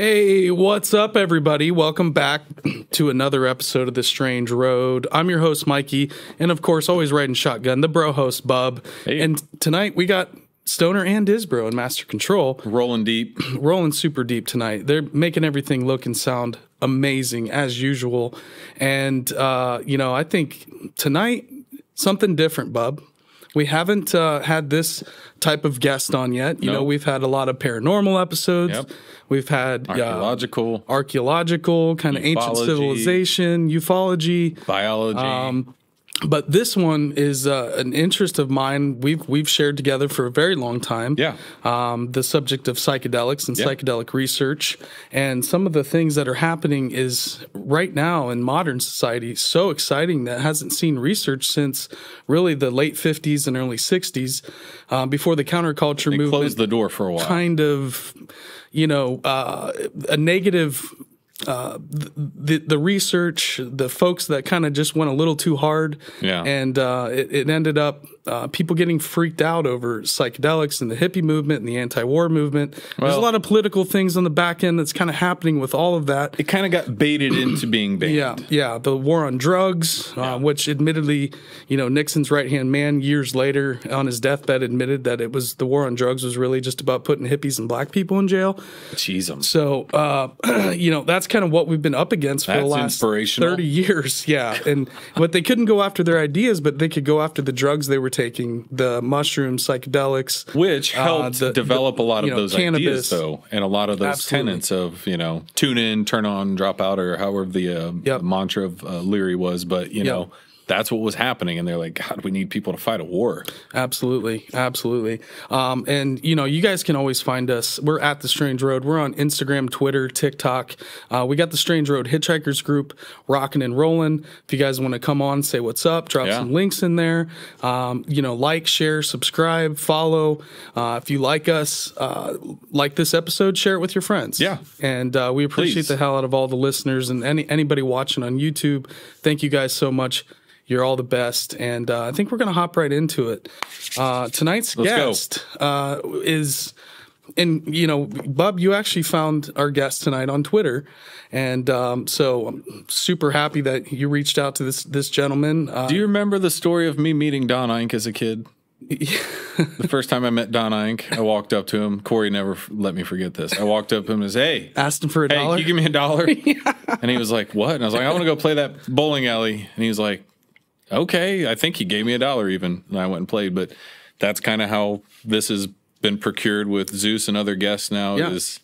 Hey, what's up, everybody? Welcome back to another episode of The Strange Road. I'm your host, Mikey, and of course, always riding shotgun, the bro host, Bub. Hey. And tonight we got Stoner and Disbro in Master Control Rolling deep. rolling super deep tonight. They're making everything look and sound amazing as usual. And, uh, you know, I think tonight, something different, Bub. We haven't uh, had this type of guest on yet. You No. know, we've had a lot of paranormal episodes. Yep. We've had uh, Archaeological, archaeological, kind of ancient civilization, ufology. biology. Um, But this one is uh, an interest of mine. We've we've shared together for a very long time. Yeah. Um, the subject of psychedelics and Yeah. psychedelic research, and some of the things that are happening is right now in modern society so exciting that hasn't seen research since really the late '50s and early '60s, uh, before the counterculture they movement closed the door for a while. kind of, you know, uh, a negative. Uh, the the research, the folks that kind of just went a little too hard, Yeah. and uh, it, it ended up uh, people getting freaked out over psychedelics and the hippie movement and the anti-war movement. There's a lot of political things on the back end that's kind of happening with all of that. it kind of got baited into being banned. Yeah, yeah. The war on drugs, uh, which admittedly, you know, Nixon's right hand man years later on his deathbed admitted that it was the war on drugs was really just about putting hippies and black people in jail. Jeez, 'em. So, uh, you know, that's kind of what we've been up against for the That's last inspirational. 30 years. Yeah. And, but they couldn't go after their ideas, but they could go after the drugs they were taking, the mushrooms, psychedelics. Which uh, helped the- develop a lot of know, those cannabis. ideas, though, and a lot of those Absolutely. tenets of you know tune in, turn on, drop out, or however the uh, Yep. mantra of uh, Leary was. But you Yep. know that's what was happening, and they're like, God, we need people to fight a war. Absolutely, absolutely. Um, and you know, you guys can always find us. We're at the Strange Road. We're on Instagram, Twitter, TikTok. Uh, we got the Strange Road Hitchhikers group rocking and rolling. If you guys want to come on, say what's up, drop Yeah. some links in there. Um, you know, like, share, subscribe, follow. Uh, if you like us, uh, like this episode, share it with your friends. Yeah. and uh, we appreciate Please. the hell out of all the listeners and any anybody watching on YouTube. Thank you guys so much. You're all the best, and uh, I think we're gonna hop right into it. Uh, tonight's Let's guest uh, is, and you know, Bub, you actually found our guest tonight on Twitter, and um, so I'm super happy that you reached out to this this gentleman. Uh, Do you remember the story of me meeting Don Ink as a kid? the first time I met Don Ink, I walked up to him. Corey never let me forget this. I walked up to him and said, Hey, asked him for a hey, dollar. can you give me a dollar? And he was like, what? And I was like, I want to go play that bowling alley. And he was like, okay. I think he gave me a dollar even. And I went and played. But that's kind of how this has been procured with Zeus and other guests now Yeah. is,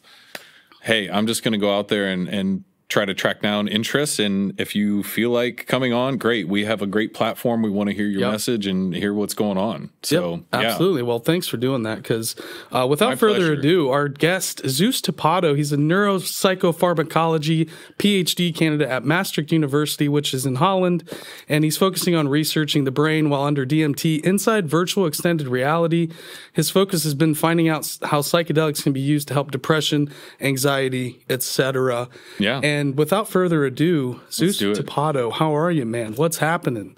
hey, I'm just going to go out there and, and try to track down interests. And if you feel like coming on, great. We have a great platform. We want to hear your Yep. message and hear what's going on. So, Yep, yeah. absolutely. Well, thanks for doing that. Because uh, without My further pleasure. ado, our guest Zeus Tipado, he's a neuropsychopharmacology PhD candidate at Maastricht University, which is in Holland, and he's focusing on researching the brain while under DMT inside virtual extended reality. His focus has been finding out how psychedelics can be used to help depression, anxiety, etc. Yeah. And without further ado, Zeus do it. Tipado, how are you, man? What's happening?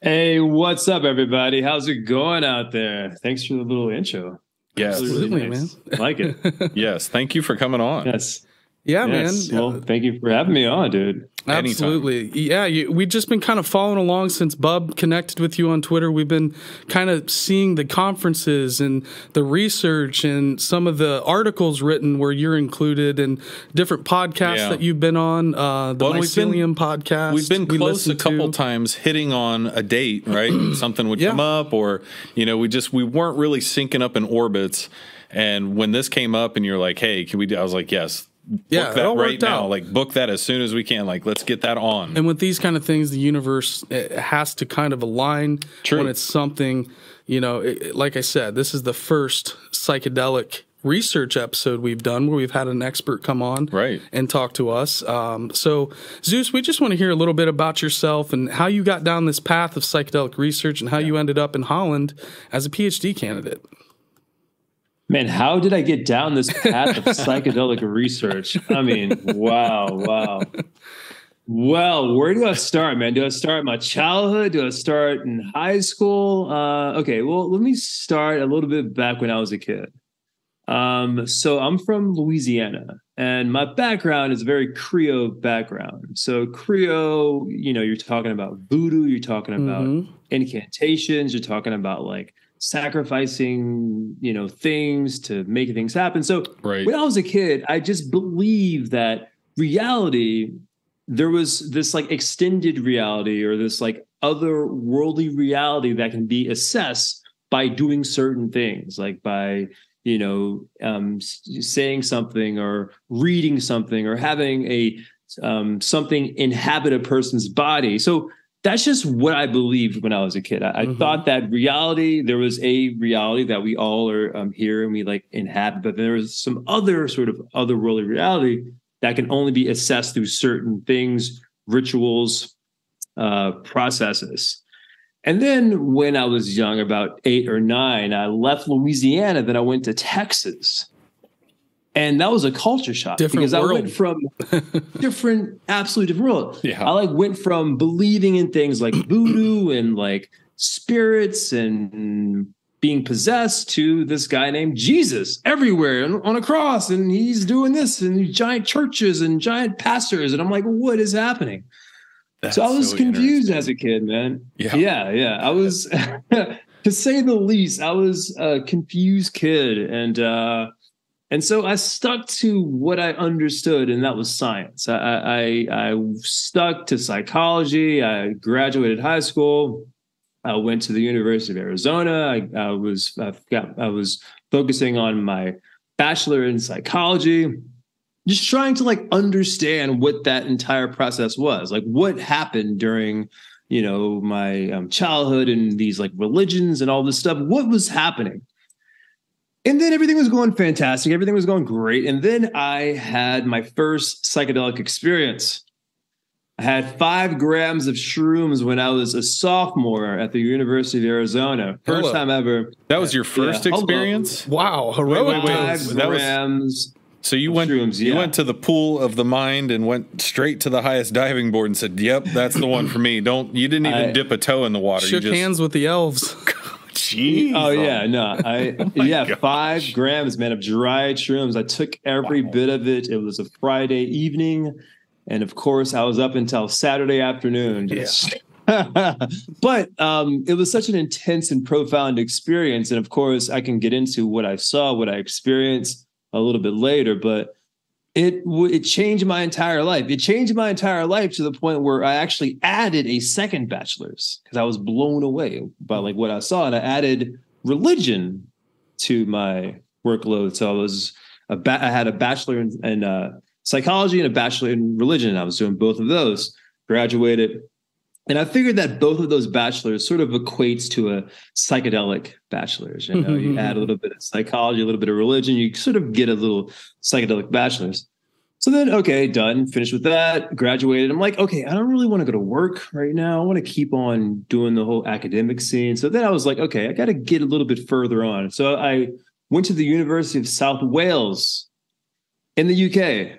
Hey, what's up, everybody? How's it going out there? Thanks for the little intro. Yes. Really, really Absolutely, nice. I like it. Yes. Thank you for coming on. yes. Yeah, yes. man. Well, thank you for having me on, dude. Anytime. Absolutely. Yeah, you, we've just been kind of following along since Bub connected with you on Twitter. We've been kind of seeing the conferences and the research and some of the articles written where you're included and different podcasts Yeah. that you've been on. Uh, the Well, Mycelium podcast. We've been we close a couple to. times hitting on a date, right? Something would Yeah. come up, or you know, we just we weren't really syncing up in orbits. And when this came up, and you're like, "Hey, can we?" do I was like, "Yes." Book Yeah, that right now. out. Like book that as soon as we can. Like let's get that on. And with these kind of things, the universe it has to kind of align True. when it's something, you know, it, like I said, this is the first psychedelic research episode we've done where we've had an expert come on Right. and talk to us. Um, so, Zeus, we just want to hear a little bit about yourself and how you got down this path of psychedelic research and how you ended up in Holland as a PhD candidate. Man, how did I get down this path of psychedelic research? I mean, wow, wow. Well, where do I start, man? Do I start my childhood? Do I start in high school? Uh, okay, well, let me start a little bit back when I was a kid. Um, so I'm from Louisiana, and my background is a very Creole background. So Creole, you know, you're talking about voodoo, you're talking about Mhm. incantations, you're talking about like sacrificing, you know, things to make things happen. So Right. when I was a kid, I just believed that reality, there was this like extended reality or this like otherworldly reality that can be assessed by doing certain things, like by you know um, saying something or reading something or having a um, something inhabit a person's body. So that's just what I believed when I was a kid. I, I Mhm. thought that reality, there was a reality that we all are um, here and we like inhabit, but there was some other sort of otherworldly reality that can only be assessed through certain things, rituals, uh, processes. And then when I was young, about eight or nine, I left Louisiana, then I went to Texas. And that was a culture shock Different because I went from different, absolutely different world. Yeah. I like went from believing in things like voodoo and like spirits and being possessed to this guy named Jesus everywhere and on a cross, and he's doing this and giant churches and giant pastors, and I'm like, what is happening? That's so I was so confused as a kid, man. Yeah. yeah, yeah. I was, to say the least, I was a confused kid, and uh, and so I stuck to what I understood, and that was science. I I, I stuck to psychology. I graduated high school. I went to the University of Arizona. I, I was I got I was focusing on my bachelor in psychology just trying to like understand what that entire process was like what happened during you know my um, childhood and these like religions and all this stuff what was happening and then everything was going fantastic everything was going great and then i had my first psychedelic experience i had five grams of shrooms when i was a sophomore at the university of arizona first Hello. time ever That was your first Yeah. Hold on. experience. Wow, heroic wait, wait. dose. five that was- grams So you went Shrooms, you went to the pool of the mind and went straight to the highest diving board and said, "Yep, that's the one for me." Don't you didn't even I- dip a toe in the water. Shook you just, hands with the elves. Jeez. Oh yeah, no, I yeah, gosh. five grams, man, of dried shrooms. I took every bit of it. It was a Friday evening, and of course, I was up until Saturday afternoon. Just, but um, it was such an intense and profound experience, and of course, I can get into what I saw, what I experienced a little bit later, but. It it changed my entire life. It changed my entire life to the point where I actually added a second bachelor's because I was blown away by like what I saw, and I added religion to my workload. So I was a ba- I had a bachelor in, in uh, psychology and a bachelor in religion. I was doing both of those. Graduated, and I figured that both of those bachelors sort of equates to a psychedelic bachelor's. You know, mm-hmm, you mm-hmm. add a little bit of psychology, a little bit of religion, you sort of get a little psychedelic bachelor's. So then, okay, done, finished with that, graduated. I'm like, okay, I don't really want to go to work right now. I want to keep on doing the whole academic scene. So then I was like, okay, I got to get a little bit further on. So I went to the University of South Wales in the UK.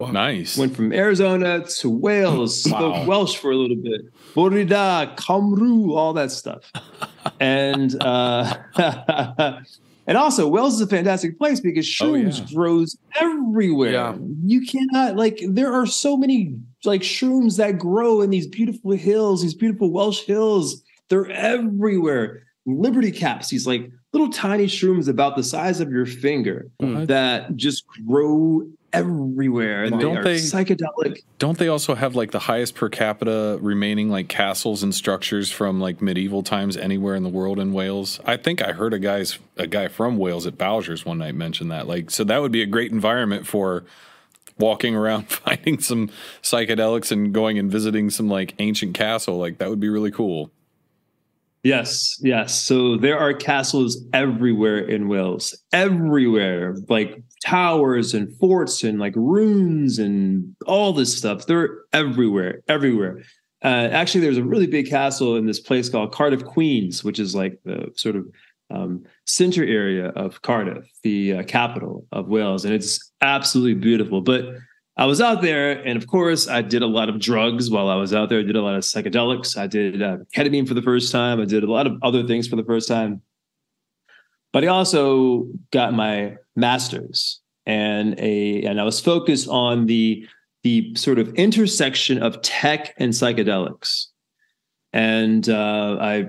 Nice. Went from Arizona to Wales, Wow. spoke Welsh for a little bit. Borida, Cymru, all that stuff. and uh, and also Wales is a fantastic place because Oh, shrooms yeah. grows everywhere. Yeah. You cannot like there are so many like shrooms that grow in these beautiful hills, these beautiful Welsh hills. They're everywhere. Liberty caps, these like little tiny shrooms about the size of your finger that just grow everywhere and Don't they they- psychedelic. Don't they also have like the highest per capita remaining like castles and structures from like medieval times anywhere in the world in Wales? I think I heard a guy's a guy from Wales at Bowser's one night mention that. Like, so that would be a great environment for walking around, finding some psychedelics, and going and visiting some like ancient castle. Like, that would be really cool. Yes, yes. So there are castles everywhere in Wales, everywhere, like towers and forts and like ruins and all this stuff. They're everywhere, everywhere. Uh, actually, there's a really big castle in this place called Cardiff Queens, which is like the sort of um, center area of Cardiff, the uh, capital of Wales, and it's absolutely beautiful. But I was out there, and of course, I did a lot of drugs while I was out there. I did a lot of psychedelics. I did uh, ketamine for the first time. I did a lot of other things for the first time. But I also got my master's and a and I was focused on the the sort of intersection of tech and psychedelics. And uh, I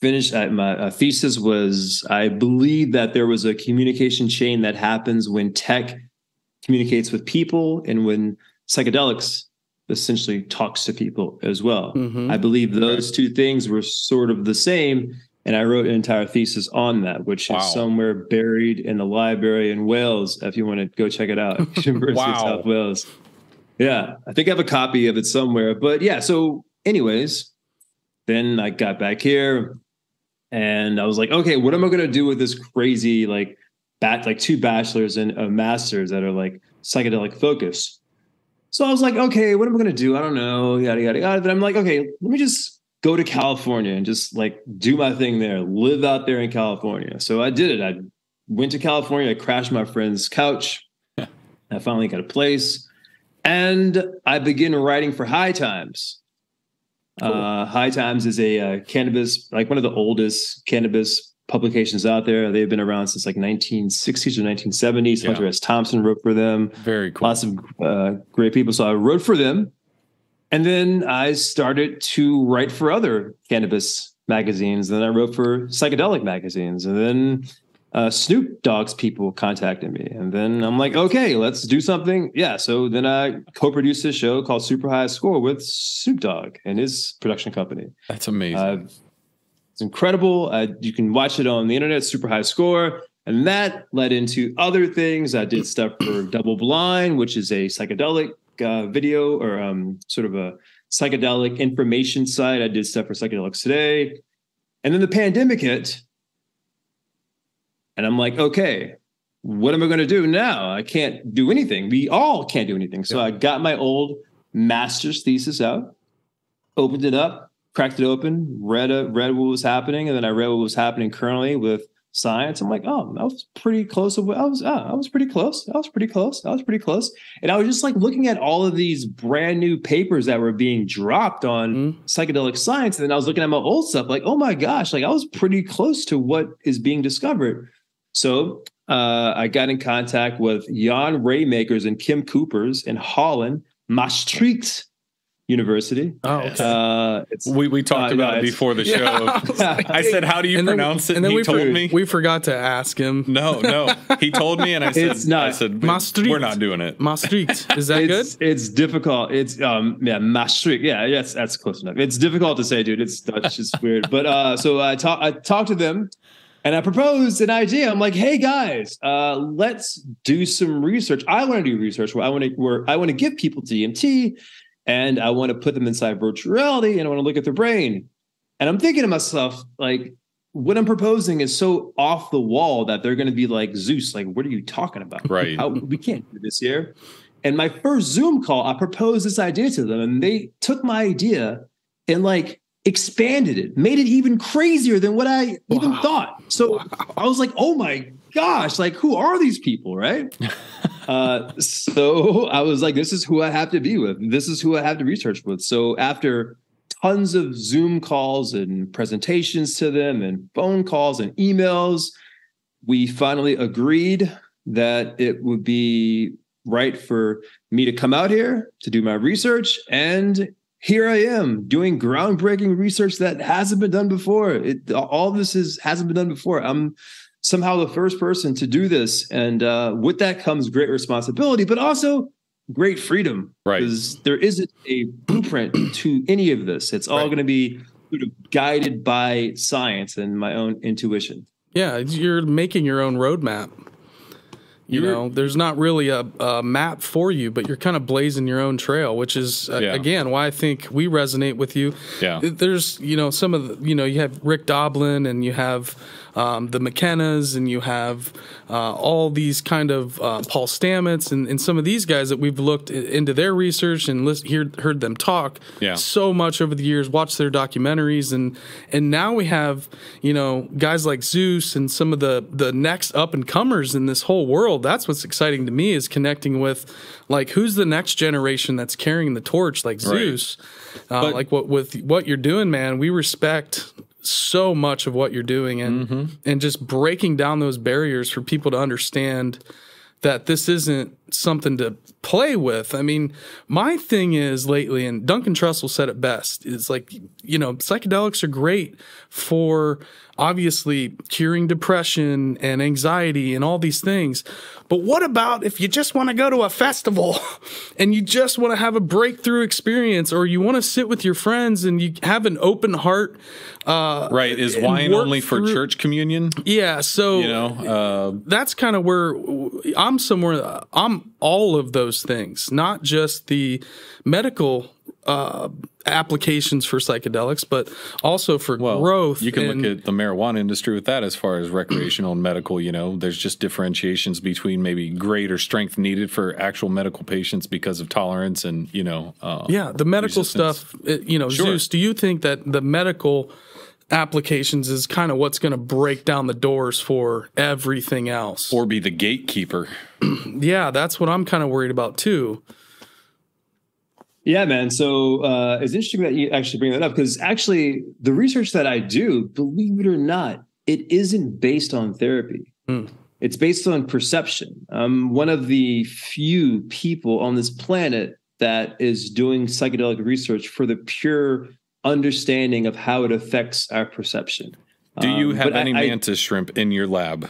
finished uh, my uh, thesis was I believe that there was a communication chain that happens when tech communicates with people and when psychedelics essentially talks to people as well. Mhm. I believe those two things were sort of the same. And I wrote an entire thesis on that, which Wow. is somewhere buried in the library in Wales. If you want to go check it out, University Wow. of South Wales. Yeah, I think I have a copy of it somewhere. But yeah, so anyways, then I got back here and I was like, okay, what am I going to do with this crazy like bat like two bachelors and a master's that are like psychedelic focused? So I was like, okay, what am I going to do? I don't know, yada yada yada. But I'm like, okay, let me just go to California and just like do my thing there, live out there in California. So I did it. I went to California. I crashed my friend's couch. I finally got a place, and I began writing for High Times. Uh, High Times is a uh, cannabis, like one of the oldest cannabis publications out there. They've been around since like 1960s or 1970s. Yeah. Hunter S. Thompson wrote for them Very cool. lots of uh, great people. So I wrote for them. And then I started to write for other cannabis magazines. Then I wrote for psychedelic magazines. And then uh, Snoop Dogg's people contacted me. And then I'm like, okay, let's do something. Yeah. So then I co produced a show called Super High Score with Snoop Dogg and his production company. That's amazing. Uh, it's incredible. Uh, you can watch it on the internet, super high score. And that led into other things. I did stuff for Double Blind, which is a psychedelic uh, video or um, sort of a psychedelic information site. I did stuff for Psychedelics Today. And then the pandemic hit. And I'm like, okay, what am I going to do now? I can't do anything. We all can't do anything. So I got my old master's thesis out, opened it up, cracked it open, read a, read what was happening, and then I read what was happening currently with science. I'm like, oh, that was pretty close. I was, I was pretty close. I was pretty close. I was pretty close. And I was just like looking at all of these brand new papers that were being dropped on Mhm. psychedelic science, and then I was looking at my old stuff, like, oh my gosh, like I was pretty close to what is being discovered. So uh, I got in contact with Jan Ramaekers and Kim Kuypers in Holland, Maastricht University. Oh, okay. Uh, it's we we talked uh, about no, it before the show. Yeah. I said, "How do you And then- pronounce it?" And And, then he we, told for- me. we forgot to ask him. no, no. He told me, and I said, It's not- I said, Maastricht. we're not doing it. Maastricht. Is that good? it's, It's difficult. It's um yeah, Maastricht. Yeah, yes, that's close enough. It's difficult to say, dude. It's Dutch. It's weird. But uh, so I talked. I talked to them, and I proposed an idea. I'm like, hey guys, uh, let's do some research. I want to do research where I want to where I want to give people DMT, and I want to put them inside virtual reality, and I want to look at their brain. And I'm thinking to myself, like, what I'm proposing is so off the wall that they're going to be like, Zeus, like, what are you talking about? Right. How, we can't do this here. And my first Zoom call, I proposed this idea to them, and they took my idea and like expanded it, made it even crazier than what I even thought. So I was like, oh my gosh, like who are these people, right? uh, so I was like, this is who I have to be with. This is who I have to research with. So after tons of Zoom calls and presentations to them and phone calls and emails, we finally agreed that it would be right for me to come out here to do my research. And here I am doing groundbreaking research that hasn't been done before. It, all this is hasn't been done before. I'm somehow the first person to do this. And uh, with that comes great responsibility, but also great freedom. Right. Because there isn't a blueprint to any of this. It's all Right. going to be sort of guided by science and my own intuition. Yeah, you're making your own roadmap. You You're- know, there's not really a, a map for you, but you're kind of blazing your own trail, which is uh, Yeah. again why I think we resonate with you. Yeah. There's, you know, some of the, you know, you have Rick Doblin and you have um, the McKennas and you have uh, all these kind of uh, Paul Stamets and, and some of these guys that we've looked into their research and list, hear, heard them talk Yeah. so much over the years, watched their documentaries, and and now we have you know guys like Zeus and some of the the next up and comers in this whole world. That's what's exciting to me is connecting with like who's the next generation that's carrying the torch like Right. Zeus, uh, like what with what you're doing, man. We respect so much of what you're doing and Mm-hmm. and just breaking down those barriers for people to understand that this isn't something to play with. I mean, my thing is lately, and Duncan Trussell said it best, is like, you know, psychedelics are great for obviously curing depression and anxiety and all these things. But what about if you just want to go to a festival and you just want to have a breakthrough experience or you want to sit with your friends and you have an open heart? Uh, Right. Is wine only for through- church communion? Yeah. So, You know, uh, that's kind of where I'm somewhere. I'm all of those things, not just the medical uh, applications for psychedelics, but also for well, growth. You can look at the marijuana industry with that as far as recreational and medical. You know, there's just differentiations between maybe greater strength needed for actual medical patients because of tolerance and you know. Uh, yeah, the medical resistance. stuff. you know, Sure. Zeus. Do you think that the medical applications is kind of what's going to break down the doors for everything else? Or be the gatekeeper. yeah, that's what I'm kind of worried about too. Yeah, man. So uh, it's interesting that you actually bring that up because actually, the research that I do, believe it or not, it isn't based on therapy. Hmm. It's based on perception. I'm one of the few people on this planet that is doing psychedelic research for the pure understanding of how it affects our perception. Do you Um, have I- any I- mantis shrimp in your lab?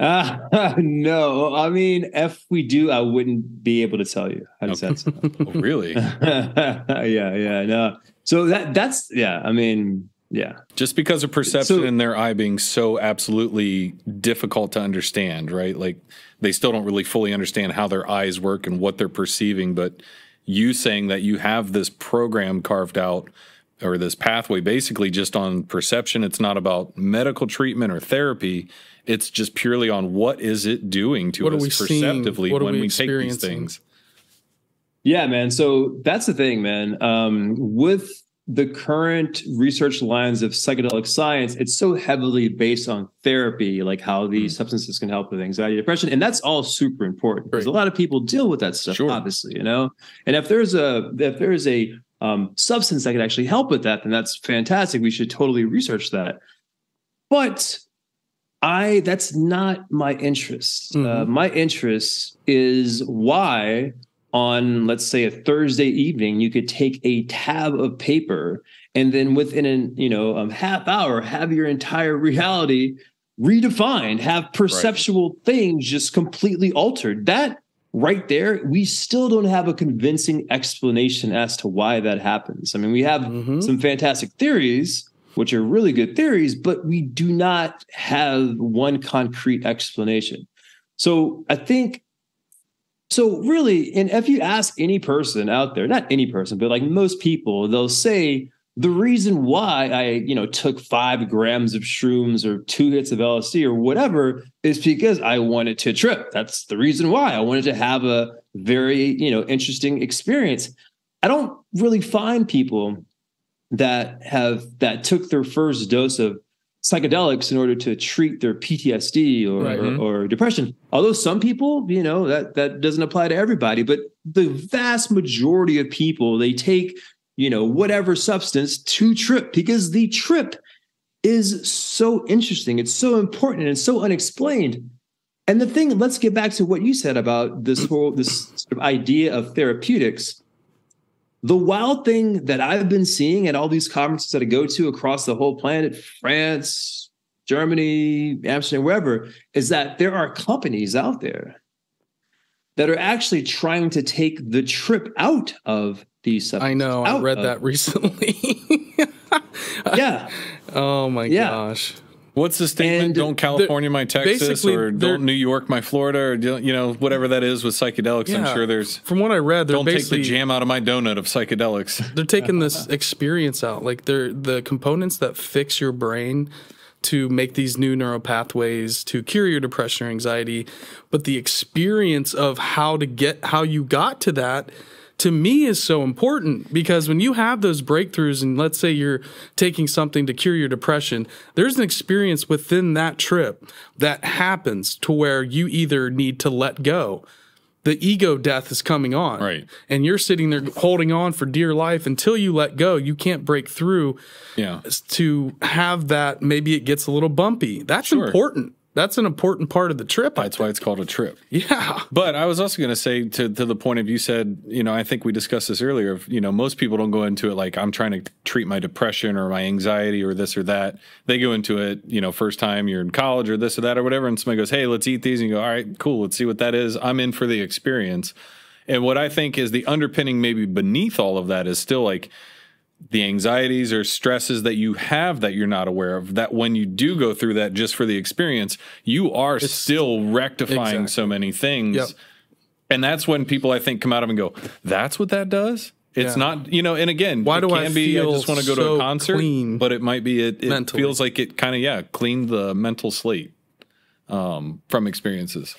Ah, no, I mean, if we do, I wouldn't be able to tell you. How does that sound? Oh, really? yeah, yeah, no. So that that's yeah. I mean, yeah, Just because of perception So- in their eye being so absolutely difficult to understand, right? Like they still don't really fully understand how their eyes work and what they're perceiving. But you saying that you have this program carved out or this pathway basically just on perception, it's not about medical treatment or therapy. It's just purely on what is it doing to What are us we perceptively What are when we we, take these things. yeah, man. So that's the thing, man. Um, with the current research lines of psychedelic science, it's so heavily based on therapy, like how these substances can help with anxiety, depression, and that's all super important because a lot of people deal with that stuff, Sure. obviously, you know. And if there's a if there's a um, substance that could actually help with that, then that's fantastic. We should totally research that. But I that's not my interest. Uh, Mhm. my interest is why on let's say a Thursday evening you could take a tab of paper and then within an you know um, half hour have your entire reality redefined, have perceptual things just completely altered. That right there, we still don't have a convincing explanation as to why that happens. I mean, we have Mhm. some fantastic theories, which are really good theories, but we do not have one concrete explanation. So I think, so really, and if you ask any person out there, not any person, but like most people, they'll say, the reason why I, you know, took five grams of shrooms or two hits of LSD or whatever is because I wanted to trip. That's the reason why I wanted to have a very, you know, interesting experience. I don't really find people that have that took their first dose of psychedelics in order to treat their PTSD or, Right. or, or depression. Although some people, you know, that that doesn't apply to everybody, but the vast majority of people they take, you know, whatever substance to trip because the trip is so interesting. It's so important and so unexplained. And the thing, let's get back to what you said about this whole this sort of idea of therapeutics. The wild thing that I've been seeing at all these conferences that I go to across the whole planet, France, Germany, Amsterdam, wherever, is that there are companies out there that are actually trying to take the trip out of these substances. I know. I read of- that recently. Yeah. oh my Yeah. gosh. What's the statement? And don't California my Texas or don't New York my Florida or you know whatever that is with psychedelics. Yeah. I'm sure there's From what I read, they're don't take the jam out of my donut of psychedelics. they're taking this experience out. Like they're the components that fix your brain to make these new neural pathways to cure your depression or anxiety, but the experience of how to get how you got to that to me is so important because when you have those breakthroughs and let's say you're taking something to cure your depression, there's an experience within that trip that happens to where you either need to let go the ego death is coming on. Right. And you're sitting there holding on for dear life until you let go. You can't break through Yeah. to have that. Maybe it gets a little bumpy. That's Sure. important. That's an important part of the trip. That's why it's called a trip. yeah. But I was also going to say to to the point of you said, you know, I think we discussed this earlier. Of you know, most people don't go into it like I'm trying to treat my depression or my anxiety or this or that. They go into it, you know, first time you're in college or this or that or whatever, and somebody goes, "Hey, let's eat these," and you go, "All right, cool, let's see what that is." I'm in for the experience. And what I think is the underpinning, maybe beneath all of that, is still like the anxieties or stresses that you have that you're not aware of that when you do go through that just for the experience you are still rectifying so many things. Yep. and that's when people i think come out of and go that's what that does? It's Yeah. not you know and again Why it do I can be i feel just want to go to so a concert clean but it might be it, it feels like it kind of yeah cleaned the mental slate um, from experiences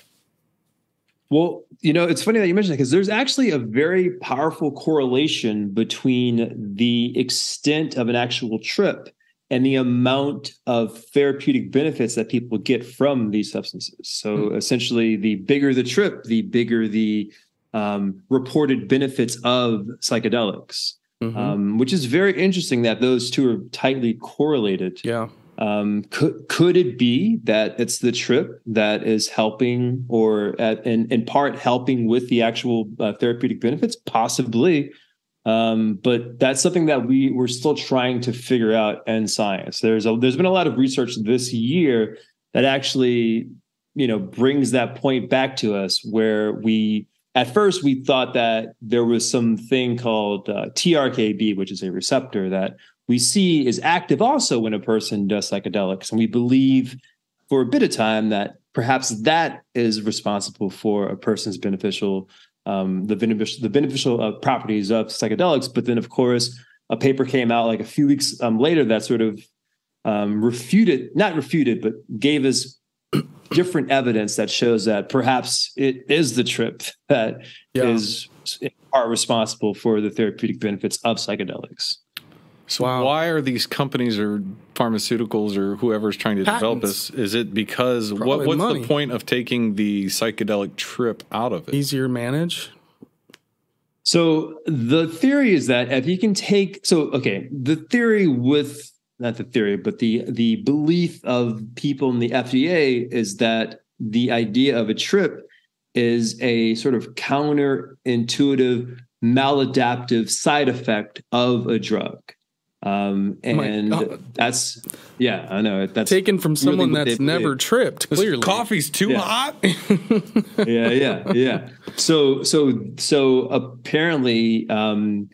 Well, you know, it's funny that you mentioned that because there's actually a very powerful correlation between the extent of an actual trip and the amount of therapeutic benefits that people get from these substances. So essentially, the bigger the trip, the bigger the um, reported benefits of psychedelics, Mhm. um, which is very interesting that those two are tightly correlated. yeah. Um, could could it be that it's the trip that is helping, or at, in in part helping with the actual uh, therapeutic benefits? Possibly, um, but that's something that we we're still trying to figure out in science. There's a there's been a lot of research this year that actually you know brings that point back to us where we at first we thought that there was some thing called uh, TRKB, which is a receptor that we see is active also when a person does psychedelics. And we believe for a bit of time that perhaps that is responsible for a person's beneficial, um, the beneficial, the beneficial uh, properties of psychedelics. But then, of course, a paper came out like a few weeks um, later that sort of um, refuted, not refuted, but gave us different evidence that shows that perhaps it is the trip that is Yeah. in part responsible for the therapeutic benefits of psychedelics. So Wow. why are these companies or pharmaceuticals or whoever's trying to develop this? Is it because what, what's money. the point of taking the psychedelic trip out of it? Easier manage. So the theory is that if you can take so okay, the theory with not the theory, but the the belief of people in the FDA is that the idea of a trip is a sort of counterintuitive, maladaptive side effect of a drug. Um, and God. that's yeah, I know that's Taken from someone what that's they believe. never tripped, clearly. Coffee's too Yeah. hot. yeah, yeah, yeah. So, so, so apparently, um,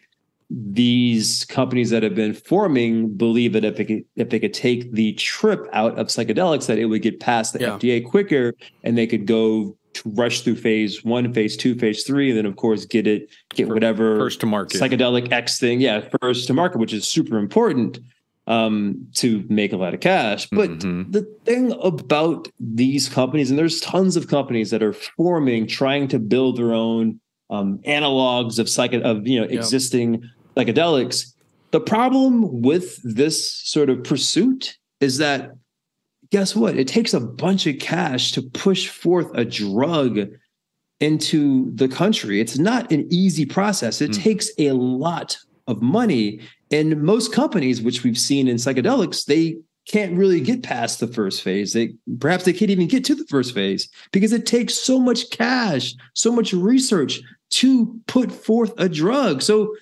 these companies that have been forming believe that if they could, if they could take the trip out of psychedelics, that it would get past the Yeah. FDA quicker, and they could go to rush through phase one, phase two, phase three, and then of course get it, get whatever First to market. psychedelic X thing, yeah, first to market, which is super important um, to make a lot of cash. But Mhm. the thing about these companies, and there's tons of companies that are forming, trying to build their own um, analogs of psych of you know existing psychedelics. The problem with this sort of pursuit is that guess what? It takes a bunch of cash to push forth a drug into the country. It's not an easy process. It Mm. takes a lot of money. And most companies, which we've seen in psychedelics, they can't really get past the first phase. They perhaps they can't even get to the first phase because it takes so much cash, so much research to put forth a drug. So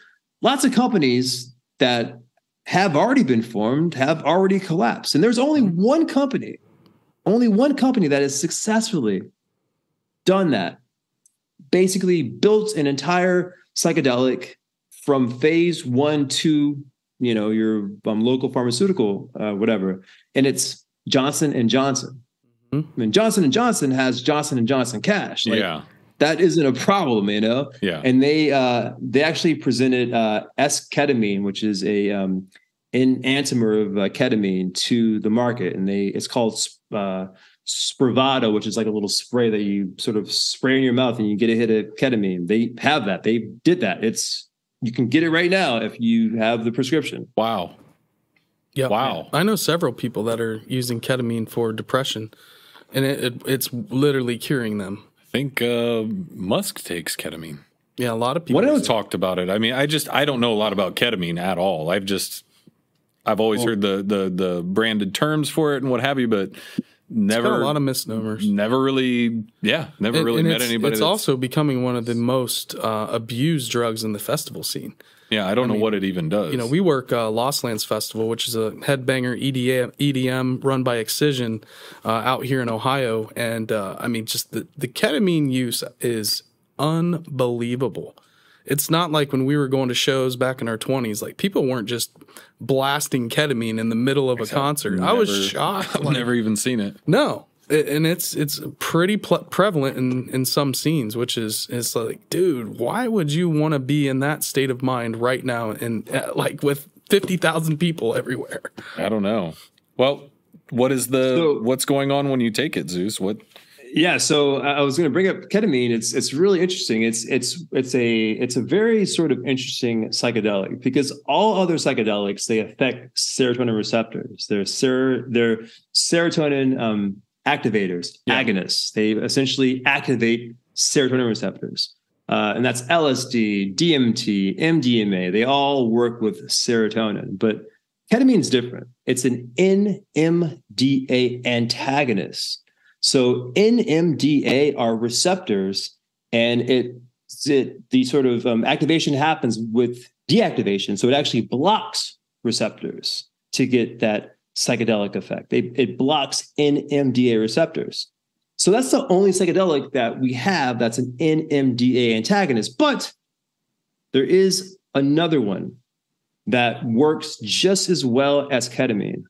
lots of companies that have already been formed have already collapsed. And there's only one company, only one company that has successfully done that. Basically built an entire psychedelic from phase one to you know your um, local pharmaceutical uh, whatever and it's johnson and johnson Mhm. I mean, johnson and johnson has johnson and johnson cash like, yeah, that isn't a problem you know yeah. and they uh they actually presented uh s-ketamine which is a um enantiomer of uh, ketamine to the market and they it's called uh Spravato, which is like a little spray that you sort of spray in your mouth and you get a hit of ketamine. They have that. They did that. It's you can get it right now if you have the prescription. Wow. Yeah. Wow. I know several people that are using ketamine for depression, and it, it, it's literally curing them. I think uh, Musk takes ketamine. Yeah, a lot of people. What else talked about it? I mean, I just I don't know a lot about ketamine at all. I've just I've always heard the the the branded terms for it and what have you, but never a lot of misnomers. never really yeah never And- really and met it's, anybody. It's also becoming one of the most uh, abused drugs in the festival scene. Yeah, I don't know what it even does. You know, we work uh, Lost Lands Festival, which is a headbanger EDM, EDM run by Excision uh, out here in Ohio, and uh, I mean, just the the ketamine use is unbelievable. It's not like when we were going to shows back in our twenties; like people weren't just blasting ketamine in the middle of a concert. I was shocked. I've like, never even seen it. no, and it's it's pretty ple- prevalent in in some scenes, which is is like, dude, why would you want to be in that state of mind right now, and uh, like with fifty thousand people everywhere? I don't know. Well, what is the So- what's going on when you take it, Zeus? What Yeah, so I I was going to bring up ketamine. It's it's really interesting. It's it's it's a it's a very sort of interesting psychedelic because all other psychedelics they affect serotonin receptors. They're ser they're serotonin um, activators, Yeah. agonists. They essentially activate serotonin receptors, uh, and that's LSD, DMT, MDMA. They all work with serotonin, but ketamine is different. It's an NMDA antagonist. So NMDA are receptors, and it, it the sort of um, activation happens with deactivation. So it actually blocks receptors to get that psychedelic effect. It, it blocks NMDA receptors. So that's the only psychedelic that we have that's an NMDA antagonist. But there is another one that works just as well as ketamine,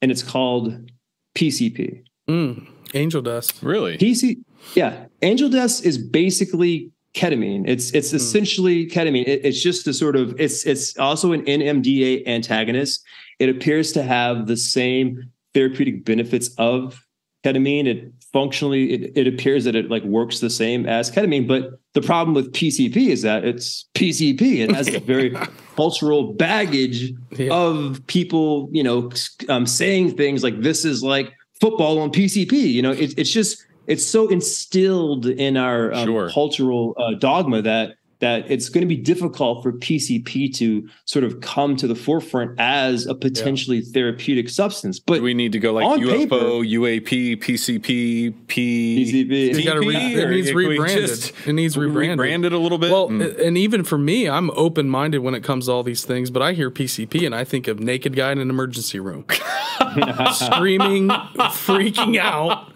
and it's called PCP. Mm, angel dust. really? PC, yeah, angel dust is basically ketamine. It's it's essentially ketamine. It- it's just a sort of it's it's also an NMDA antagonist. It appears to have the same therapeutic benefits of ketamine. It functionally it, it appears that it like works the same as ketamine. But the problem with PCP is that it's PCP. It has a very cultural baggage Yeah. of people, you know, um, saying things like this is like football on PCP. You know, it, it's just it's so instilled in our um, Sure. cultural uh, dogma that that it's going to be difficult for PCP to sort of come to the forefront as a potentially therapeutic substance. But Do we need to go like On UFO, paper- UAP, PCP, P? PCP. You gotta re- it needs rebranded. just It needs rebranded. Rebrand it a little bit. Well, hmm. and- and even for me, I'm open minded when it comes to all these things, but I hear PCP and I think of naked guy in an emergency room, screaming, freaking out.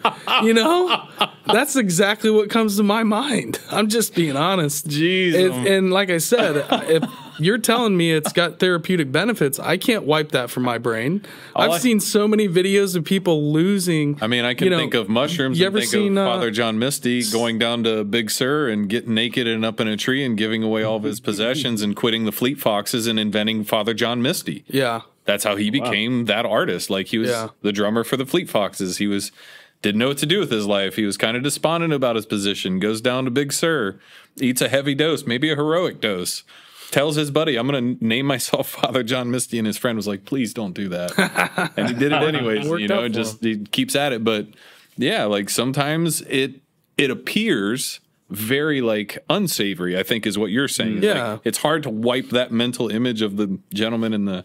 You know, that's exactly what comes to my mind. I'm just being honest. Jeez. It- um, and like I said, if you're telling me it's got therapeutic benefits, I can't wipe that from my brain. I've I- seen so many videos of people losing. I mean, I can you know, think of mushrooms you and ever think seen, of uh, Father John Misty going down to Big Sur and getting naked and up in a tree and giving away all of his possessions and quitting the Fleet Foxes and inventing Father John Misty. Yeah. That's how he became that artist. Like he was Yeah. the drummer for the Fleet Foxes. He was didn't know what to do with his life. He was kind of despondent about his position. Goes down to Big Sur, eats a heavy dose, maybe a heroic dose. Tells his buddy, "I'm going to name myself Father John Misty," and his friend was like, "Please don't do that." and he did it anyways. You know, just he keeps at it. But yeah, like sometimes it it appears very like unsavory. I think is what you're saying. Yeah. like, it's hard to wipe that mental image of the gentleman in the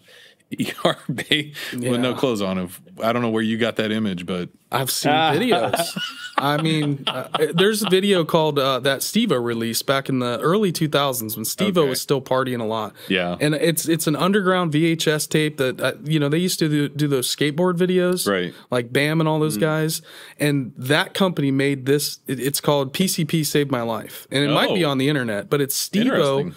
ER bay with no clothes on. Of I don't know where you got that image, but I've seen videos. I mean, uh, there's a video called uh, that Steve-O released back in the early 2000s when Steve-O Okay. was still partying a lot. Yeah. and it's it's an underground VHS tape that uh, you know they used to do, do those skateboard videos, Right. Like Bam and all those guys. And that company made this. It, it's called PCP Saved My Life, and it might be Oh. on the internet, but it's Steve-O Interesting.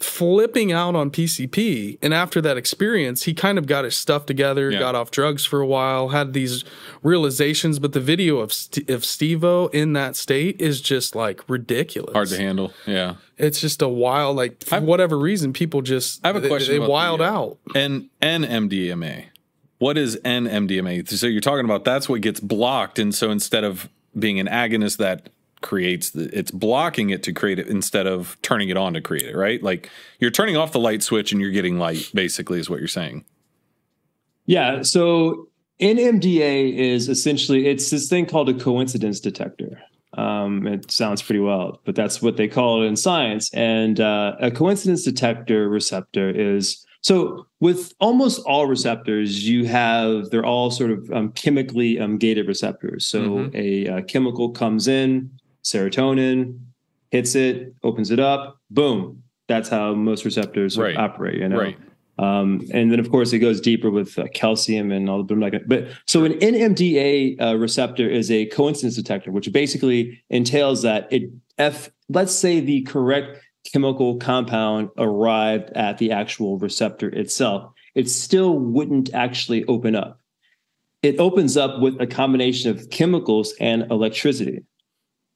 Flipping out on PCP. And after that experience, he kind of got his stuff together, Yeah. got off drugs for a while, had these realizations. But the video of St- of Steve-O in that state is just like ridiculous. hard to handle. Yeah. It's just a wild, like for whatever reason, people just I have a question They, about the, wild uh, out. And NMDMA. What is NMDMA? So you're talking about that's what gets blocked, and so instead of being an agonist that creates the, it's blocking it to create it instead of turning it on to create it, right? Like you're turning off the light switch and you're getting light, basically, is what you're saying. Yeah. So NMDA is essentially it's this thing called a coincidence detector. Um, it sounds pretty wild, but that's what they call it in science. And uh, a coincidence detector receptor is so with almost all receptors, you have they're all sort of um, chemically um, gated receptors. So Mhm. a, uh chemical comes in, serotonin hits it, opens it up, boom. That's how most receptors Right. operate. You know, Right. um, and then of course it goes deeper with uh, calcium and all the but I'm not gonna- but so an NMDA uh, receptor is a coincidence detector, which basically entails that it if let's say the correct chemical compound arrived at the actual receptor itself, it still wouldn't actually open up. It opens up with a combination of chemicals and electricity.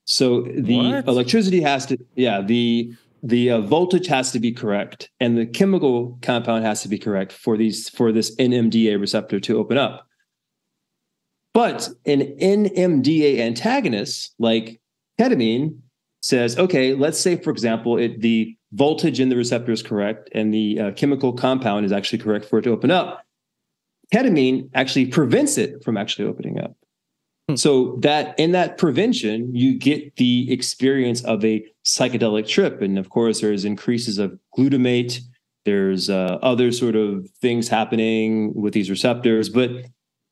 So the What? electricity has to, yeah, the the uh, voltage has to be correct, and the chemical compound has to be correct for these for this NMDA receptor to open up. But an NMDA antagonist, like ketamine, says, okay, let's say, for example, it, the voltage in the receptor is correct and the uh, chemical compound is actually correct for it to open up. Ketamine actually prevents it from actually opening up. Hmm. So that in that prevention, you get the experience of a psychedelic trip, and of course, there's increases of glutamate. There's uh, other sort of things happening with these receptors, but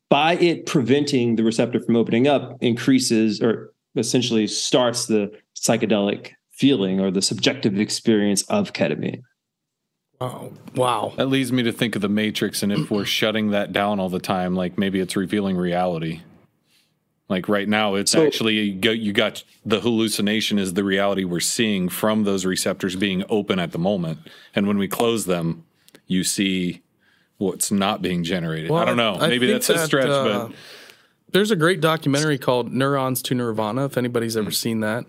by it preventing the receptor from opening up, increases or essentially starts the psychedelic feeling or the subjective experience of ketamine. Oh, wow. That leads me to think of the Matrix, and if we're shutting that down all the time, like maybe it's revealing reality. Like right now, it's So- actually you got, you got the hallucination is the reality we're seeing from those receptors being open at the moment, and when we close them, you see what's not being generated. I don't know. I Maybe think that's a stretch, uh, but There's a great documentary called Neurons to Nirvana. If anybody's ever seen that,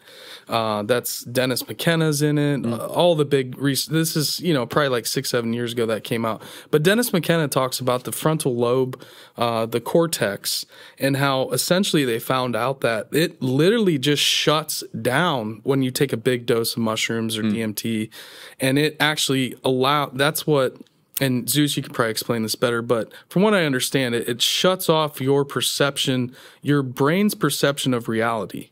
uh, that's Dennis McKenna's in it. Hmm. Uh, all the big. Re- this is you know probably like six seven years ago that came out. But Dennis McKenna talks about the frontal lobe, uh, the cortex, and how essentially they found out that it literally just shuts down when you take a big dose of mushrooms or DMT, and it actually allow. That's what and Zeus, you could probably explain this better, but from what I understand, it, it shuts off your perception, your brain's perception of reality.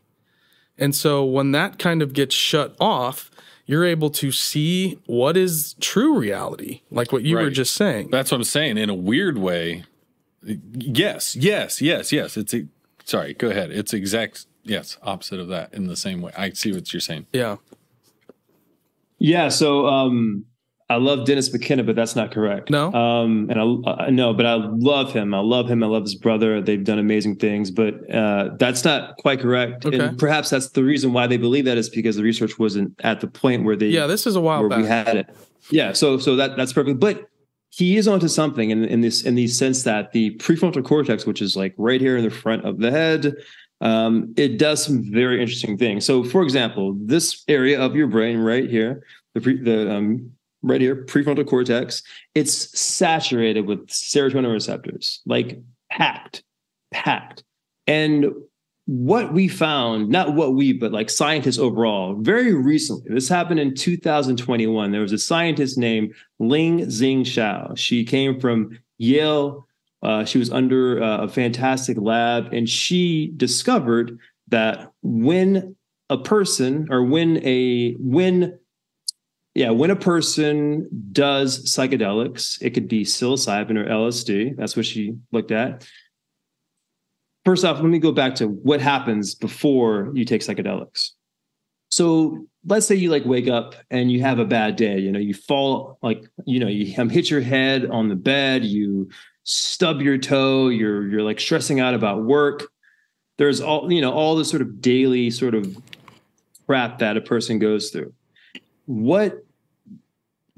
And so when that kind of gets shut off, you're able to see what is true reality, like what you were just saying. that's what I'm saying. In a weird way, yes, yes, yes, yes. It's a, sorry. Go ahead. It's exact yes, opposite of that in the same way. I see what you're saying. yeah. Yeah. So um, I love Dennis McKenna, but that's not correct. No? Um, and I, I know, but I love him. I love him. I love his brother. They've done amazing things, but uh, that's not quite correct. Okay. And perhaps that's the reason why they believe that is because the research wasn't at the point where they Yeah, this is a while where we had it. Yeah, so so that that's perfect. But he is onto something in, in this in the sense that the prefrontal cortex, which is like right here in the front of the head, um, it does some very interesting things. So, for example, this area of your brain right here, the pre, the um, right here, prefrontal cortex, it's saturated with serotonin receptors, like packed, packed. And what we found, not what we, but like scientists overall, very recently, this happened in 2021. There was a scientist named Ling Xiao Shao. She came from Yale. Uh, she was under uh, a fantastic lab, and she discovered that when a person, or when a when yeah, when a person does psychedelics, it could be psilocybin or LSD. That's what she looked at. First off, let me go back to what happens before you take psychedelics. So let's say you like wake up and you have a bad day. You know, you fall like you know you hit your head on the bed. You stub your toe. You're you're like stressing out about work. There's all you know all the sort of daily sort of crap that a person goes through what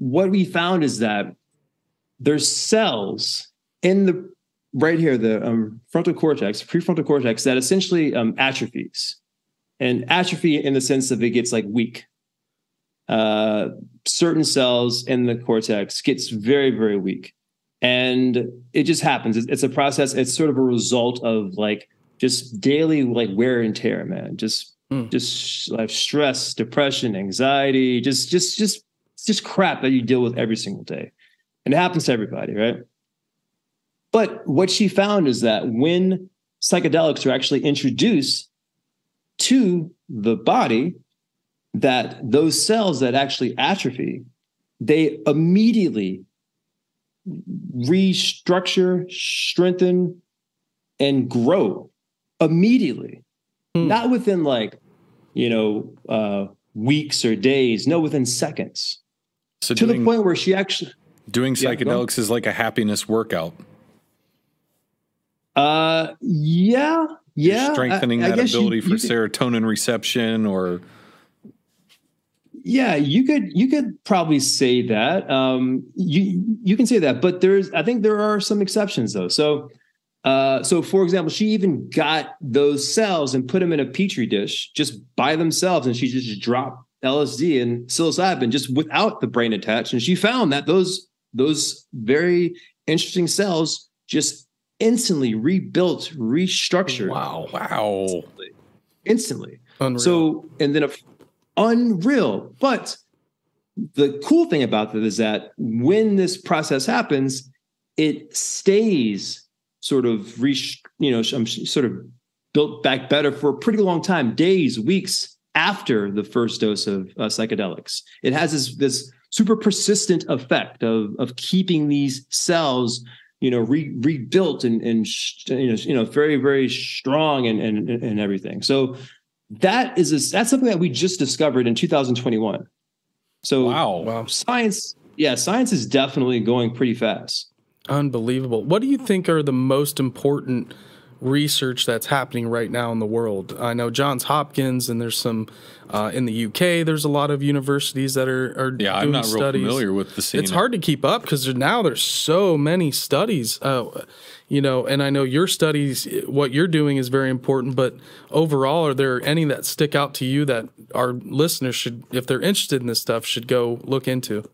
what we found is that there's cells in the right here the um, frontal cortex prefrontal cortex that essentially um, atrophies. And atrophy in the sense of it gets like weak. Uh, certain cells in the cortex gets very very weak. And it just happens. It's, it's a process. It's sort of a result of like just daily like wear and tear man. Just Hmm. just like stress depression anxiety just just just just crap that you deal with every single day and it happens to everybody right but what she found is that when psychedelics are actually introduced to the body that those cells that actually atrophy, they immediately restructure, strengthen, and grow immediately, Hmm. not within like, you know, uh, weeks or days, no, within seconds. So To doing, the point where she actually, doing Yeah, psychedelics is like a happiness workout. uh, yeah, You're yeah, I- strengthening I that guess you- ability for you could- serotonin reception or Yeah, you could you could probably say that. Um, you you can say that, but there's I think there are some exceptions though. So, uh, so for example, she even got those cells and put them in a petri dish just by themselves, and she just dropped LSD and psilocybin just without the brain attached, and she found that those those very interesting cells just instantly rebuilt, restructured Wow. wow. instantly. Unreal. So, and then a, unreal. But the cool thing about that is that when this process happens, it stays sort of re, you know, I'm sort of built back better for a pretty long time, days, weeks after the first dose of uh, psychedelics. It has this this super persistent effect of of keeping these cells you know re, rebuilt and and sh- you know you know very very strong and and and everything so that is a, that's something that we just discovered in 2021 so Wow. wow. science yeah science is definitely going pretty fast Unbelievable. What do you think are the most important research that's happening right now in the world? I know Johns Hopkins, and there's some uh, in the UK. There's a lot of universities that are, are Yeah, doing I'm not real familiar with the scene. It's hard to keep up because now there's so many studies. Uh, you know, and I know your studies, what you're doing is very important. But overall, are there any that stick out to you that our listeners should, if they're interested in this stuff, should go look into?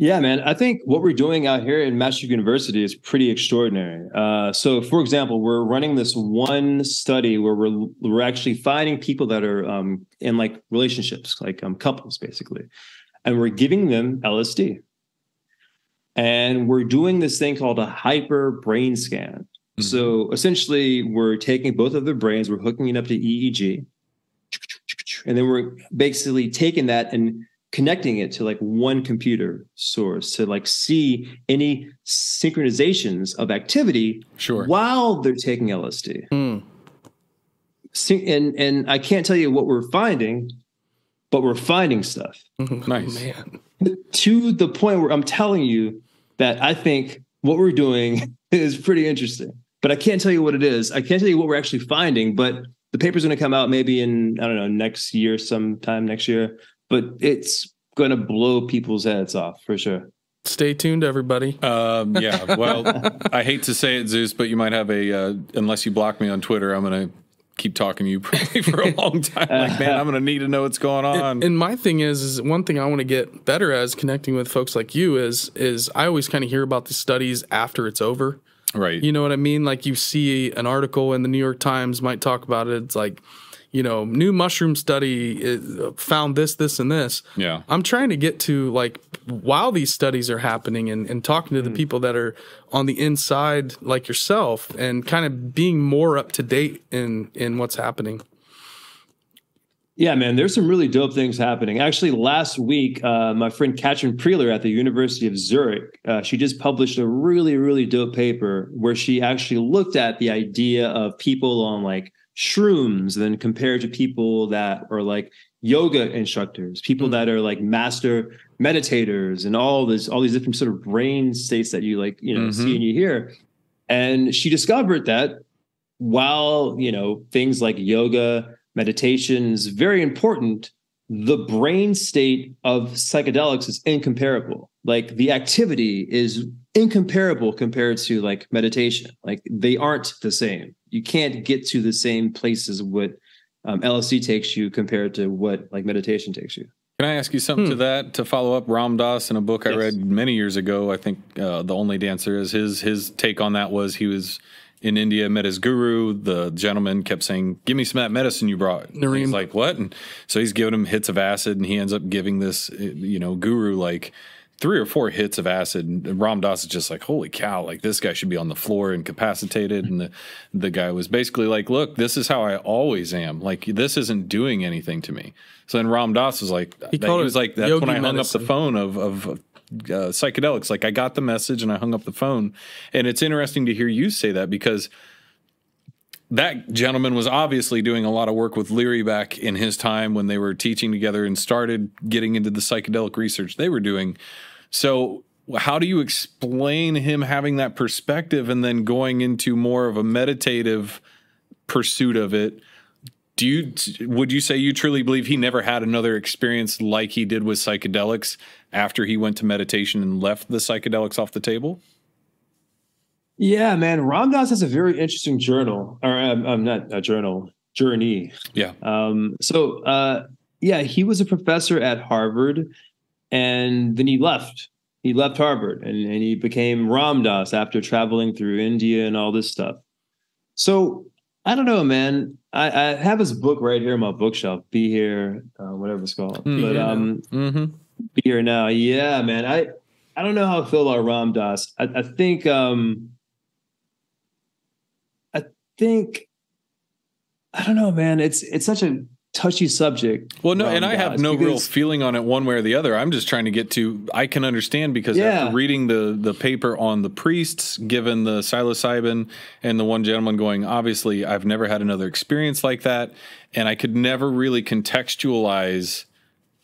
Yeah, man. I think what we're doing out here in Maastricht University is pretty extraordinary. Uh, so, for example, we're running this one study where we're we're actually finding people that are um, in like relationships, like um, couples, basically, and we're giving them LSD, and we're doing this thing called a hyper brain scan. So, essentially, we're taking both of their brains, we're hooking it up to EEG, and then we're basically taking that and connecting it to like one computer source to like see any synchronizations of activity Sure. while they're taking LSD. Hmm. Syn- And and I can't tell you what we're finding, but we're finding stuff Nice. Oh, man. to the point where I'm telling you that I think what we're doing is pretty interesting. But I can't tell you what it is. I can't tell you what we're actually finding, but the paper's going to come out maybe in I don't know next year, sometime next year. But it's going to blow people's heads off for sure. Stay tuned, everybody. Um, yeah. Well, I hate to say it, Zeus, but you might have a. Uh, unless you block me on Twitter, I'm gonna keep talking to you probably for a long time. Like, man, I'm gonna need to know what's going on. And my thing is, is one thing I want to get better as connecting with folks like you is, is I always kind of hear about the studies after it's over. right. You know what I mean? Like you see an article in the New York Times might talk about it. It's like, you know, new mushroom study found this, this, and this. Yeah. I'm trying to get to like while these studies are happening and, and talking to the people that are on the inside, like yourself, and kind of being more up to date in in what's happening. Yeah, man, there's some really dope things happening. Actually, last week, uh, my friend Katrin Preller at the University of Zurich, uh, she just published a really, really dope paper where she actually looked at the idea of people on like shrooms, than compared to people that are like yoga instructors, people Mm. that are like master meditators, and all this, all these different sort of brain states that you like, you know, Mhm. see and you hear. And she discovered that while you know things like yoga meditation is very important the brain state of psychedelics is incomparable like the activity is incomparable compared to like meditation like they aren't the same you can't get to the same places what um, lsd takes you compared to what like meditation takes you Can I ask you something to that to follow up? Ram Dass in a book I read many years ago. I think uh, the only dancer is his his take on that was he was in India, met his guru. The gentleman kept saying, "Give me some of that medicine you brought." And Nareem. He's like, "What?" And so he's giving him hits of acid, and he ends up giving this, uh, you know, guru like three or four hits of acid, and Ram Dass is just like, "Holy cow! Like this guy should be on the floor incapacitated." And the the guy was basically like, "Look, this is how I always am. Like this isn't doing anything to me." So then Ram Dass was like, He that- he was like, "That's when I hung up the phone of of." Uh, psychedelics like i got the message and i hung up the phone and it's interesting to hear you say that because that gentleman was obviously doing a lot of work with Leary back in his time when they were teaching together and started getting into the psychedelic research they were doing. So, how do you explain him having that perspective and then going into more of a meditative pursuit of it? Do you would you say you truly believe he never had another experience like he did with psychedelics after he went to meditation and left the psychedelics off the table? Yeah, man. Ram Dass has a very interesting journal, or um, um, not a journal, journey. Yeah. Um, so, uh, yeah, he was a professor at Harvard, and then he left. He left Harvard, and, and he became Ram Dass after traveling through India and all this stuff. So, I don't know, man. I, I have his book right here in my bookshelf. Be here, uh, whatever it's called. Hmm. But um, Mm-hmm. be here now. Yeah, man. I I don't know how I feel about Ram Dass. I, I think um I think I don't know, man. It's it's such a touchy subject. Well, no, and I have no real feeling on it one way or the other. I'm just trying to get to. I can understand because Yeah. after reading the the paper on the priests, given the psilocybin, and the one gentleman going, obviously, I've never had another experience like that, and I could never really contextualize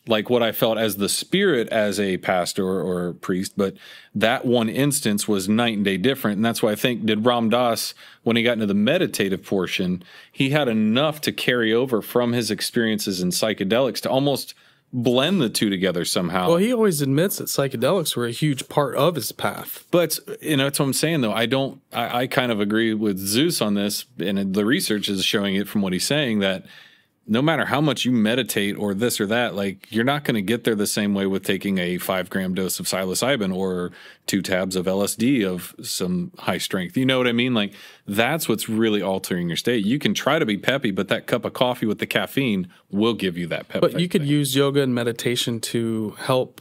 like what I felt as the spirit as a pastor or priest, but that one instance was night and day different. And that's why I think did Ram Dass, when he got into the meditative portion, he had enough to carry over from his experiences in psychedelics to almost blend the two together somehow. Well, he always admits that psychedelics were a huge part of his path. But you know, that's what I'm saying though. I don't. I, I kind of agree with Zeus on this, and the research is showing it from what he's saying that no matter how much you meditate or this or that, like you're not going to get there the same way with taking a five gram dose of psilocybin or two tabs of LSD of some high strength. You know what I mean? Like that's what's really altering your state. You can try to be peppy, but that cup of coffee with the caffeine will give you that pep. But you could thing. use yoga and meditation to help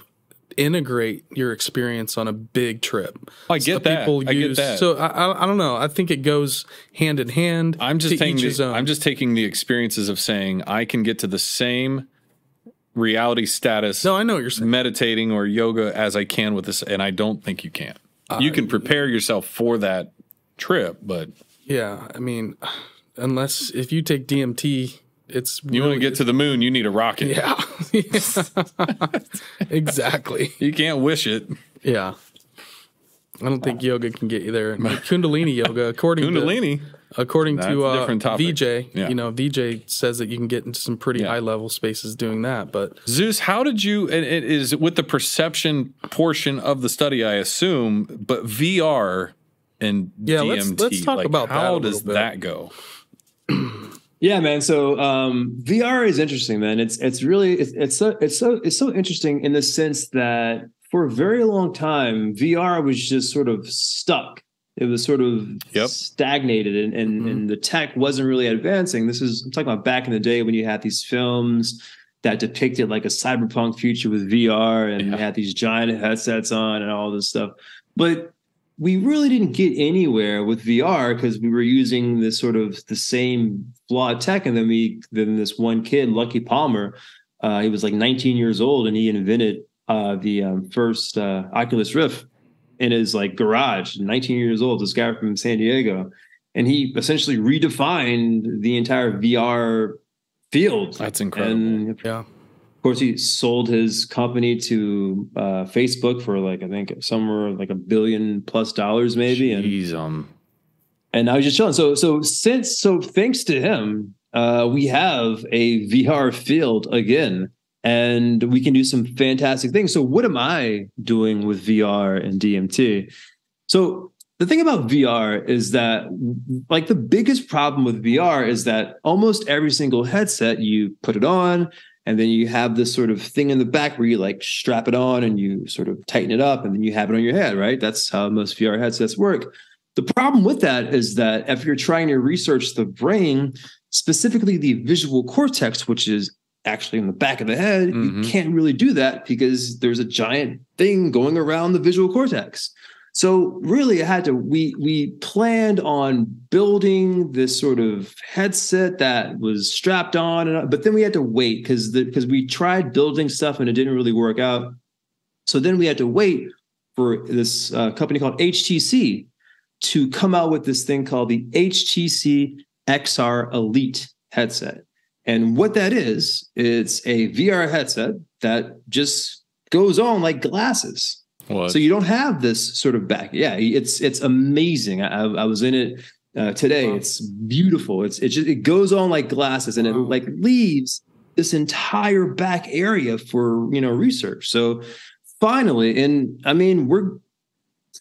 integrate your experience on a big trip. I get that. I get that. So I, I, I don't know. I think it goes hand in hand. I'm just taking the. I'm just taking the experiences of saying I can get to the same reality status no, I know what you're saying. meditating or yoga as I can with this, and I don't think you can. Uh, you can prepare yourself for that trip, but Yeah, I mean, unless if you take DMT, it's you want to get to the moon, you need a rocket. yeah, exactly. You can't wish it. Yeah. I don't think yoga can get you there. Kundalini yoga, according Kundalini. to according That's to uh. VJ, Yeah. you know, VJ says that you can get into some pretty Yeah. high level spaces doing that. But Zeus, how did you? And it is with the perception portion of the study, I assume, but VR and Yeah, DMT. let's- let's talk like, about that how does bit. that go? Yeah, man. So um, VR is interesting, man. It's it's really it's it's so it's so it's so interesting in the sense that for a very long time, VR was just sort of stuck. It was sort of Yep. stagnated, and and, Mhm. and the tech wasn't really advancing. This is I'm talking about back in the day when you had these films that depicted like a cyberpunk future with VR, and you had these giant headsets on and all this stuff. But we really didn't get anywhere with VR because we were using this sort of the same flawed tech. And then we, then this one kid, Lucky Palmer, uh, he was like 19 years old and he invented uh, the um, first uh, Oculus Rift in his like garage. 19 years old, this guy from San Diego, and he essentially redefined the entire VR field. That's incredible. And yeah, of course, he sold his company to uh, Facebook for like I think somewhere like a billion plus dollars, maybe. And Jeez, um, and I was just chilling. So so since so thanks to him, uh, we have a VR field again, and we can do some fantastic things. So what am I doing with VR and DMT? So the thing about VR is that like the biggest problem with VR is that almost every single headset you put it on and then you have this sort of thing in the back where you like strap it on and you sort of tighten it up and then you have it on your head, right? That's how most VR headsets work. The problem with that is that if you're trying to research the brain, specifically the visual cortex, which is actually in the back of the head, mm-hmm. you can't really do that because there's a giant thing going around the visual cortex. So really I had to we we planned on building this sort of headset that was strapped on and but then we had to wait because because we tried building stuff and it didn't really work out. So then we had to wait for this uh, company called HTC to come out with this thing called the HTC XR Elite headset. And what that is, it's a VR headset that just goes on like glasses. What? So you don't have this sort of back. Yeah, it's it's amazing. I, I was in it uh, today. Wow. It's beautiful. It's it just it goes on like glasses, and wow. it like leaves this entire back area for you know research. So finally, and I mean we're,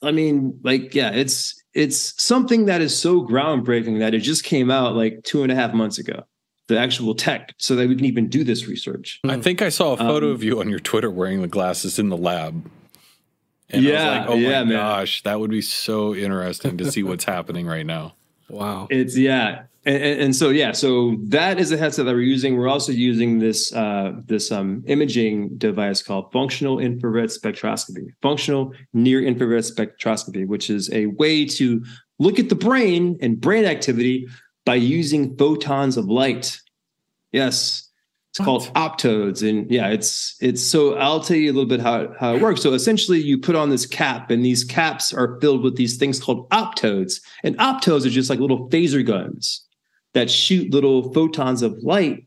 I mean like yeah, it's it's something that is so groundbreaking that it just came out like two and a half months ago the actual tech so that we can even do this research. I think I saw a photo um, of you on your Twitter wearing the glasses in the lab. And yeah, like, oh yeah, my gosh, that would be so interesting to see what's happening right now. Wow. It's yeah. And, and, and, so yeah, so that is the headset that we're using. We're also using this uh, this um, imaging device called functional infrared spectroscopy, functional near infrared spectroscopy, which is a way to look at the brain and brain activity by using photons of light. Yes, it's called optodes, and yeah, it's it's. So I'll tell you a little bit how how it works. So essentially, you put on this cap, and these caps are filled with these things called optodes, and optodes are just like little phaser guns that shoot little photons of light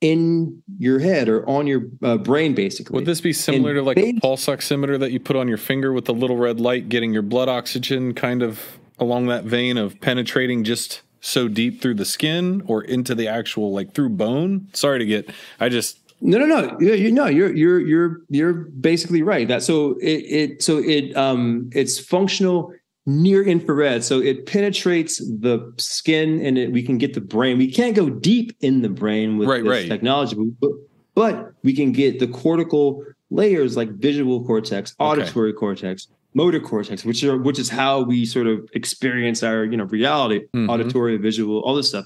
in your head or on your uh, brain basically would this be similar and to like a pulse oximeter that you put on your finger with the little red light getting your blood oxygen kind of along that vein of penetrating just so deep through the skin or into the actual like through bone? Sorry to get. I just no, no, no. You, you know, you're you're you're you're basically right. That so it it so it um it's functional near infrared, so it penetrates the skin and it, we can get the brain. We can't go deep in the brain with right, this right. technology, but but we can get the cortical layers like visual cortex, auditory okay. cortex, motor cortex, which are which is how we sort of experience our you know reality, mm-hmm. auditory, visual, all this stuff.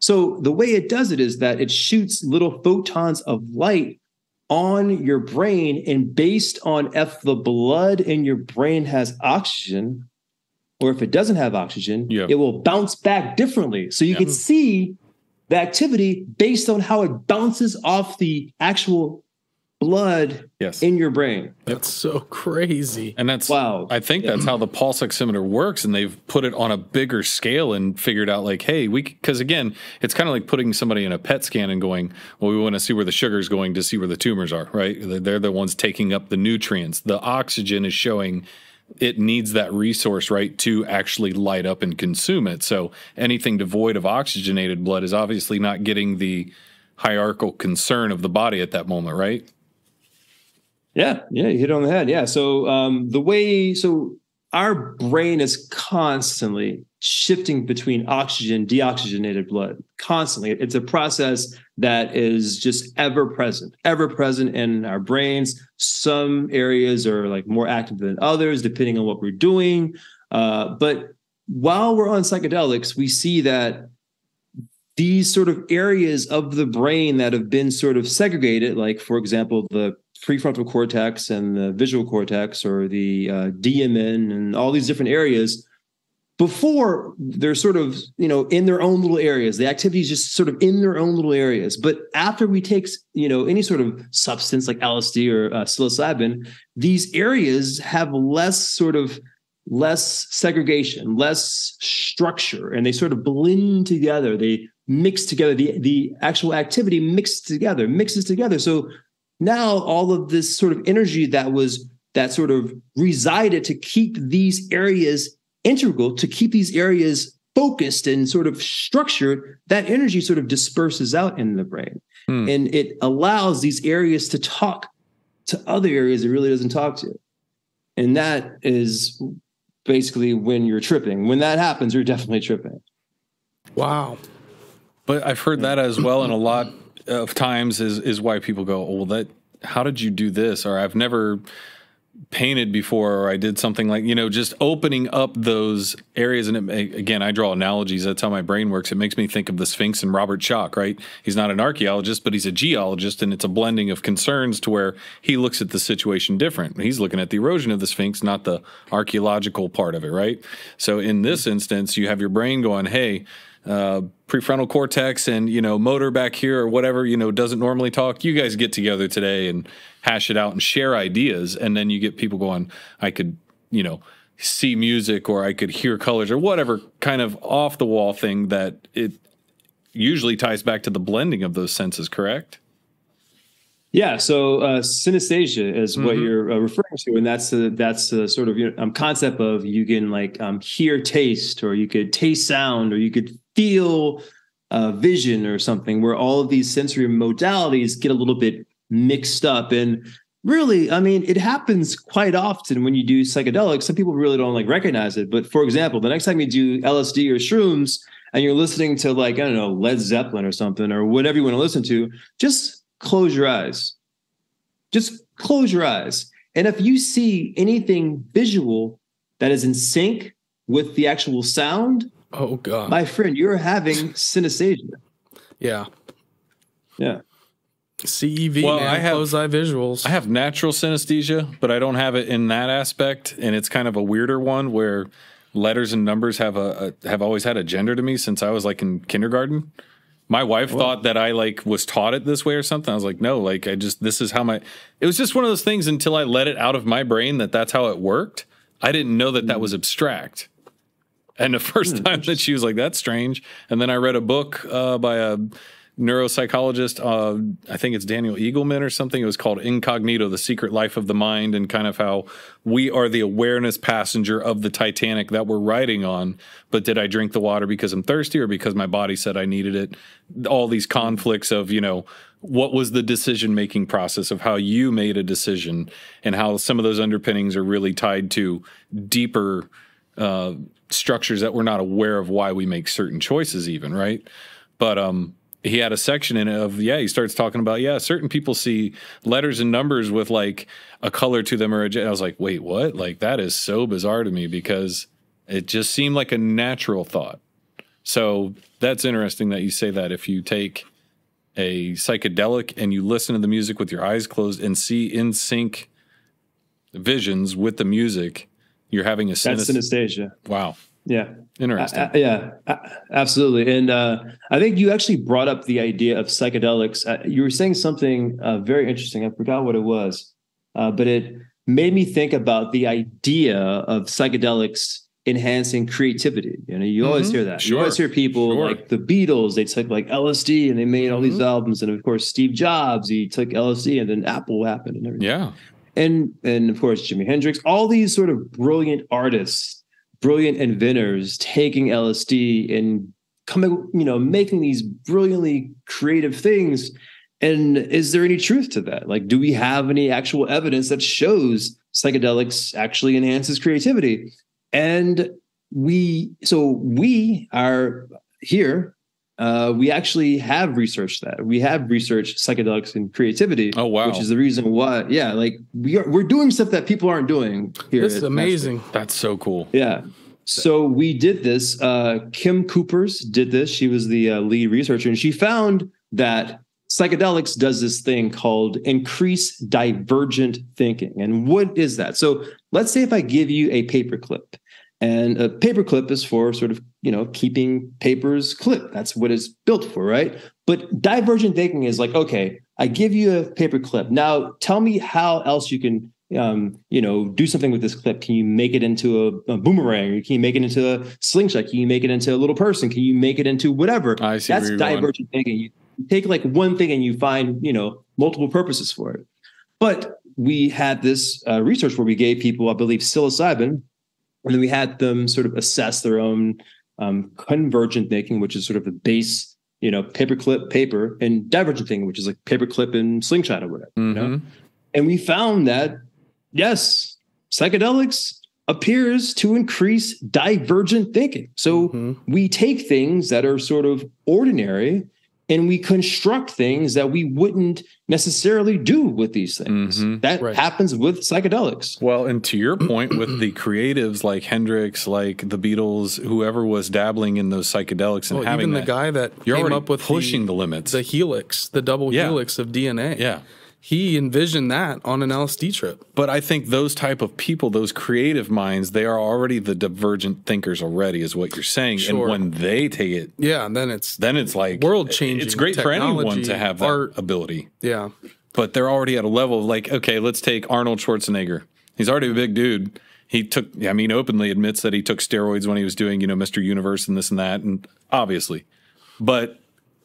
So the way it does it is that it shoots little photons of light on your brain, and based on if the blood in your brain has oxygen, or if it doesn't have oxygen, it will bounce back differently. So you can see the activity based on how it bounces off the actual blood yes. in your brain. That's so crazy. And that's wow. I think that's how the pulse oximeter works and they've put it on a bigger scale and figured out like hey, we cuz again, it's kind of like putting somebody in a PET scan and going, well we want to see where the sugar's going to see where the tumors are, right? They're the ones taking up the nutrients. The oxygen is showing it needs that resource right to actually light up and consume it. So anything devoid of oxygenated blood is obviously not getting the hierarchical concern of the body at that moment, right? Yeah, yeah, you hit it on the head. Yeah. So um, the way so our brain is constantly shifting between oxygen, deoxygenated blood, constantly. It's a process that is just ever present, ever present in our brains. Some areas are like more active than others, depending on what we're doing. Uh, but while we're on psychedelics, we see that these sort of areas of the brain that have been sort of segregated, like, for example, the prefrontal cortex and the visual cortex or the uh, DMN and all these different areas before they're sort of you know in their own little areas the activity is just sort of in their own little areas. But after we take you know any sort of substance like lsd or uh, psilocybin these areas have less sort of less segregation less structure and they sort of blend together. They mix together the the actual activity mixed together mixes together. So now all of this sort of energy that was that sort of resided to keep these areas integral to keep these areas focused and sort of structured that energy sort of disperses out in the brain. Hmm. and it allows these areas to talk to other areas it really doesn't talk to. And that is basically when you're tripping. When that happens you're definitely tripping. Wow but i've heard that as well and a lot of times is is why people go, oh, well, that how did you do this? Or I've never painted before or I did something like, you know, just opening up those areas. And it, again, I draw analogies. That's how my brain works. It makes me think of the Sphinx and Robert Schoch, right? He's not an archaeologist, but he's a geologist. And it's a blending of concerns to where he looks at the situation different. He's looking at the erosion of the Sphinx, not the archaeological part of it, right? So in this instance, you have your brain going, hey, uh, prefrontal cortex and you know motor back here or whatever you know doesn't normally talk you guys get together today and hash it out and share ideas and then you get people going i could you know see music or i could hear colors or whatever kind of off the wall thing that it usually ties back to the blending of those senses correct yeah, so uh, synesthesia is mm-hmm. what you're uh, referring to, and that's the that's the sort of you know, um, concept of you can like um, hear taste, or you could taste sound, or you could feel uh, vision, or something. Where all of these sensory modalities get a little bit mixed up, and really, I mean, it happens quite often when you do psychedelics. Some people really don't like recognize it, but for example, the next time you do LSD or shrooms, and you're listening to like I don't know Led Zeppelin or something, or whatever you want to listen to, just close your eyes. Just close your eyes. And if you see anything visual that is in sync with the actual sound, oh god, my friend, you're having synesthesia. Yeah, yeah. CEV, well, man, I have close eye visuals. I have natural synesthesia, but I don't have it in that aspect, and it's kind of a weirder one where letters and numbers have a, a have always had a gender to me since I was like in kindergarten. My wife Whoa. thought that I like was taught it this way or something. I was like, no, like I just this is how my. It was just one of those things until I let it out of my brain that that's how it worked. I didn't know that that hmm. was abstract. And the first hmm, time that she was like, "That's strange," and then I read a book uh, by a neuropsychologist. Uh, I think it's Daniel Eagleman or something. It was called Incognito: The Secret Life of the Mind, and kind of how we are the awareness passenger of the Titanic that we're riding on. But did I drink the water because I'm thirsty or because my body said I needed it? All these conflicts of you know what was the decision making process of how you made a decision and how some of those underpinnings are really tied to deeper uh, structures that we're not aware of why we make certain choices even right? But um he had a section in it of yeah he starts talking about yeah certain people see letters and numbers with like a color to them or a, I was like wait what? Like that is so bizarre to me because it just seemed like a natural thought. So that's interesting that you say that. If you take a psychedelic and you listen to the music with your eyes closed and see in sync visions with the music you're having a that's synesthesia wow yeah. Interesting. Uh, yeah, uh, absolutely. And uh, I think you actually brought up the idea of psychedelics. Uh, you were saying something uh, very interesting. I forgot what it was, uh, but it made me think about the idea of psychedelics enhancing creativity. You know, you mm-hmm. always hear that. Sure. You always hear people sure. like the Beatles, they took like LSD and they made mm-hmm. all these mm-hmm. albums. And of course, Steve Jobs, he took LSD and then Apple happened and everything. Yeah. And and of course Jimi Hendrix, all these sort of brilliant artists brilliant inventors taking LSD and coming, you know, making these brilliantly creative things. And is there any truth to that? Like, do we have any actual evidence that shows psychedelics actually enhances creativity? And we, so we are here uh, we actually have researched that. We have researched psychedelics and creativity. Oh wow! Which is the reason why, yeah, like we are we're doing stuff that people aren't doing here. This is amazing. That's so cool. Yeah. So we did this. Uh, Kim Kuypers did this. She was the uh, lead researcher, and she found that psychedelics does this thing called increase divergent thinking. And what is that? So let's say if I give you a paperclip and a paperclip is for sort of, you know, keeping papers clipped. That's what it's built for, right? But divergent thinking is like, okay, I give you a paperclip. Now tell me how else you can um, you know, do something with this clip. Can you make it into a, a, boomerang? Can you make it into a slingshot? Can you make it into a little person? Can you make it into whatever? I see That's divergent going. thinking. You take like one thing and you find, you know, multiple purposes for it. But we had this uh, research where we gave people, I believe, psilocybin and then we had them sort of assess their own um, convergent thinking, which is sort of the base, you know, paperclip paper, and divergent thinking, which is like paperclip and slingshot or whatever. Mm-hmm. You know? Mm-hmm. And we found that yes, psychedelics appears to increase divergent thinking. So mm-hmm. we take things that are sort of ordinary and we construct things that we wouldn't necessarily do with these things. Mhm. That Right. happens with psychedelics. Well, and to your point, with the creatives like Hendrix, like the Beatles, whoever was dabbling in those psychedelics and Well, having even the that, guy that you're came up with pushing the, the limits. the helix, the double Yeah. helix of DNA. yeah. He envisioned that on an LSD trip. But I think those type of people, those creative minds, they are already the divergent thinkers already, is what you're saying. Sure. And when they take it, Yeah, and then it's then it's like World-changing It's great for anyone to have that art. ability. yeah. But they're already at a level of like, okay, let's take Arnold Schwarzenegger. He's already a big dude. He took, I mean, openly admits that he took steroids when he was doing, you know, Mr. Universe and this and that, and obviously, but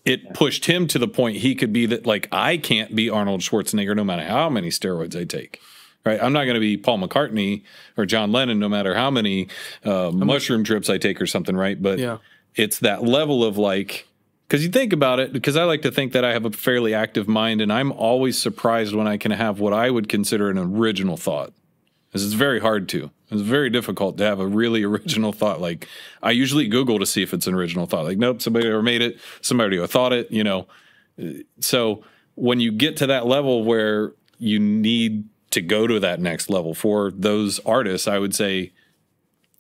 it pushed him to the point he could be that like I can't be Arnold Schwarzenegger no matter how many steroids I take. Right, I'm not going to be Paul McCartney or John Lennon no matter how many uh, mushroom trips I take or something. Right, but Yeah. it's that level of like because you think about it because i like to think that i have a fairly active mind and i'm always surprised when i can have what i would consider an original thought because it's very hard to it's very difficult to have a really original thought like i usually google to see if it's an original thought like nope somebody ever made it somebody who thought it you know so when you get to that level where you need to go to that next level for those artists i would say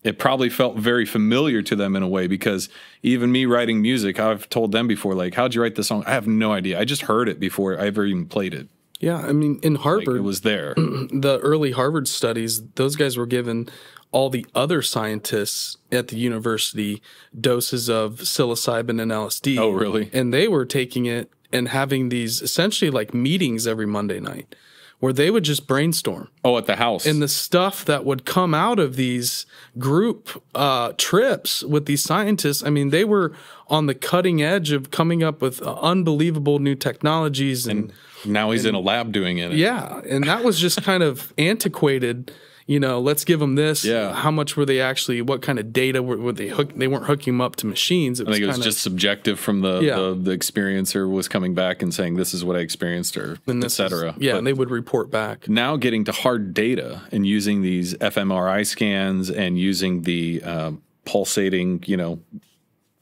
it probably felt very familiar to them in a way because even me writing music, I've told them before, like, how'd you write the song? I have no idea. I just heard it before I ever even played it. Yeah, I mean, in Like, Harvard, it was there. the early Harvard studies, those guys were given all the other scientists at the university doses of psilocybin and LSD. Oh, really? And they were taking it and having these essentially like meetings every Monday night where they would just brainstorm. Oh, at the house. And the stuff that would come out of these group uh, trips with these scientists, I mean, they were on the cutting edge of coming up with uh, unbelievable new technologies and now he's in a lab doing it. yeah, and that was just kind of antiquated. You know, let's give them this. Yeah. How much were they actually? What kind of data were, were they hook? They weren't hooking them up to machines. It I think it was kinda, just subjective from the, Yeah. the the experiencer was coming back and saying this is what I experienced or and et this is- cetera. Yeah, But and they would report back. now getting to hard data and using these fMRI scans and using the um, pulsating, you know,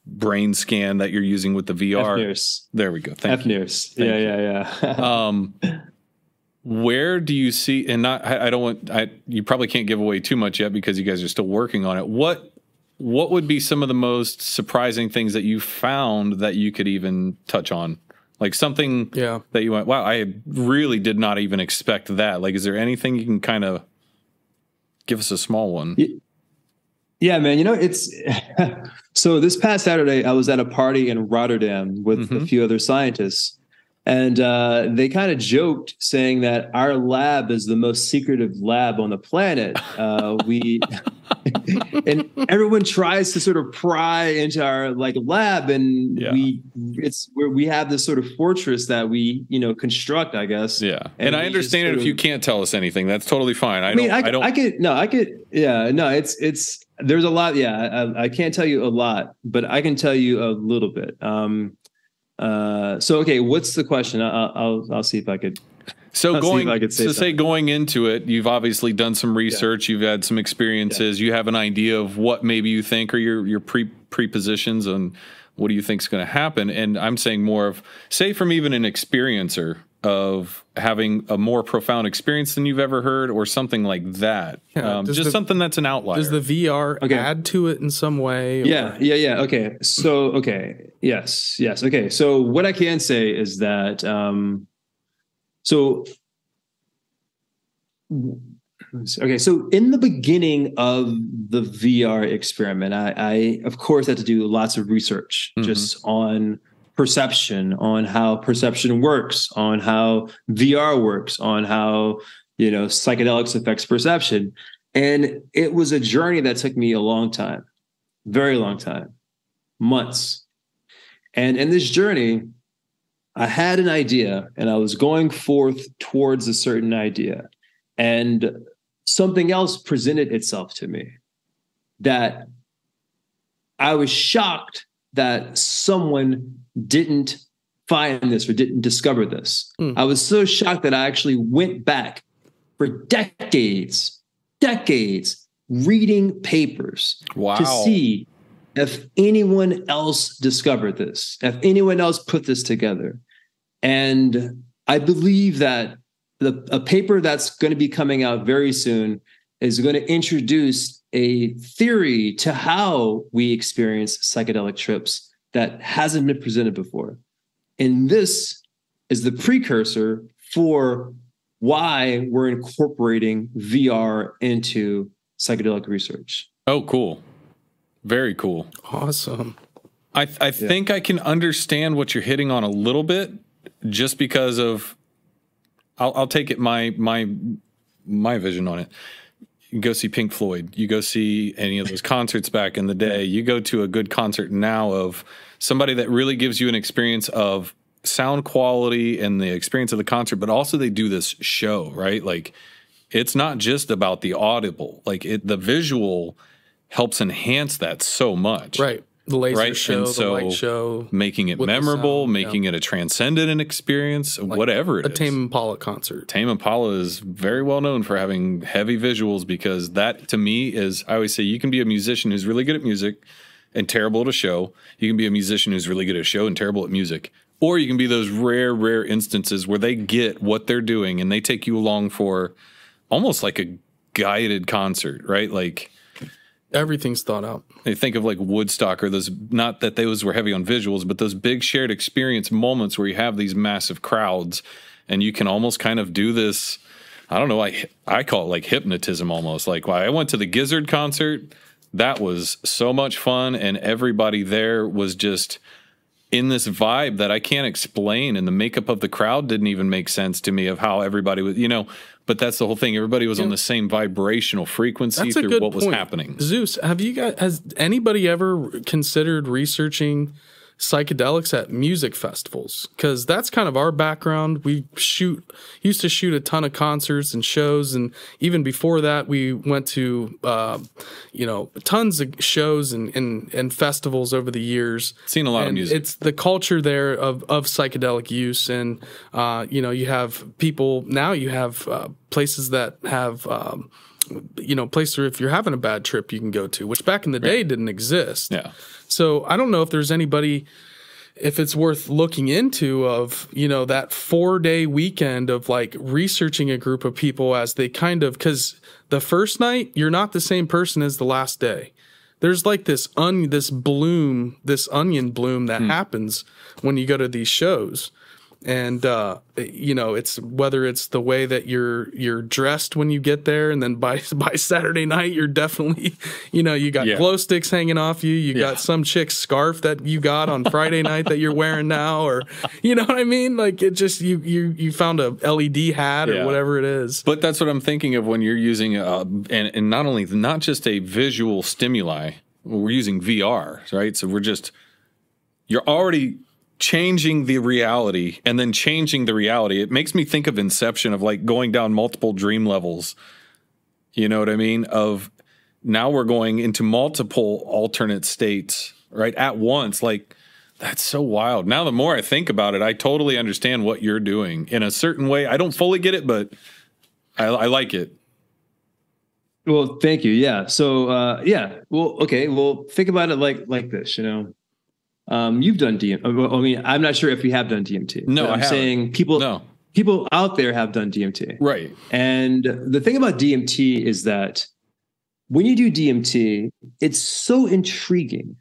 brain scan that you're using with the VR. FNIRS. There we go. Thank you. FNIRS. Yeah, yeah, yeah. Um, where do you see? And not, I, I don't want. I you probably can't give away too much yet because you guys are still working on it. What what would be some of the most surprising things that you found that you could even touch on? Like something Yeah. that you went, wow, I really did not even expect that. Like, is there anything you can kind of give us a small one? Yeah, man. You know, it's so this past Saturday, I was at a party in Rotterdam with a Mhm. few other scientists. And uh, they kind of joked saying that our lab is the most secretive lab on the planet. Uh, we and everyone tries to sort of pry into our like lab, and Yeah. we it's where we have this sort of fortress that we you know construct, I guess. Yeah, and, And I understand it if sort you can't tell us anything. That's totally fine. I, I mean, don't. I, I don't. I could no, I could yeah, no, it's it's there's a lot. Yeah, I, I can't tell you a lot, but I can tell you a little bit. Um, uh, so okay, what's the question? I'll I'll, I'll see if I could. So see going if I could say to say going into it, you've obviously done some research. You've had some experiences. You have an idea of what maybe you think are your your pre prepositions and what do you think is going to happen. And I'm saying more of say from even an experiencer of having a more profound experience than you've ever heard or something like that. Yeah, um, just the- something that's an outlier. Does the VR Okay. add to it in some way? or- Yeah, yeah, yeah. Okay, so okay, yes, yes. Okay, so what I can say is that um, so okay so in the beginning of the vr experiment i, I of course had to do lots of research Mhm. just on perception on how perception works on how vr works on how you know psychedelics affects perception. And it was a journey that took me a long time very long time months. And in this journey i had an idea and i was going forth towards a certain idea. And something else presented itself to me that I was shocked that someone didn't find this or didn't discover this. Hmm. I was so shocked that I actually went back for decades, decades reading papers wow. to see if anyone else discovered this, if anyone else put this together. And I believe that the, a paper that's going to be coming out very soon is going to introduce a theory to how we experience psychedelic trips that hasn't been presented before. And this is the precursor for why we're incorporating VR into psychedelic research. Oh, cool. Very cool. Awesome. I, I yeah. think I can understand what you're hitting on a little bit just because of I'll, I'll take it my my my vision on it. You go see Pink Floyd. You go see any of those concerts back in the day. You go to a good concert now of somebody that really gives you an experience of sound quality and the experience of the concert, but also they do this show, right? Like it's not just about the audible. Like it the visual helps enhance that so much. Right. The laser right? show, and so light show, making it memorable, sound, making yeah. it a transcendent experience, like whatever it a is. Tame Impala concert. Tame Impala is very well known for having heavy visuals because that, to me, is I always say you can be a musician who's really good at music and terrible at a show. You can be a musician who's really good at a show and terrible at music. Or you can be those rare, rare instances where they get what they're doing and they take you along for almost like a guided concert, right? Like Everything's thought out. I think of like Woodstock or those, not that those were heavy on visuals, but those big shared experience moments where you have these massive crowds and you can almost kind of do this. I don't know. I, I call it like hypnotism almost. Like why I went to the Gizzard concert, that was so much fun. And everybody there was just in this vibe that I can't explain. And the makeup of the crowd didn't even make sense to me of how everybody was, you know, but that's the whole thing. Everybody was yeah. on the same vibrational frequency through what point. was happening. Zeus, have you got has anybody ever considered researching psychedelics at music festivals because that's kind of our background. We shoot used to shoot a ton of concerts and shows, and even before that, we went to uh, you know tons of shows and, and and festivals over the years. Seen a lot and of music. It's the culture there of of psychedelic use, and uh, you know you have people now. You have uh, places that have. Um, you know, places where if you're having a bad trip, you can go to, which back in the day didn't exist. Yeah. So I don't know if there's anybody, if it's worth looking into of, you know, that four day weekend of like researching a group of people as they kind of, cause the first night, you're not the same person as the last day. There's like this un, this bloom, this onion bloom that hmm. happens when you go to these shows and uh, you know it's whether it's the way that you're you're dressed when you get there and then by by saturday night you're definitely you know you got yeah. glow sticks hanging off you you yeah. got some chick's scarf that you got on friday night that you're wearing now or you know what i mean like it just you you you found a led hat or whatever it is but that's what i'm thinking of when you're using uh, and, and not only not just a visual stimuli we're using vr right so we're just you're already changing the reality and then changing the reality. It makes me think of Inception of like going down multiple dream levels. You know what I mean? Of now we're going into multiple alternate states, right? At once. Like that's so wild. Now the more I think about it, I totally understand what you're doing in a certain way. I don't fully get it, but I, I like it. Well, thank you. Yeah. So, uh, yeah. Well, okay. Well, think about it like like this. You know, um, you've done DMT. Uh, I mean, I'm not sure if you have done DMT. No, I'm saying people. No. People out there have done DMT. Right. And the thing about DMT is that when you do DMT, it's so intriguing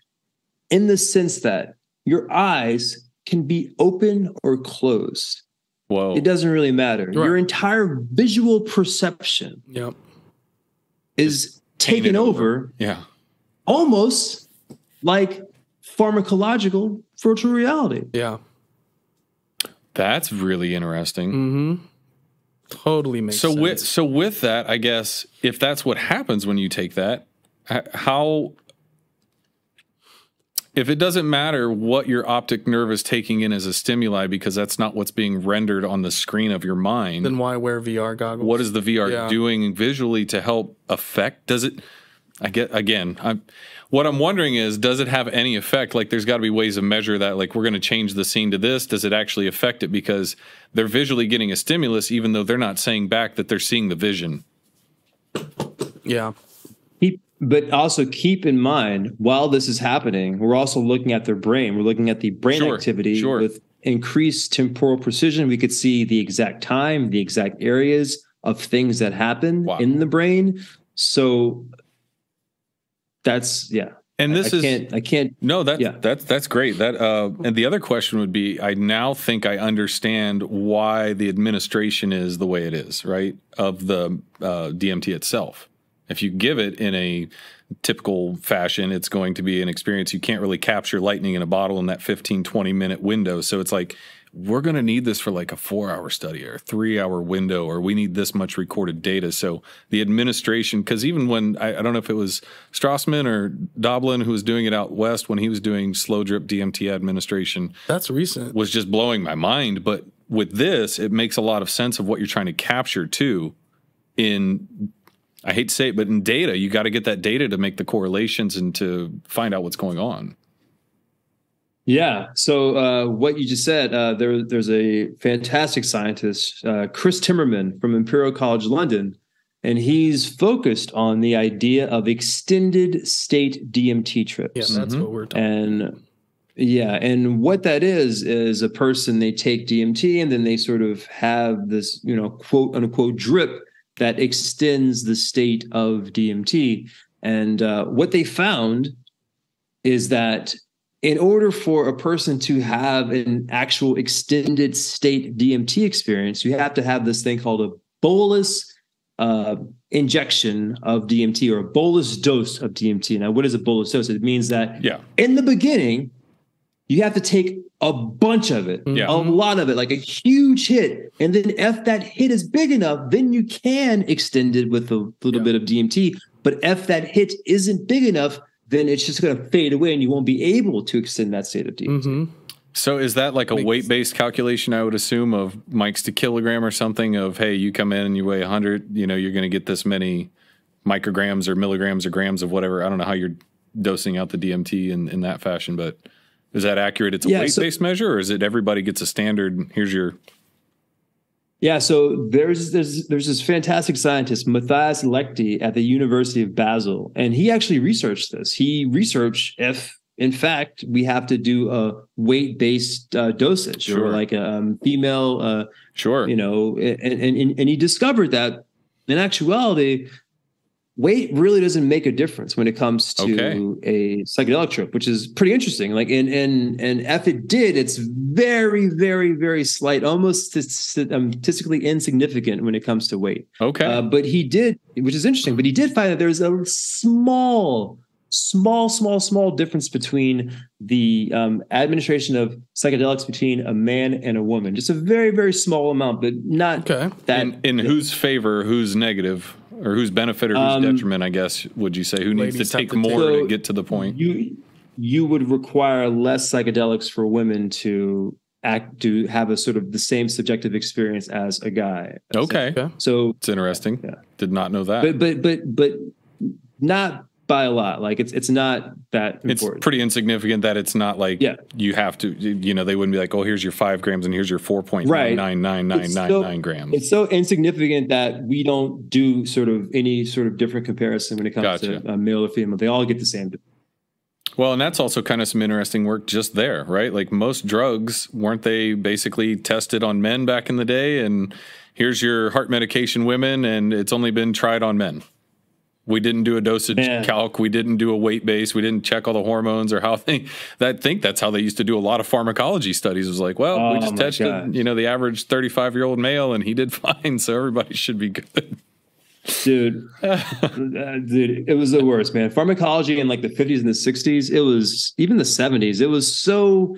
in the sense that your eyes can be open or closed. Whoa. It doesn't really matter. Right. Your entire visual perception yep. is taken over. over. Yeah. Almost like pharmacological virtual reality. Yeah. That's really interesting. Mm-hmm. Totally makes so sense. with so with that, I guess if that's what happens when you take that, how if it doesn't matter what your optic nerve is taking in as a stimuli because that's not what's being rendered on the screen of your mind, then why wear VR goggles? What is the VR yeah. doing visually to help affect? Does it? I get again. I'm what I'm wondering is, does it have any effect? Like, there's got to be ways to measure that. Like, we're going to change the scene to this. Does it actually affect it? Because they're visually getting a stimulus, even though they're not saying back that they're seeing the vision. Yeah. but also keep in mind while this is happening, we're also looking at their brain. We're looking at the brain Sure, activity sure. with increased temporal precision. We could see the exact time, the exact areas of things that happen Wow. in the brain. So that's yeah. And this I is can't I can't No, that Yeah. that's that's great. That uh, and the other question would be: I now think I understand why the administration is the way it is, right? Of the uh, DMT itself. If you give it in a typical fashion, it's going to be an experience you can't really capture lightning in a bottle in that 15, 20 minute window. So it's like, we're going to need this for like a four hour study or a three hour window, or we need this much recorded data. So the administration, because even when I, I don't know if it was Strassman or Doblin who was doing it out west when he was doing slow drip DMT administration, That's recent. was just blowing my mind. But with this, it makes a lot of sense of what you're trying to capture too. In I hate to say it, but in data, you got to get that data to make the correlations and to find out what's going on. Yeah. So uh, what you just said, uh, there, there's a fantastic scientist, uh, Chris Timmermann from Imperial College London, and he's focused on the idea of extended state DMT trips. Yeah, that's Mhm. what we're talking. And yeah, and what that is is a person they take DMT and then they sort of have this, you know, quote unquote drip that extends the state of DMT. And uh, what they found is that in order for a person to have an actual extended state DMT experience, you have to have this thing called a bolus uh, injection of DMT or a bolus dose of DMT. Now, what is a bolus dose? It means that Yeah. in the beginning, you have to take a bunch of it, Yeah. a lot of it, like a huge hit. And then if that hit is big enough, then you can extend it with a little Yeah. bit of DMT. But if that hit isn't big enough, then it's just going to fade away and you won't be able to extend that state of DMT. hmm So is that like a Makes- weight based calculation? I would assume of mics to kilogram or something. Of hey, you come in and you weigh hundred, you know, you're going to get this many micrograms or milligrams or grams of whatever. I don't know how you're dosing out the DMT in, in that fashion, but is that accurate? It's a Yeah, weight so- based measure, or is it everybody gets a standard? Here's your Yeah, so there's there's there's this fantastic scientist Matthias Liechti at the University of Basel, and he actually researched this. He researched if, in fact, we have to do a weight based uh, dosage Sure. or like a um, female, uh, sure. you know, and, and and he discovered that in actuality, weight really doesn't make a difference when it comes to Okay. a psychedelic trip, which is pretty interesting. Like, and and and if it did, it's very, very, very slight, almost um, statistically insignificant when it comes to weight. okay. Uh, but he did, which is interesting. But he did find that there's a small, small, small, small difference between the um, administration of psychedelics between a man and a woman. Just a very, very small amount, but not Okay. that. in in whose favor, whose negative, or whose benefit or whose Um, detriment? I guess would you say who needs to take to more take- to get to the point? you you would require less psychedelics for women to act to have a sort of the same subjective experience as a guy. Okay, Okay. So, it's interesting. Yeah. Did not know that. but but but but not by a lot. Like it's it's not that important. it's pretty insignificant that it's not like Yeah. you have to you know they wouldn't be like oh here's your five grams and here's your four point nine nine nine nine nine nine grams It's so insignificant that we don't do sort of any sort of different comparison when it comes Gotcha. to uh, male or female. They all get the same. well and that's also kind of some interesting work just there right like most drugs weren't they basically tested on men back in the day and here's your heart medication women and it's only been tried on men we didn't do a dosage Yeah. calc. We didn't do a weight base. We didn't check all the hormones or how they that think that's how they used to do a lot of pharmacology studies. It was like well we Oh just my tested you know the average 35 year old male and he did fine so everybody should be good. Dude uh, dude it was the worst man. Pharmacology in like the 50s and the 60s it was even the 70s it was so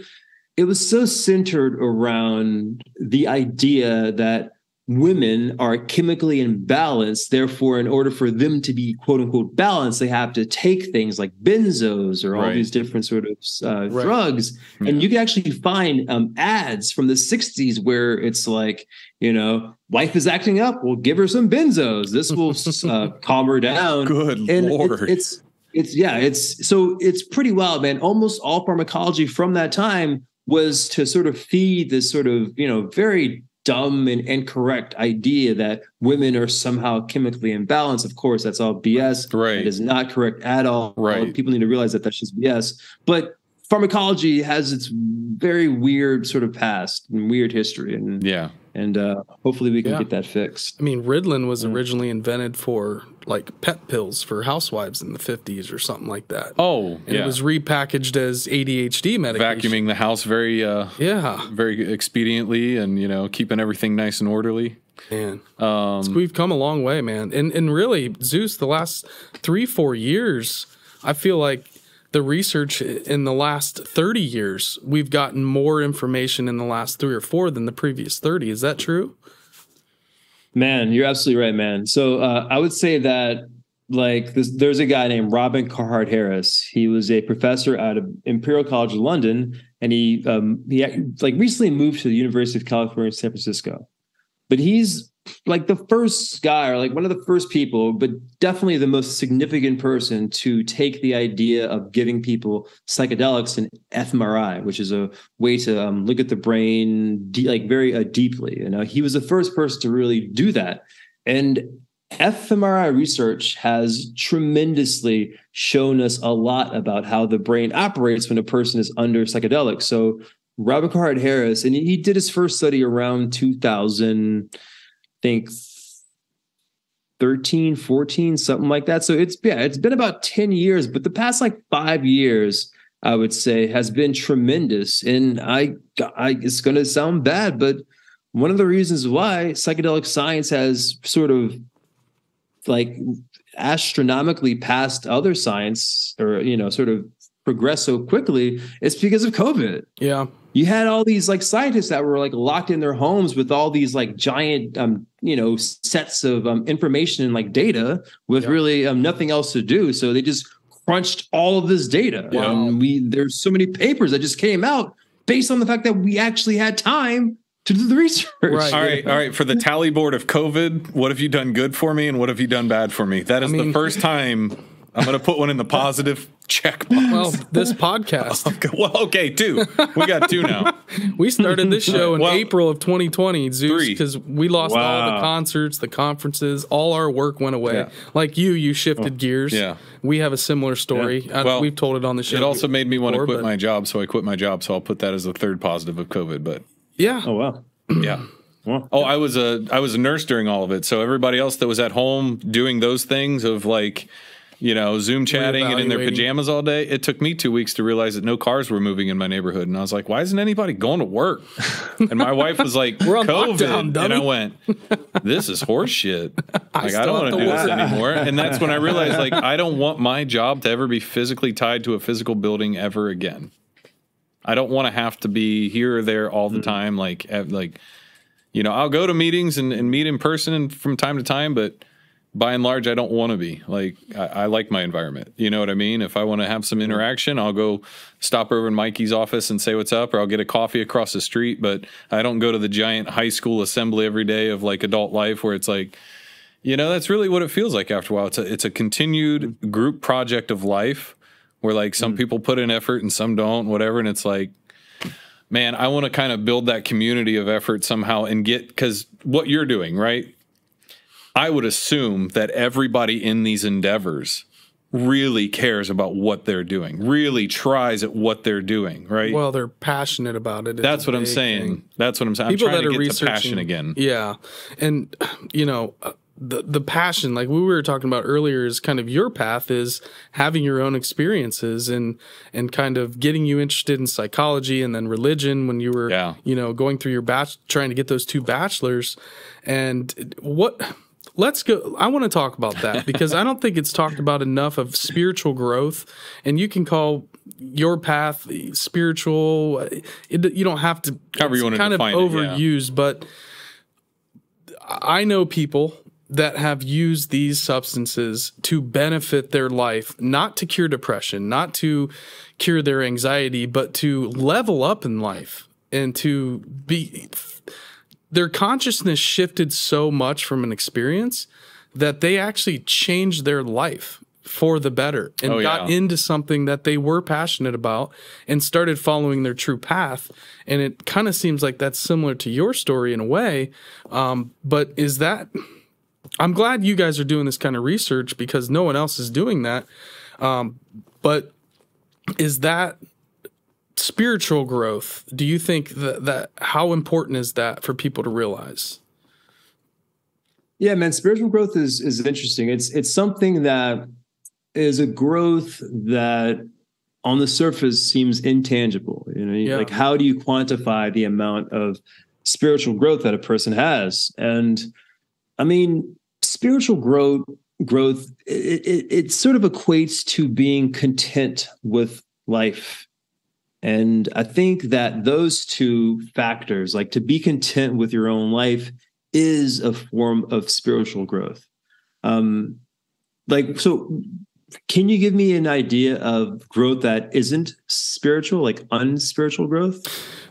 it was so centered around the idea that women are chemically imbalanced therefore in order for them to be quote unquote balanced they have to take things like benzos or all Right. these different sort of uh, Right. drugs Yeah. and you can actually find um, ads from the 60s where it's like you know wife is acting up we'll give her some benzos this will uh, calm her down good and lord it's, it's it's yeah it's so it's pretty wild man almost all pharmacology from that time was to sort of feed this sort of you know very dumb and incorrect idea that women are somehow chemically imbalanced. Of course, that's all BS. Right. It is not correct at all. Right. People need to realize that that's just BS. But pharmacology has its very weird sort of past and weird history, and Yeah. and uh, hopefully we can Yeah. get that fixed. I mean, Ritalin was originally invented for like pet pills for housewives in the 50s or something like that. Oh, and yeah. it was repackaged as ADHD medication. Vacuuming the house very, uh, Yeah, very expediently, and you know, keeping everything nice and orderly. man. Um, So we've come a long way, man. And and really, Zeus, the last three, four years, I feel like the research in the last 30 years, we've gotten more information in the last three or four than the previous 30. Is that true? Man, you're absolutely right, man. So uh, I would say that like this, there's a guy named Robin Carhart Harris. He was a professor at Imperial College of London, and he um, he like recently moved to the University of California, San Francisco. But he's like the first guy, or like one of the first people, but definitely the most significant person to take the idea of giving people psychedelics and fMRI, which is a way to um, look at the brain de- like very uh, deeply. You know, he was the first person to really do that, and fMRI research has tremendously shown us a lot about how the brain operates when a person is under psychedelics. So Robert Carhart Harris, and he did his first study around 2000, I think 13, 14, something like that. So it's yeah, it's been about 10 years, but the past like five years, I would say, has been tremendous. And I, I it's gonna sound bad, but one of the reasons why psychedelic science has sort of like astronomically past other science or you know sort of progress so quickly it's because of covid Yeah. You had all these like scientists that were like locked in their homes with all these like giant um you know sets of um, information and like data with Yeah. really um, nothing else to do so they just crunched all of this data Wow. and we there's so many papers that just came out based on the fact that we actually had time to do the research Right. all right, all right. For the tally board of COVID, what have you done good for me, and what have you done bad for me? That is mean- the first time I'm going to put one in the positive check box. Well, this podcast, well, okay, two. We got two now. we started this show in Well, April of 2020, Zeus, because we lost all the concerts, the conferences, all our work went away. Yeah. Like you, you shifted gears. Yeah. We have a similar story. Yeah. Uh, Well, we've told it on the show. It also made me want to quit but- my job, so I quit my job. So I'll put that as the third positive of COVID. But Yeah. oh wow yeah. Well, Oh, I was a I was a nurse during all of it. So everybody else that was at home doing those things of like, you know, Zoom chatting and in their pajamas all day, it took me two weeks to realize that no cars were moving in my neighborhood, and I was like, why isn't anybody going to work? And my wife was like, We're on COVID, lockdown, and I went, this is horse shit. Like I, still don't want to do this anymore. And that's when I realized like I don't want my job to ever be physically tied to a physical building ever again. I don't want to have to be here or there all the mm-hmm. time. Like, like, you know, I'll go to meetings and, and meet in person and from time to time, but by and large, I don't want to be. Like, I, I like my environment. You know what I mean? If I want to have some mm-hmm. interaction, I'll go stop over in Mikey's office and say what's up, or I'll get a coffee across the street. But I don't go to the giant high school assembly every day of like adult life where it's like, you know, that's really what it feels like after a while. It's a, it's a continued mm-hmm. group project of life where like some mm. people put in effort and some don't, whatever. And it's like, man, I want to kind of build that community of effort somehow and get because what you're doing, right? I would assume that everybody in these endeavors really cares about what they're doing, really tries at what they're doing, right? Well, they're passionate about it. That's what I'm saying. thing. That's what I'm saying. People I'm trying that are researching passion again. Yeah, and you know uh, the the passion, like we were talking about earlier, is kind of your path is having your own experiences and and kind of getting you interested in psychology and then religion when you were Yeah. you know going through your batch trying to get those two bachelors and what let's go i want to talk about that because i don't think it's talked about enough of spiritual growth and you can call your path spiritual it, you don't have to However you kind of define it, yeah. but i know people that have used these substances to benefit their life not to cure depression not to cure their anxiety but to level up in life and to be their consciousness shifted so much from an experience that they actually changed their life for the better and Oh, got yeah. into something that they were passionate about and started following their true path. And it kind of seems like that's similar to your story in a way. Um, but is that, I'm glad you guys are doing this kind of research because no one else is doing that. Um, but is that spiritual growth? Do you think that, that how important is that for people to realize? Yeah, man, spiritual growth is is interesting. It's it's something that is a growth that on the surface seems intangible. You know, Yeah. like how do you quantify the amount of spiritual growth that a person has? And I mean, spiritual growth growth it, it, it sort of equates to being content with life. And I think that those two factors, like to be content with your own life, is a form of spiritual growth. Um, like, so can you give me an idea of growth that isn't spiritual, like unspiritual growth?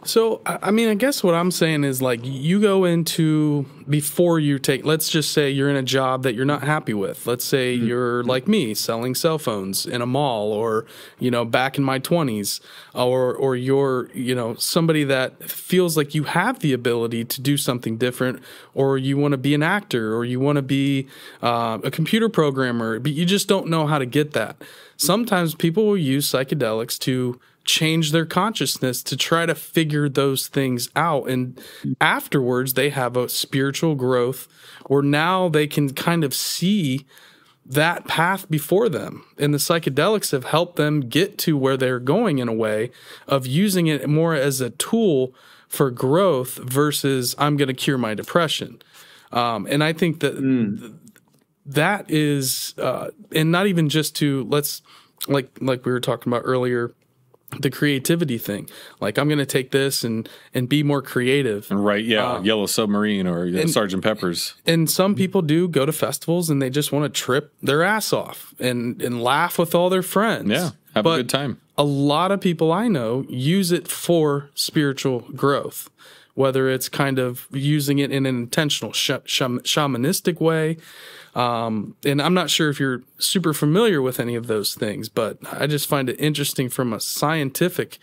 So, I mean, I guess what I'm saying is like you go into before you take, let's just say you're in a job that you're not happy with. Let's say mm-hmm. you're mm-hmm. like me, selling cell phones in a mall or, you know, back in my 20s, uh, or, or you're, you know, somebody that feels like you have the ability to do something different, or you want to be an actor, or you want to be uh, a computer programmer, but you just don't know how to get that. Sometimes people will use psychedelics to change their consciousness to try to figure those things out. And afterwards, they have a spiritual growth where now they can kind of see that path before them. And the psychedelics have helped them get to where they're going in a way of using it more as a tool for growth versus I'm going to cure my depression. Um, and I think that that is, uh, and not even just to let's like like we were talking about earlier, the creativity thing. Like I'm going to take this and and be more creative. And right, yeah, Uh, Yellow Submarine or yeah, Sergeant Pepper's. And some people do go to festivals and they just want to trip their ass off and and laugh with all their friends. Yeah, have But a good time. a lot of people I know use it for spiritual growth, whether it's kind of using it in an intentional sh- sham- shamanistic way. Um, and I'm not sure if you're super familiar with any of those things, but I just find it interesting from a scientific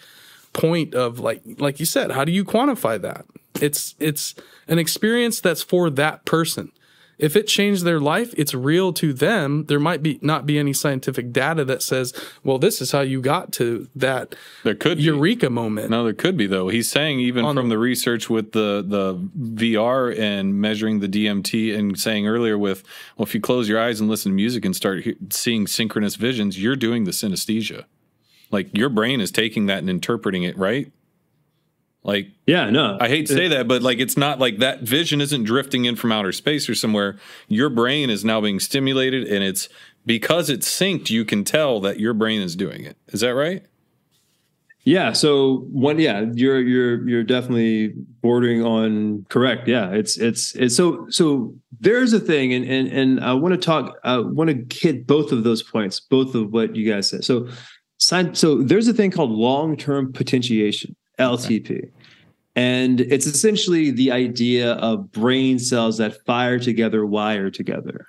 point of like like you said, how do you quantify that? It's it's an experience that's for that person. If it changed their life, it's real to them. There might be not be any scientific data that says, well, this is how you got to that There could be. eureka moment. No, there could be though. He's saying even On from the research with the the VR and measuring the DMT, and saying earlier with well, if you close your eyes and listen to music and start seeing synchronous visions, you're doing the synesthesia. Like your brain is taking that and interpreting it, right? Like Yeah, no. I hate to say that, but like it's not like that vision isn't drifting in from outer space or somewhere. Your brain is now being stimulated, and it's because it's synced. You can tell that your brain is doing it. Is that right? Yeah. So one, yeah, you're you're you're definitely bordering on correct. Yeah. It's it's it's so so there's a thing, and and and I want to talk. I want to hit both of those points, both of what you guys said. So, sign. So there's a thing called long term potentiation, LTP. And it's essentially the idea of brain cells that fire together, wire together.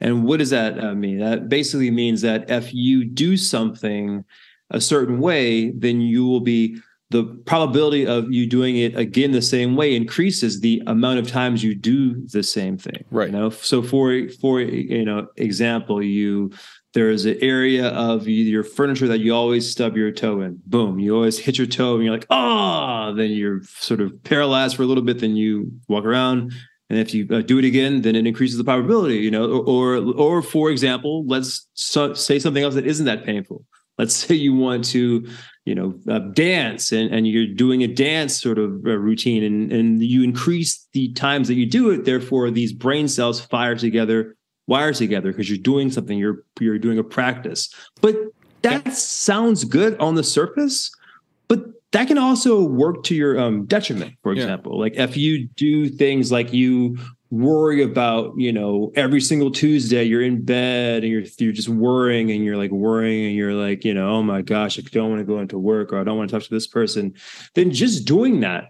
And what does that uh, mean? That basically means that if you do something a certain way, then you will be the probability of you doing it again the same way increases the amount of times you do the same thing. Right. You know, so for for you know example, you there is an area of your furniture that you always stub your toe in. Boom, you always hit your toe and you're like, oh, then you're sort of paralyzed for a little bit. Then you walk around, and if you uh, do it again, then it increases the probability. You know, or or, or for example, let's so, say something else that isn't that painful. Let's say you want to, you know, uh, dance and, and you're doing a dance sort of uh, routine and, and you increase the times that you do it. Therefore, these brain cells fire together, wire together because you're doing something, you're, you're doing a practice. But that sounds good on the surface, but that can also work to your um, detriment, for Yeah. example. Like if you do things like you worry about you know every single tuesday you're in bed and you're you're just worrying and you're like worrying and you're like you know oh my gosh i don't want to go into work or i don't want to talk to this person then just doing that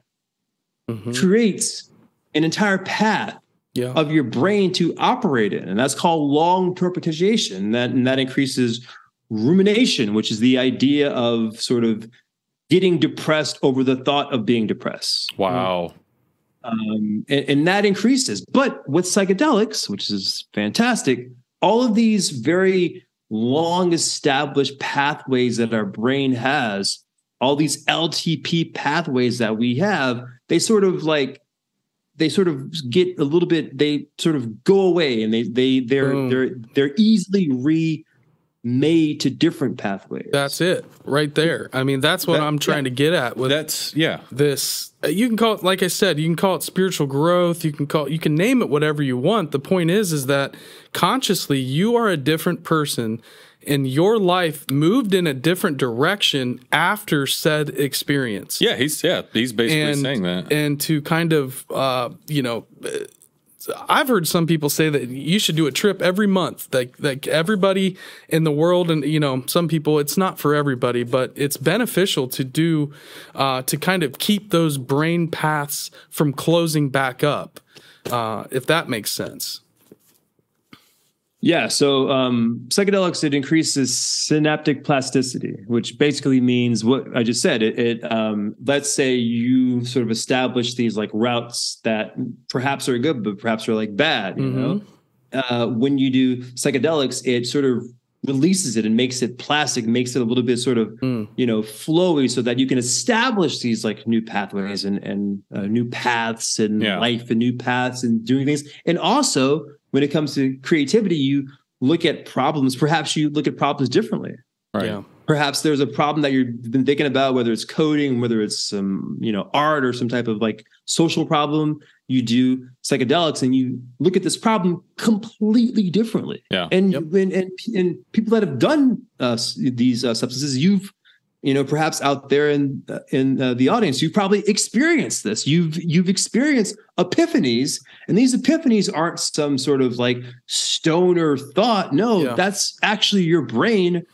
Mhm. creates an entire path Yeah. of your brain to operate in, and that's called long-term potentiation. And that and that increases rumination, which is the idea of sort of getting depressed over the thought of being depressed. Wow. Um, and, and that increases. But with psychedelics, which is fantastic, all of these very long established pathways that our brain has, all these LTP pathways that we have, they sort of like they sort of get a little bit they sort of go away and they they they're Boom. they're they're easily remade to different pathways. That's it right there. I mean, that's what That- I'm trying to get at with That's yeah. this. uh, You can call it, like I said, you can call it spiritual growth. You can call, you can name it whatever you want. The point is, is that consciously you are a different person, and your life moved in a different direction after said experience. Yeah, he's yeah, he's basically saying that. and to kind of uh, you know uh, I've heard some people say that you should do a trip every month. Like like everybody in the world, and you know, some people it's not for everybody, but it's beneficial to do uh, to kind of keep those brain paths from closing back up, uh, if that makes sense. Yeah, so um, psychedelics it increases synaptic plasticity, which basically means what I just said. It, it um, let's say you sort of establish these like routes that perhaps are good, but perhaps are like bad. You know, uh, when you do psychedelics, it sort of releases it and makes it plastic, makes it a little bit sort of you know flowy, so that you can establish these like new pathways and and uh, new paths and Yeah. life and new paths and doing things. And also, when it comes to creativity, you look at problems. Perhaps you look at problems differently Right. Yeah. perhaps there's a problem that you've been thinking about whether it's coding whether it's some you know art or some type of like social problem you do psychedelics and you look at this problem completely differently Yeah. and Yep. and, and and people that have done uh, these uh, substances you've you know perhaps out there in uh, in uh, the audience you've probably experienced this you've you've experienced epiphanies and these epiphanies aren't some sort of like stoner thought no Yeah. that's actually your brain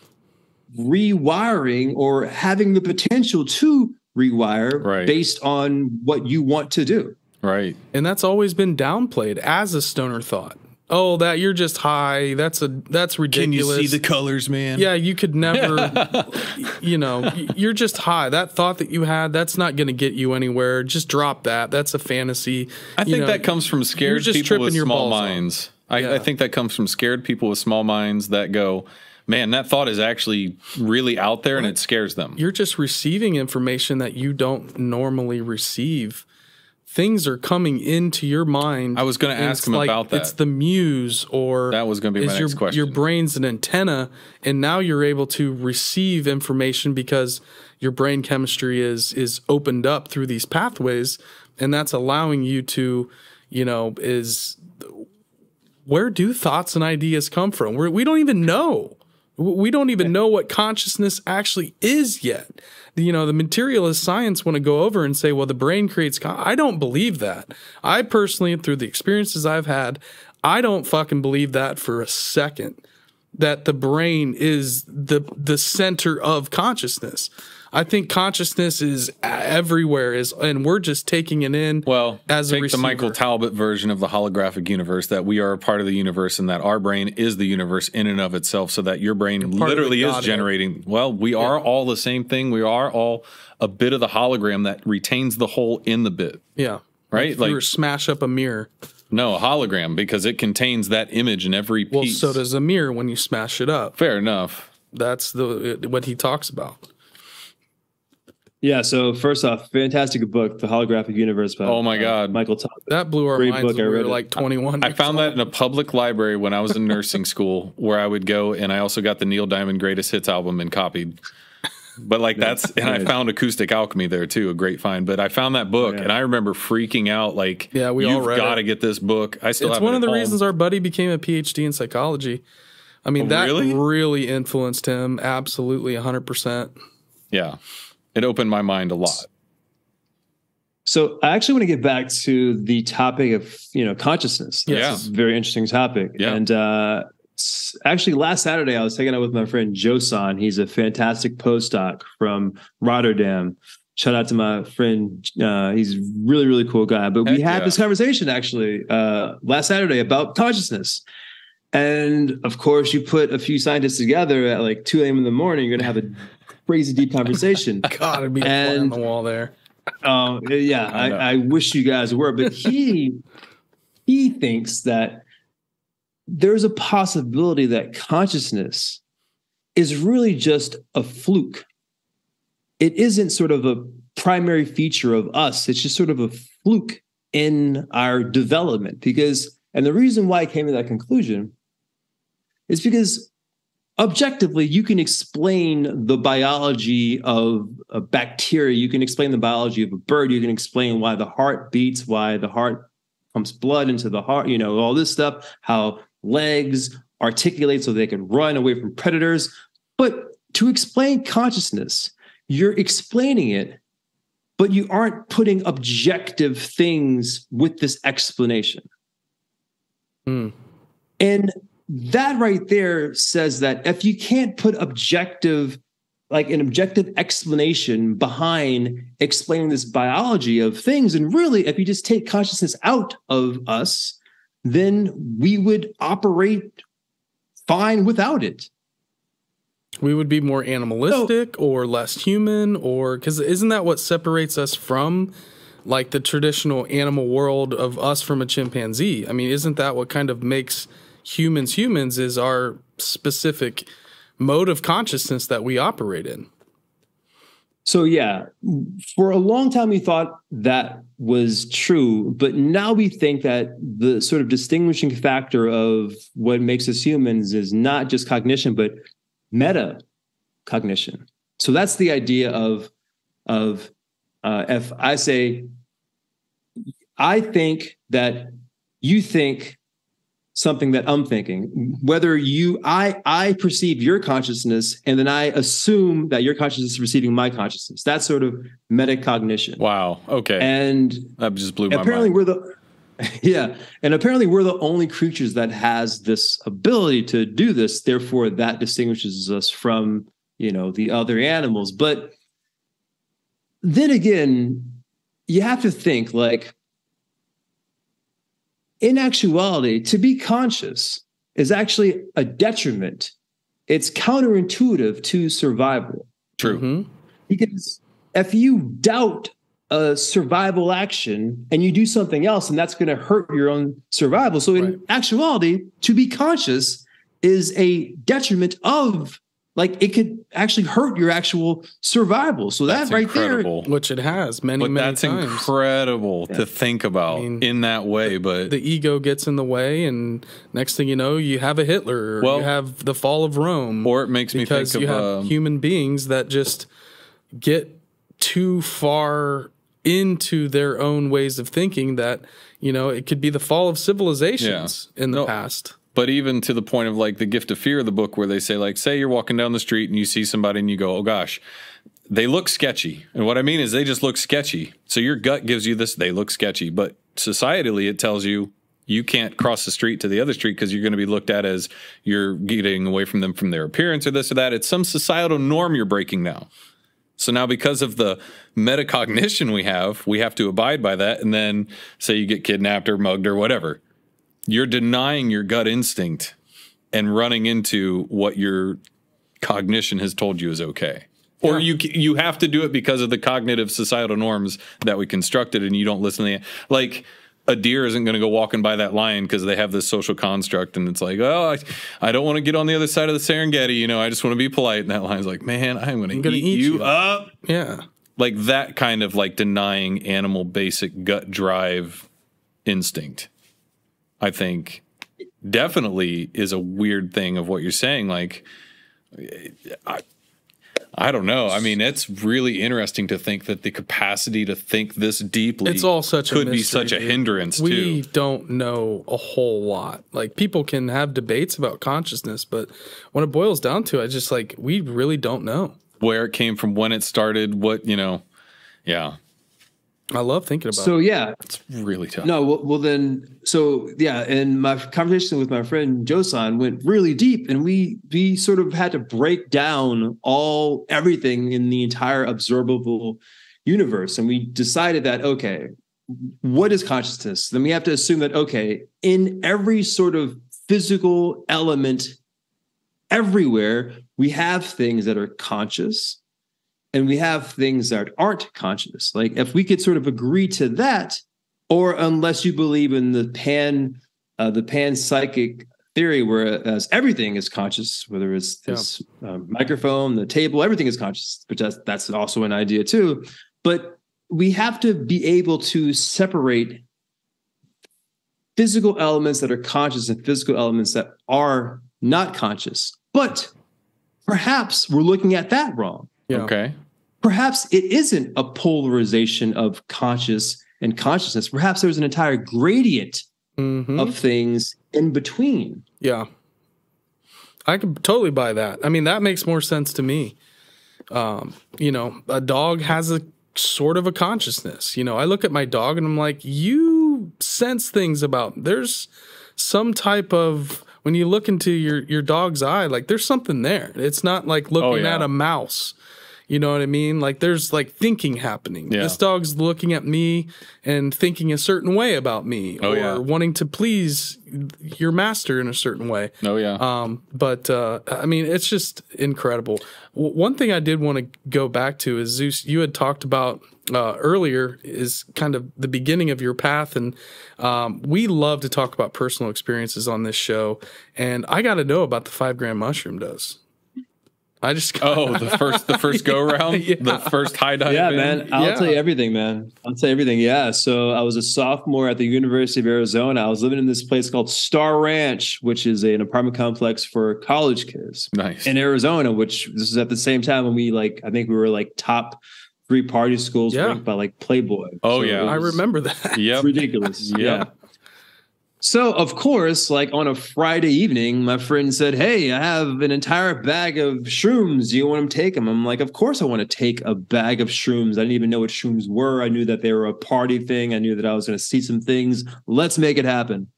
rewiring or having the potential to rewire Right. based on what you want to do Right. And that's always been downplayed as a stoner thought. Oh, that you're just high. That's a that's ridiculous. Can you see the colors, man? Yeah, you could never, you know, you're just high. That thought that you had, that's not going to get you anywhere. Just drop that. That's a fantasy. I You think know, that comes from scared people with your small minds. I, Yeah. I think that comes from scared people with small minds that go, man, that thought is actually really out there and it scares them. You're just receiving information that you don't normally receive. Things are coming into your mind. I was gonna ask him like- about that. It's the muse, or That was gonna be my is your, next question. Your brain's an antenna, and now you're able to receive information because your brain chemistry is is opened up through these pathways, and that's allowing you to, you know, is where do thoughts and ideas come from? We're, we don't even know. We don't even know what consciousness actually is yet. You know, the materialist science want to go over and say, well, the brain creates. I don't believe that. I personally, through the experiences I've had, I don't fucking believe that for a second. That the brain is the the center of consciousness. I think consciousness is everywhere, is and we're just taking it in. Well, as a take the Michael. Talbot version of the holographic universe that we are a part of the universe and that our brain is the universe in and of itself, so that your brain part of the literally is generating. Well, we are all the same thing. We are all a bit of the hologram that retains the whole in the bit. yeah, Right? You were Like- smash up a mirror. No, a hologram because it contains that image in every piece. Well, so does a mirror when you smash it up. Fair enough. That's the what he talks about. Yeah so first off fantastic book the holographic universe by Oh my uh, God. michael Todd. That blew our Great minds book, when I we were read it. like 21. I found that in a public library when I was in nursing school, where I would go, and I also got the Neil Diamond Greatest Hits album and copied. But like that's, and I found Acoustic Alchemy there too, a great find. But I found that book, Yeah. and I remember freaking out, like, Yeah, we all you've read got to it. get this book. I still It's have one it of the home. reasons our buddy became a PhD in psychology. I mean, Oh, that really? really? influenced him absolutely 100%. Yeah, it opened my mind a lot. So I actually want to get back to the topic of you know consciousness. That's Yeah. a very interesting topic. Yeah. And uh, actually, last Saturday I was hanging out with my friend Josan. He's a fantastic postdoc from Rotterdam. Shout out to my friend. Uh, he's a really, really cool guy. But we had yeah. this conversation actually uh, last Saturday about consciousness. And of course, you put a few scientists together at like 2 a.m. in the morning, you're going to have a crazy deep conversation. God, it'd be a fly on the wall there. Um, yeah, I I. I wish you guys were, but he he thinks that there's a possibility that consciousness is really just a fluke. It isn't sort of a primary feature of us. It's just sort of a fluke in our development. Because, and the reason why I came to that conclusion is because objectively you can explain the biology of a bacteria. You can explain the biology of a bird. You can explain why the heart beats why the heart pumps blood into the heart you know all this stuff how legs articulate so they can run away from predators. But to explain consciousness you're explaining it but you aren't putting objective things with this explanation. Hmm. and that right there says that if you can't put objective, like an objective explanation behind explaining this biology of things, and really, if you just take consciousness out of us, then we would operate fine without it. We would be more animalistic or less human, or because isn't that what separates us from like the traditional animal world of us from a chimpanzee? I mean, isn't that what kind of makes humans humans is our specific mode of consciousness that we operate in? So yeah, for a long time we thought that was true, but now we think that the sort of distinguishing factor of what makes us humans is not just cognition, but meta cognition. So that's the idea of of uh, if I say I think that you think something that I'm thinking. Whether you, I, I perceive your consciousness, and then I assume that your consciousness is receiving my consciousness. That's sort of metacognition. Wow. Okay. And that just blew my apparently, mind. we're the yeah, and apparently we're the only creatures that has this ability to do this. Therefore, that distinguishes us from you know the other animals. But then again, you have to think like in actuality, to be conscious is actually a detriment. It's counterintuitive to survival True. Mhm. because if you doubt a survival action and you do something else, and that's going to hurt your own survival. So, in Right. actuality, to be conscious is a detriment of like it could actually hurt your actual survival. So That's that right incredible. Which it has many, But many that's times. incredible to think about I mean, in that way. But the ego gets in the way, and next thing you know, you have a Hitler, or Well- you have the fall of Rome, or it makes me because think you of have um, human beings that just get too far into their own ways of thinking that you know it could be the fall of civilizations in the No. past. But even to the point of like the gift of fear, of the book where they say like, say you're walking down the street and you see somebody and you go, oh gosh, they look sketchy. And what I mean is they just look sketchy. So your gut gives you this, they look sketchy. But societally, it tells you you can't cross the street to the other street because you're going to be looked at as you're getting away from them from their appearance or this or that. It's some societal norm you're breaking now. So now, because of the metacognition we have, we have to abide by that. And then, say you get kidnapped or mugged or whatever, you're denying your gut instinct and running into what your cognition has told you is okay. Or you you have to do it because of the cognitive societal norms that we constructed, and you don't listen to the like. A deer isn't going to go walking by that lion because they have this social construct, and it's like, oh, I, I don't want to get on the other side of the Serengeti. You know, I just want to be polite. And that lion's like, man, I'm going to gonna eat, eat you you." up Yeah, like that kind of like denying animal basic gut drive instinct i think definitely is a weird thing of what you're saying like i i don't know i mean it's really interesting to think that the capacity to think this deeply it's all such a could be such a dude. hindrance We too don't know a whole lot. Like people can have debates about consciousness, but when it boils down to it, it's just like we really don't know. where it came from when it started what you know yeah I love thinking about. It. So it. yeah, it's really tough No, well, well then, so yeah, and my conversation with my friend Josan went really deep, and we we sort of had to break down all everything in the entire observable universe and we decided that okay what is consciousness then we have to assume that okay in every sort of physical element everywhere we have things that are conscious and we have things that aren't conscious like if we could sort of agree to that or unless you believe in the pan uh, the pan psychic theory whereas everything is conscious whether it's this yeah. um, microphone the table everything is conscious but that's, that's also an idea too. But we have to be able to separate physical elements that are conscious and physical elements that are not conscious. But perhaps we're looking at that wrong. Yeah. okay perhaps it isn't a polarization of conscious and consciousness perhaps there's an entire gradient mm-hmm. of things in between. Yeah. I could totally buy that. I mean, that makes more sense to me. Um, you know, a dog has a sort of a consciousness. You know, I look at my dog and I'm like, you sense things about there's some type of when you look into your your dog's eye, like there's something there. It's not like looking oh, yeah. at a mouse. You know what I mean? Like there's like thinking happening. Yeah. This dog's looking at me and thinking a certain way about me oh, or yeah. wanting to please your master in a certain way. Oh yeah. Um, but uh, I mean, it's just incredible. W- one thing I did want to go back to is Zeus. You had talked about uh, earlier is kind of the beginning of your path, and um, we love to talk about personal experiences on this show. And I got to know about the five gram mushroom dose. I just oh the first the first go round yeah. the first high dive. Yeah, in. man. I'll yeah. tell you everything, man. I'll tell you everything. Yeah. So I was a sophomore at the University of Arizona. I was living in this place called Star Ranch, which is an apartment complex for college kids. Nice in Arizona. Which this is at the same time when we like I think we were like top three party schools yeah. ranked by like Playboy. Oh so yeah, I remember that. Yeah, ridiculous. yep. So, of course, like on a Friday evening, my friend said, Hey, I have an entire bag of shrooms. Do you want to take them? I'm like, Of course, I want to take a bag of shrooms. I didn't even know what shrooms were. I knew that they were a party thing. I knew that I was going to see some things. Let's make it happen.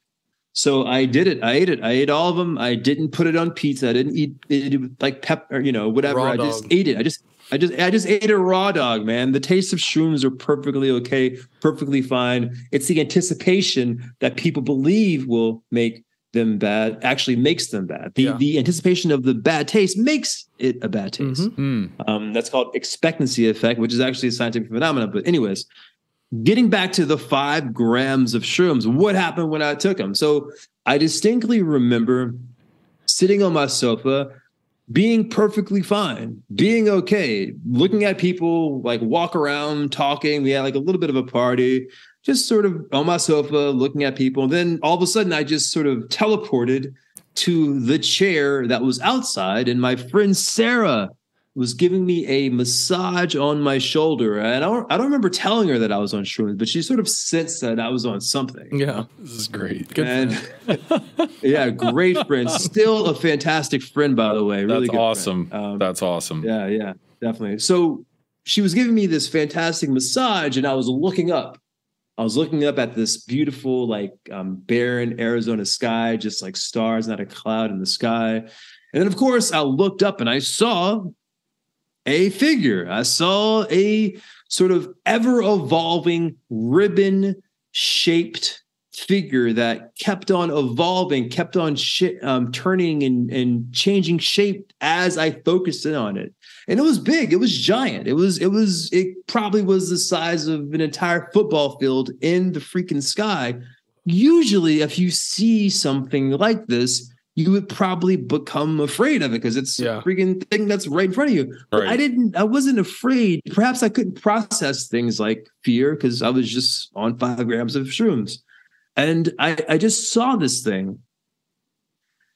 So I did it. I ate it. I ate all of them. I didn't put it on pizza. I didn't eat it like pepper, you know, whatever. Raw I just ate it. I just I just I just ate a raw dog, man. The taste of shrooms are perfectly okay, perfectly fine. It's the anticipation that people believe will make them bad actually makes them bad. The yeah. the anticipation of the bad taste makes it a bad taste. Mm-hmm. Hmm. Um, that's called expectancy effect, which is actually a scientific phenomenon. But anyways, getting back to the five grams of shrooms, what happened when I took them? So I distinctly remember sitting on my sofa being perfectly fine, being okay, looking at people like walk around, talking. We had like a little bit of a party, just sort of on my sofa, looking at people. And then all of a sudden, I just sort of teleported to the chair that was outside, and my friend Sarah was giving me a massage on my shoulder. And I don't, I don't remember telling her that I was on shrooms, but she sort of sensed that I was on something. Yeah. This is great. Good and, yeah, great friend. Still a fantastic friend, by the way. Really That's awesome. Um, That's awesome. Yeah, yeah, definitely. So she was giving me this fantastic massage, and I was looking up. I was looking up at this beautiful, like um, barren Arizona sky, just like stars, not a cloud in the sky. And then, of course, I looked up and I saw a figure. I saw a sort of ever evolving ribbon shaped figure that kept on evolving, kept on sh- um, turning and, and changing shape as I focused in on it. And it was big. It was giant. It was, it was, it probably was the size of an entire football field in the freaking sky. Usually, if you see something like this, you would probably become afraid of it because it's yeah. a freaking thing that's right in front of you. But I didn't, I wasn't afraid. Perhaps I couldn't process things like fear because I was just on five grams of shrooms. And I, I just saw this thing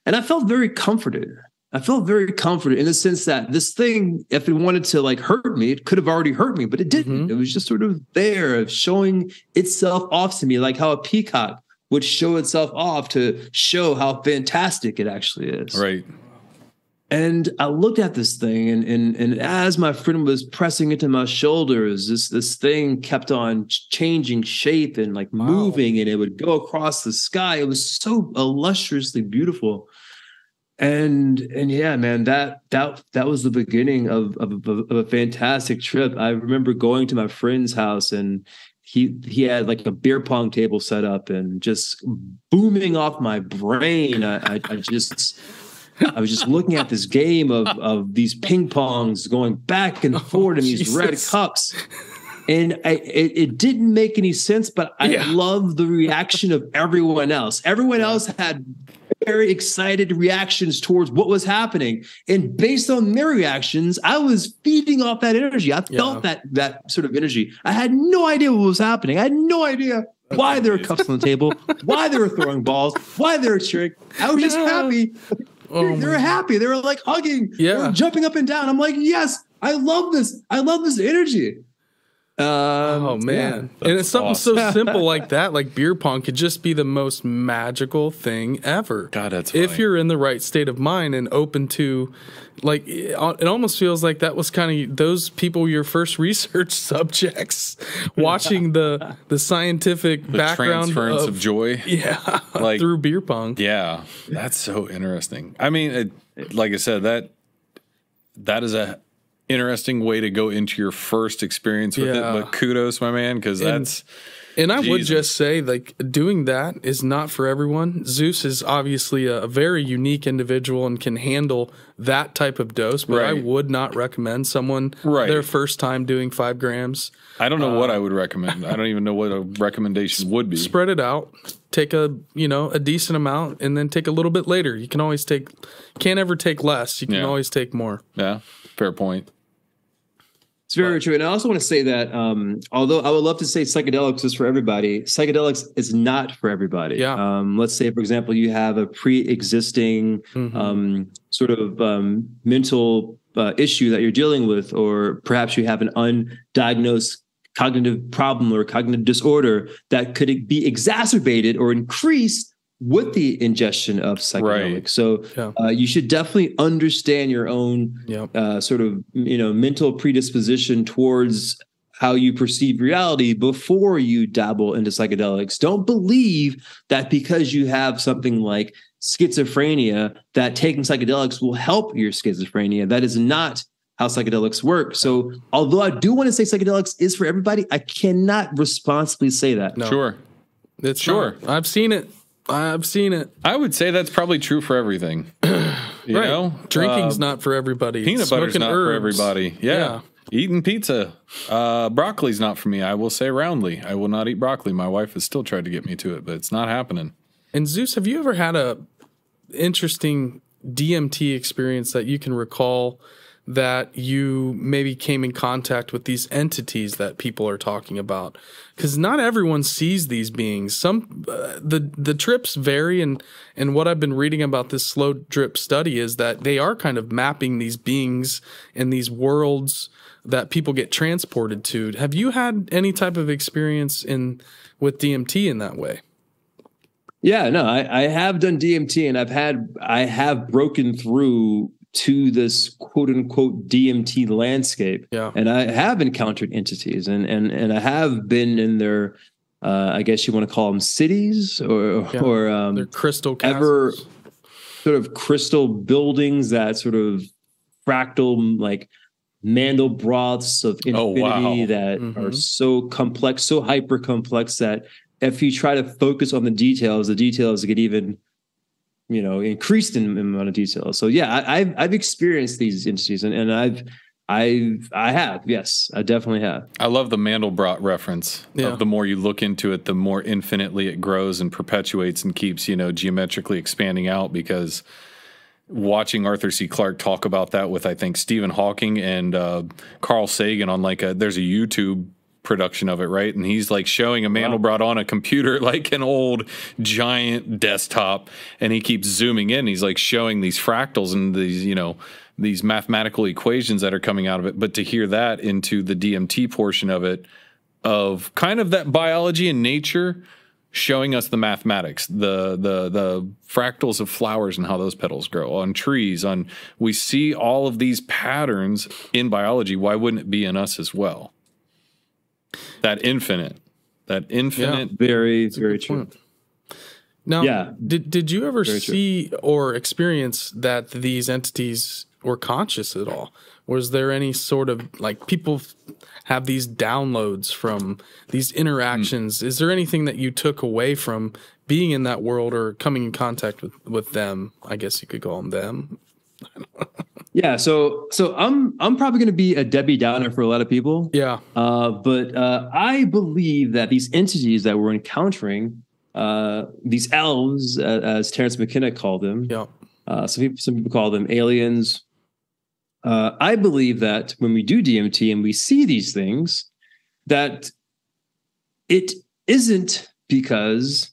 and I felt very comforted. I felt very comforted in the sense that this thing, if it wanted to like hurt me, it could have already hurt me, but it didn't. Mm-hmm. It was just sort of there, showing itself off to me, like how a peacock would show itself off to show how fantastic it actually is. Right. And I looked at this thing, and and and as my friend was pressing into my shoulders, this this thing kept on changing shape and like wow. moving, and it would go across the sky. It was so illustriously beautiful. and and yeah man that that that was the beginning of, of, of a fantastic trip i remember going to my friend's house and he he had like a beer pong table set up and just booming off my brain i i, I just I was just looking at this game of of these ping pongs going back and oh, forth in these Jesus. red cups. And I, it, it didn't make any sense, but I Yeah. love the reaction of everyone else. Everyone else had very excited reactions towards what was happening, and based on their reactions, I was feeding off that energy. I Yeah. felt that that sort of energy. I had no idea what was happening. I had no idea why there were cups on the table, why they were throwing balls, why they were cheering. I was just Yeah. happy. Oh they were happy. They were like hugging. Yeah. jumping up and down. I'm like, yes, I love this. I love this energy. Um, Oh man. yeah. and it's something so simple like that, like beer pong could just be the most magical thing ever. God, that's if you're in the right state of mind and open to like it it almost feels like that was kind of those people your first research subjects watching the the scientific The background transference of, of, joy. yeah like- through beer pong. Yeah, that's so interesting. I mean, it, like I said, that that is a interesting way to go into your first experience with Yeah. it. But kudos, my man, because that's And I would just say, like, doing that is not for everyone. Zeus is obviously a, a very unique individual and can handle that type of dose, but I would not recommend someone Right. their first time doing five grams. I don't know what Uh, I would recommend. I don't even know what a recommendation would be. Spread it out. Take a you know a decent amount, and then take a little bit later. You can always take, can't ever take less. You can Yeah. always take more. Yeah, fair point. It's very true. And I also want to say that um, although I would love to say psychedelics is for everybody, psychedelics is not for everybody. Yeah. Um, let's say, for example, you have a pre-existing Mhm. um, sort of um, mental uh, issue that you're dealing with, or perhaps you have an undiagnosed cognitive problem or cognitive disorder that could be exacerbated or increased with the ingestion of psychedelics. Right. So Yeah. uh, you should definitely understand your own Yep. uh, sort of you know mental predisposition towards how you perceive reality before you dabble into psychedelics. Don't believe that because you have something like schizophrenia that taking psychedelics will help your schizophrenia. That is not how psychedelics work. So, although I do want to say psychedelics is for everybody, I cannot responsibly say that. No. Sure. It's Sure. not. I've seen it. I've seen it. I would say that's probably true for everything. You right. know, Drinking's Uh, not for everybody. peanut butter's not for everybody. Yeah. Yeah. Eating pizza. Uh, broccoli's not for me. I will say roundly. I will not eat broccoli. My wife has still tried to get me to it, but it's not happening. And Zeus, have you ever had a interesting DMT experience that you can recall that you maybe came in contact with these entities that people are talking about? Because not everyone sees these beings. Some uh, the the trips vary, and and what I've been reading about this slow drip study is that they are kind of mapping these beings and these worlds that people get transported to. Have you had any type of experience in with DMT in that way? Yeah, no, I, I have done DMT and I've had I have broken through to this quote unquote DMT landscape. Yeah. And I have encountered entities and and and I have been in their uh I guess you want to call them cities or Yeah. or um They're crystal ever sort of crystal buildings that sort of fractal like Mandelbrots of Oh, infinity wow. that Mhm. are so complex, so hyper complex that if you try to focus on the details, the details get even, you know, increased in, in amount of detail. So yeah, I, I've I've experienced these entities, and, and I've I've I have yes, I definitely have. I love the Mandelbrot reference. Yeah. Of the more you look into it, the more infinitely it grows and perpetuates and keeps, you know, geometrically expanding out because watching Arthur C. Clarke talk about that with I think Stephen Hawking and uh, Carl Sagan on like a there's a YouTube production of it, right? And he's like showing a Mandelbrot on a computer, like an old giant desktop, and he keeps zooming in. He's like showing these fractals and these, you know, these mathematical equations that are coming out of it. But to hear that into the DMT portion of it, of kind of that biology and nature showing us the mathematics, the the the fractals of flowers and how those petals grow on trees. On we see all of these patterns in biology. Why wouldn't it be in us as well? That infinite, that infinite. Very That's very true. point. Now, Yeah. did did you ever Very true. see or experience that these entities were conscious at all? Was there any sort of like people have these downloads from these interactions? Hmm. Is there anything that you took away from being in that world or coming in contact with with them? I guess you could call them them. Yeah, so so I'm I'm probably going to be a Debbie Downer for a lot of people. Yeah, Uh, but uh, I believe that these entities that we're encountering, uh, these elves, uh, as Terence McKenna called them, yeah, uh, some people some people call them aliens. Uh, I believe that when we do DMT and we see these things, that it isn't because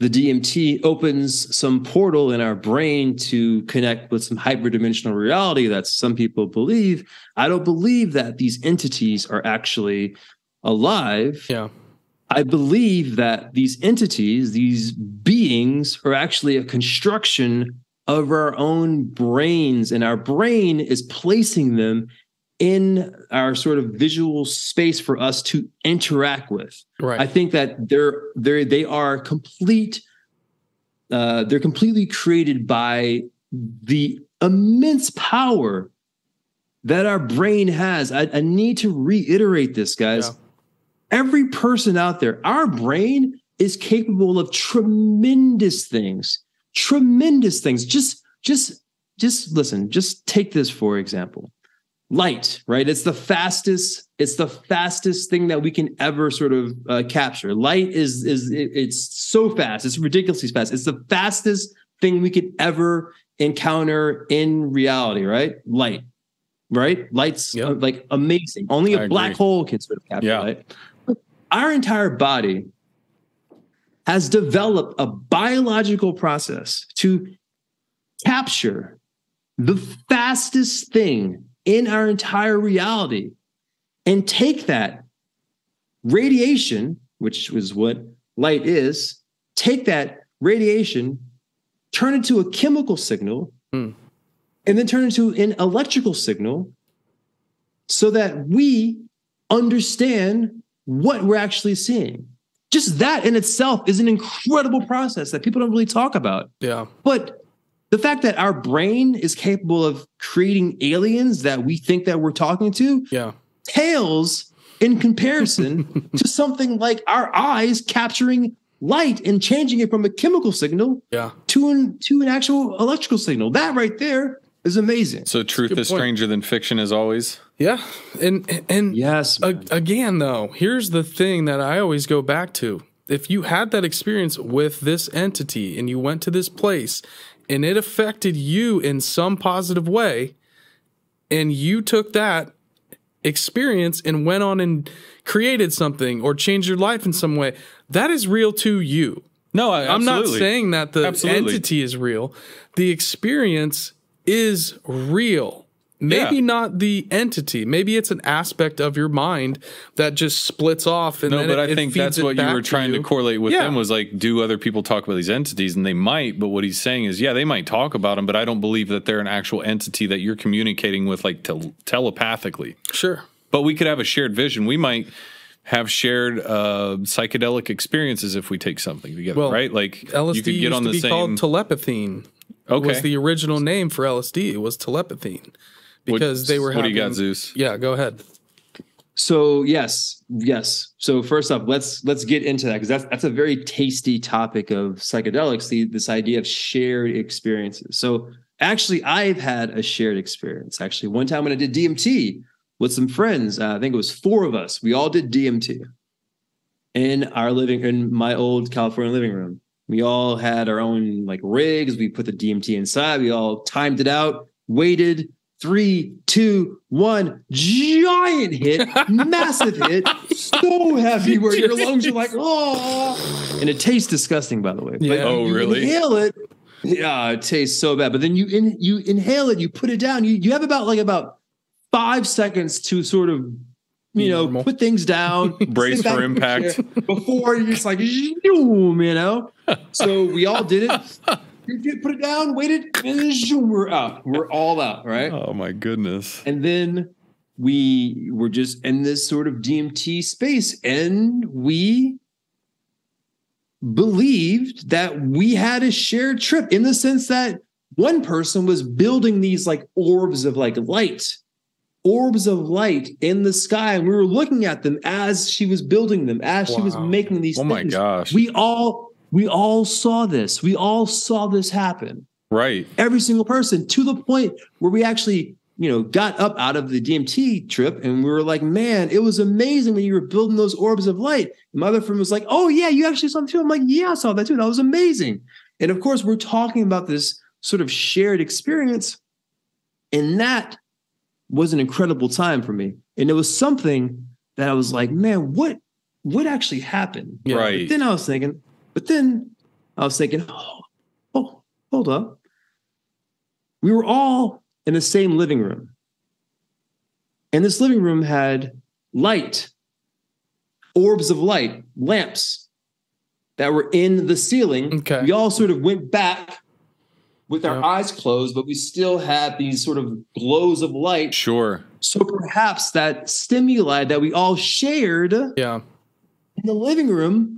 the DMT opens some portal in our brain to connect with some hyperdimensional reality that some people believe. I don't believe that these entities are actually alive. yeah, I believe that these entities, these beings, are actually a construction of our own brains, and our brain is placing them in our sort of visual space for us to interact with. right. I think that they're they're they are complete. Uh, they're completely created by the immense power that our brain has. I, I need to reiterate this, guys. Yeah. Every person out there, our brain is capable of tremendous things. Tremendous things. Just, just, just listen. Just take this for example light right? It's the fastest it's the fastest thing that we can ever sort of uh, capture. Light is is it- it's so fast it's ridiculously fast. It's the fastest thing we could ever encounter in reality right? Light right? Light's Yeah. uh, like amazing. Only a I black agree. hole can sort of capture Yeah. light. Our entire body has developed a biological process to capture the fastest thing in our entire reality and take that radiation, which is what light is, take that radiation, turn it to a chemical signal, Hmm. and then turn it into an electrical signal so that we understand what we're actually seeing. Just that in itself is an incredible process that people don't really talk about. yeah, But the fact that our brain is capable of creating aliens that we think that we're talking to yeah, pales in comparison to something like our eyes capturing light and changing it from a chemical signal yeah. to an to an actual electrical signal. That right there is amazing. So truth is point. stranger than fiction as always. Yeah, and and Yes. A- again, though, here's the thing that I always go back to. If you had that experience with this entity and you went to this place and it affected you in some positive way, and you took that experience and went on and created something or changed your life in some way, that is real to you. No, I, I'm not saying that the Absolutely. entity is real. The experience is real. Maybe Yeah. not the entity. Maybe it's an aspect of your mind that just splits off. And No, but it- I think that's what you were trying to you. correlate with Yeah. them was like, do other people talk about these entities? And they might, but what he's saying is, yeah, they might talk about them, but I don't believe that they're an actual entity that you're communicating with like tel- telepathically. Sure. But we could have a shared vision. We might have shared uh, psychedelic experiences if we take something together, Well, right? Like LSD you could used get on to the be same. called telepathine. okay, Was the original name for LSD? It was telepathine because they were. What do you got, Zeus? Yeah, go ahead. So yes, yes. So first up, let's let's get into that because that's that's a very tasty topic of psychedelics. The, this idea of shared experiences. So actually, I've had a shared experience. Actually, one time when I did DMT with some friends, uh, I think it was four of us. We all did DMT in our living in my old California living room. We all had our own like rigs. We put the DMT inside. We all timed it out, waited. Three, two, one, giant hit, massive hit, so heavy where your lungs are like, oh, and it tastes disgusting, by the way. But Yeah. Oh, you really? Inhale it, yeah, it tastes so bad. But then you in, you inhale it, you put it down. You you have about like about five seconds to sort of you know Normal. put things down, Brace for impact. before you're just like zoom, you know. So we all did it. You put it down, waited, and we're out. We're all out, right? Oh my goodness! And then we were just in this sort of DMT space, and we believed that we had a shared trip in the sense that one person was building these like orbs of like light orbs of light in the sky and we were looking at them as she was building them as she was making these Oh my things. gosh. we all we all saw this. We all saw this happen. Right. every single person to the point where we actually you know got up out of the DMT trip and we were like man it was amazing when you were building those orbs of light. And my other friend was like oh yeah you actually saw them too. I'm like yeah I saw that too. That was amazing. And of course we're talking about this sort of shared experience and that was an incredible time for me. And it was something that I was like man what what actually happened? Right. but then I was thinking, but then I was thinking, oh, oh, hold up. We were all in the same living room. And this living room had light, orbs of light, lamps that were in the ceiling. Okay. We all sort of went back with our Yeah. eyes closed, but we still had these sort of glows of light. Sure. So perhaps that stimuli that we all shared Yeah. in the living room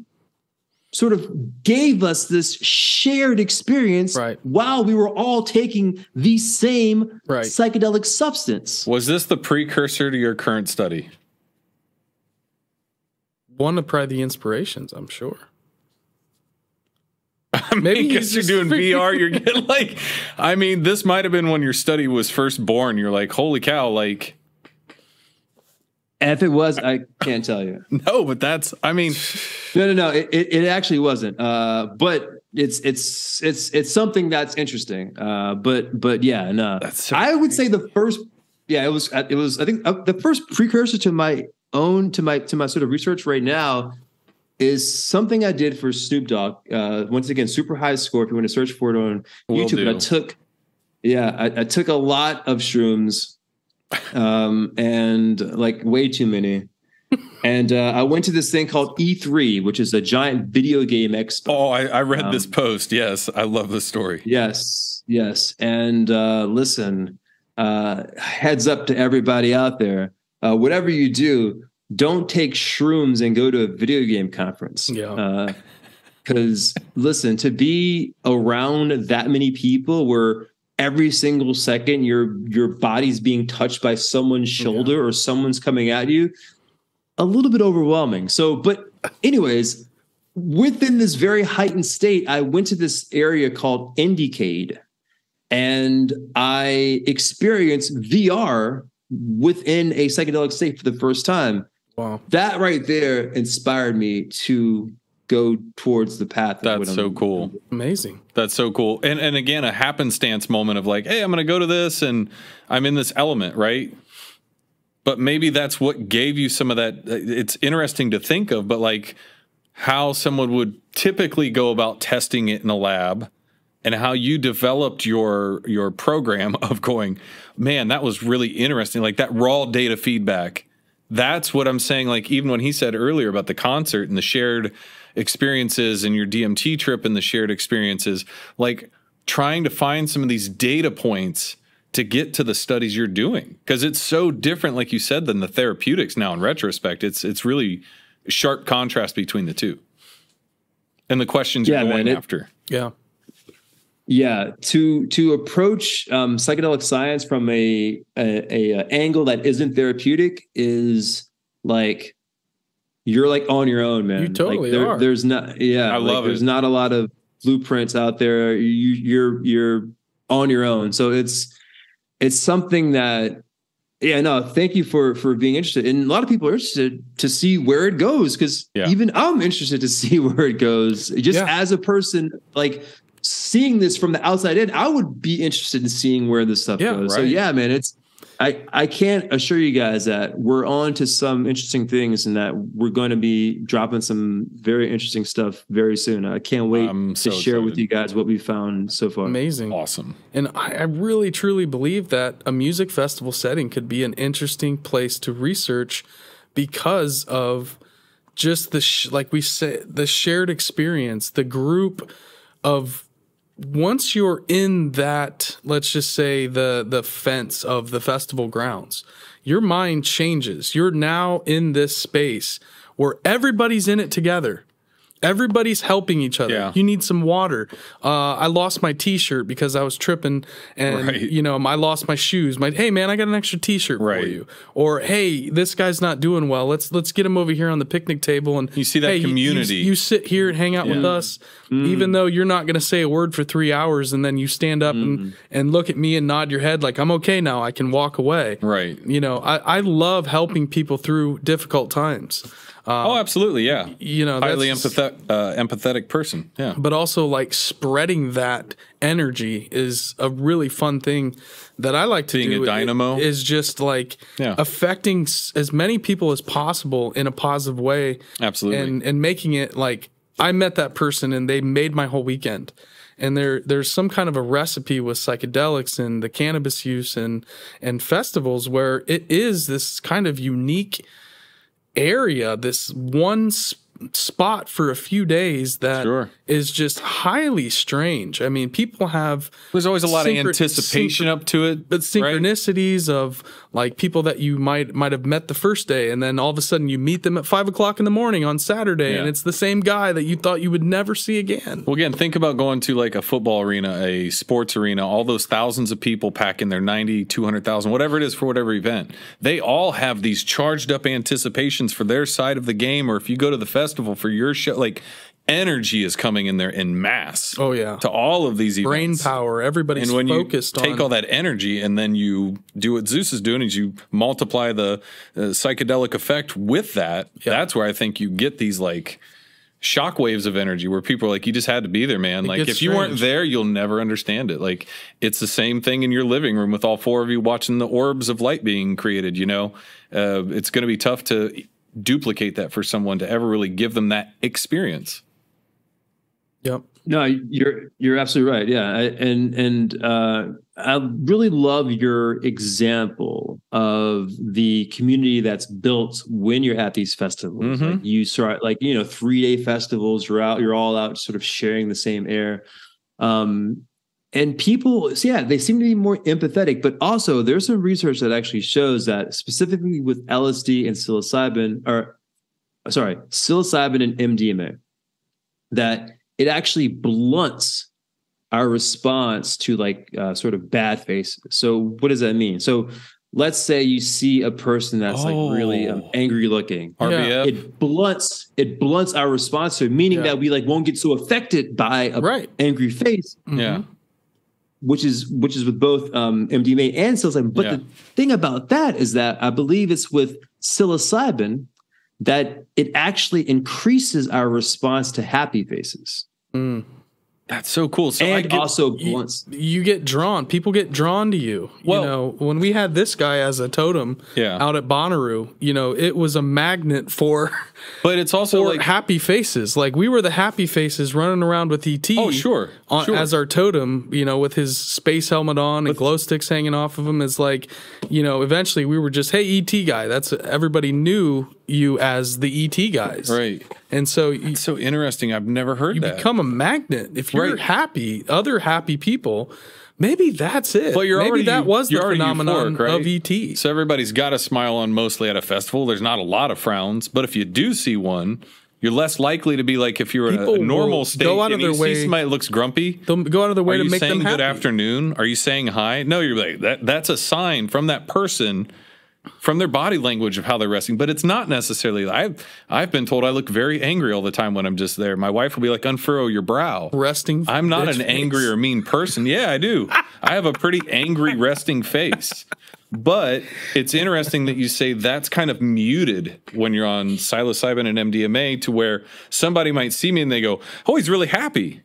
sort of gave us this shared experience Right. while we were all taking the same Right. psychedelic substance. Was this the precursor to your current study? One of probably the inspirations, I'm sure. Maybe Maybe because you're doing VR, you're getting like, I mean, this might have been when your study was first born. You're like, holy cow, like, And if it was, I can't tell you. no, but that's, I mean, No, no, no. It, it, it actually wasn't. Uh, but it's it's it's it's something that's interesting. Uh, but but yeah, no. That's so I would say the first. Yeah, it was. It was. I think uh, the first precursor to my own to my to my sort of research right now is something I did for Snoop Dogg. Uh, once again, super high score. If you want to search for it on Will YouTube, but I took. Yeah, I, I took a lot of shrooms, um, and like way too many. And uh, I went to this thing called E3, which is a giant video game expo. oh, I, I read Um, this post. Yes. I love the story. Yes, yes. And uh, listen, uh, heads up to everybody out there. Uh, whatever you do, don't take shrooms and go to a video game conference. Yeah. Because listen, to be around that many people where every single second your your body's being touched by someone's shoulder or someone's coming at you, a little bit overwhelming. So, but anyways, within this very heightened state, I went to this area called Indiecade and I experienced VR within a psychedelic state for the first time. Wow. That right there inspired me to go towards the path. of That's what I'm- so cool. Amazing. That's so cool. And and again, a happenstance moment of like, hey, I'm gonna go to this and I'm in this element, right? But maybe that's what gave you some of that. Uh, it's interesting to think of, but like how someone would typically go about testing it in a lab and how you developed your your program of going, man, that was really interesting. Like that raw data feedback. That's what I'm saying. Like even when he said earlier about the concert and the shared experiences and your DMT trip and the shared experiences, like trying to find some of these data points to get to the studies you're doing because it's so different, like you said, than the therapeutics. Now in retrospect, it's it's really sharp contrast between the two and the questions Yeah, you're man, going it- after. Yeah. Yeah, to to approach um, psychedelic science from a, a a angle that isn't therapeutic is like you're like on your own, man. You totally like there, are. There's not, yeah, I like, love There's it. not a lot of blueprints out there. You you're you're on your own, so it's it's something that yeah no thank you for for being interested and a lot of people are interested to see where it goes because Yeah. even i'm interested to see where it goes just Yeah. as a person like seeing this from the outside in i would be interested in seeing where this stuff Yeah, goes so yeah man it's I, I can't assure you guys that we're on to some interesting things and that we're going to be dropping some very interesting stuff very soon. I can't wait I'm to so share with you guys what we found so far. Amazing. Awesome. And I, I really truly believe that a music festival setting could be an interesting place to research because of just the sh- like we say the shared experience, the group of once you're in that let's just say the the fence of the festival grounds your mind changes. You're now in this space where everybody's in it together Everybody's helping each other. Yeah. You need some water. Uh, I lost my T-shirt because I was tripping, and Right. you know I lost my shoes. My hey man, I got an extra T-shirt for you. Or hey, this guy's not doing well. Let's let's get him over here on the picnic table and You see that hey, you- you- community. You, sit here and hang out with us, even though you're not going to say a word for three hours, and then you stand up and and look at me and nod your head like I'm okay now. I can walk away. Right. You know, I, I love helping people through difficult times. Oh, absolutely. Yeah. You know, Highly that's- empathetic, uh, empathetic person. Yeah. but also like spreading that energy is a really fun thing that I like to Being do. a dynamo? is just like Yeah. affecting s- as many people as possible in a positive way. Absolutely. and and making it like I met that person and they made my whole weekend. And there there's some kind of a recipe with psychedelics and the cannabis use and and festivals where it is this kind of unique area, this one spot for a few days that is Sure. just highly strange. I mean, people have There's always a lot of anticipation up to it. but right? synchronicities of like people that you might might have met the first day, and then all of a sudden you meet them at five o'clock in the morning on Saturday, and it's the same guy that you thought you would never see again. Well, again, think about going to like a football arena, a sports arena, all those thousands of people packing their 90, 200,000, whatever it is for whatever event. They all have these charged up anticipations for their side of the game. Or if you go to the festival for your show, like energy is coming in there in mass. Oh, yeah. To all of these Brain power, everybody's And when focused you take on all that energy and then you do what Zeus is doing, is you multiply the uh, psychedelic effect with that. That's where I think you get these like shock waves of energy where people are like, you just had to be there, man. like if gets you weren't there, you'll never understand it. Like it's the same thing in your living room with all four of you watching the orbs of light being created. You know, uh, it's going to be tough to duplicate that for someone to ever really give them that experience. Yep. No, you're you're absolutely right. Yeah, I- and and uh, I really love your example of the community that's built when you're at these festivals. Mhm. Like you start like you know three day festivals. You're out. You're all out, sort of sharing the same air. Um, and people, so yeah, they seem to be more empathetic. But also, there's some research that actually shows that specifically with LSD and psilocybin, or sorry, psilocybin and MDMA, that it actually blunts our response to like uh, sort of bad faces. So what does that mean? So let's say you see a person that's like really um, Oh. angry looking. RBF. It blunts it blunts our response to it, meaning Yeah. that we like won't get so affected by a Right. angry face, yeah. which is which is with both um, MDMA and psilocybin. But Yeah. the thing about that is that I believe it's with psilocybin that it actually increases our response to happy faces Mm. That's so cool. So I and get, also You, blunts. you get drawn. People get drawn to you. Well- you know, when we had this guy as a totem Yeah. out at Bonnaroo, you know, it was a magnet for but it's also for like happy faces. Like we were the happy faces running around with ET. Oh, sure, on, sure. as our totem. You know, with his space helmet on and glow sticks hanging off of him. Is like, you know, eventually we were just, hey, ET guy. That's everybody knew you as the ET guys, right. And so you, So interesting. I've never heard you that. become a magnet. If you're Right. happy, other happy people. Maybe that's it. But you're maybe already that was the phenomenon euphoric, right? of ET. So everybody's got a smile on mostly at a festival. There's not a lot of frowns, but if you do see one, you're less likely to be like if you're in a, People a normal state go out of their way- somebody looks grumpy. They'll go out of their way to make saying them happy. good afternoon? Are you saying hi? No, you're like that. That's a sign from that person, from their body language of how they're resting. But it's not necessarily. I've I've been told I look very angry all the time when I'm just there. My wife will be like, "Unfurrow your brow." Resting. I'm not an angry or mean person. Yeah, I do. I have a pretty angry resting face. But it's interesting that you say that's kind of muted when you're on psilocybin and MDMA to where somebody might see me and they go, "Oh, he's really happy."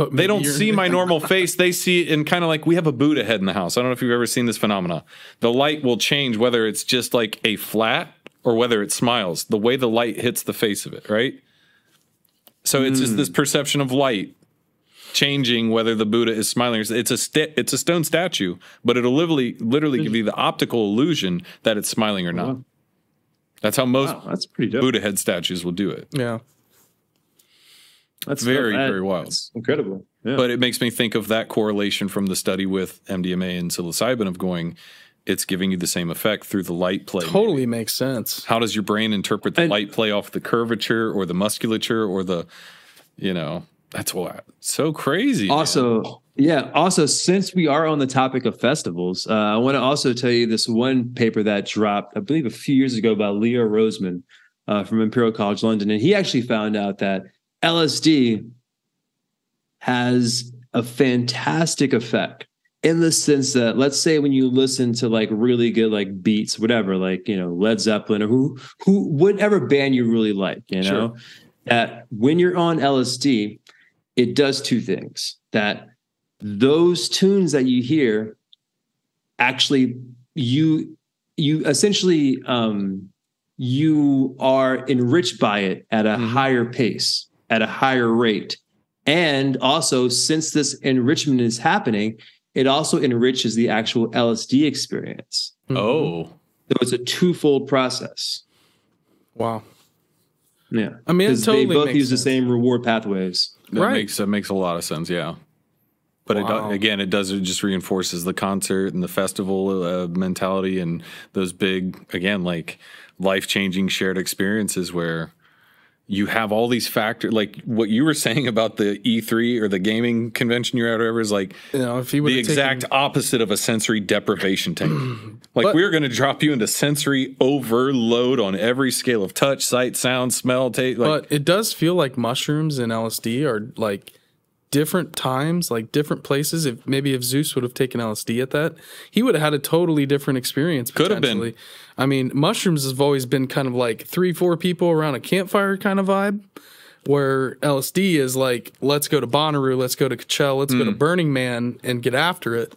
But They don't see my normal face. They see it in kind of like we have a Buddha head in the house. I don't know if you've ever seen this phenomena. The light will change whether it's just like a flat or whether it smiles. The way the light hits the face of it, right? So it's just this hmm. perception of light changing whether the Buddha is smiling. It's a it's a stone statue, but it'll literally literally give you the optical illusion that it's smiling or not. That's how most Wow, that's. Buddha head statues will do it. Yeah. That's very, that- very wild. that's incredible. Yeah. But it makes me think of that correlation from the study with MDMA and psilocybin of going, it's giving you the same effect through the light play. Totally makes sense. How does your brain interpret the And- light play off the curvature or the musculature or the, you know, that's why so crazy. man. Also, yeah. Also, since we are on the topic of festivals, uh, I want to also tell you this one paper that dropped, I believe, a few years ago by Leor Roseman uh, from Imperial College London, and he actually found out that LSD has a fantastic effect in the sense that, let's say, when you listen to like really good like beats, whatever, like you know Led Zeppelin or who who whatever band you really like, you know, that when you're on LSD, it does two things that those tunes that you hear actually you you essentially um you are enriched by it at a Mhm. higher pace at a higher rate and also since this enrichment is happening it also enriches the actual lsd experience oh, so it's a twofold process wow. yeah I mean, it because totally they both makes use the same reward pathways that Right. makes that makes a lot of sense. Yeah. But it Wow. do, again, it does it just reinforces the concert and the festival uh, mentality and those big again like life changing shared experiences where you have all these factors like what you were saying about the E3 or the gaming convention you're at, or whatever is like You know, if he would the exact opposite of a sensory deprivation tank. like But- we're going to drop you into sensory overload on every scale of touch, sight, sound, smell, taste. Like, but it does feel like mushrooms and LSD are like different times, like different places. If maybe if Zeus would have taken LSD at that, he would have had a totally different experience. Could have been. Potentially. I mean, mushrooms have always been kind of like three, four people around a campfire kind of vibe. Where LSD is like, let's go to Bonnaroo, let's go to Coachella, let's Hmm. go to Burning Man and get after it.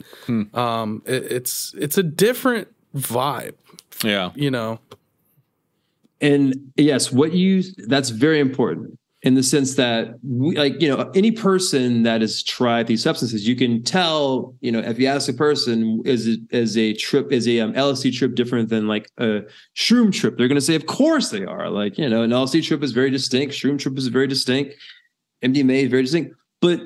Um, it. It's it's a different vibe, yeah. you know. and yes what you that's very important in the sense that we like you know any person that has tried these substances you can tell you know if you ask a person is it is a trip is a um, lsd trip different than like a shroom trip? They're going to say of course they are. Like you know an lsd trip is very distinct shroom trip is very distinct mdma is very distinct. But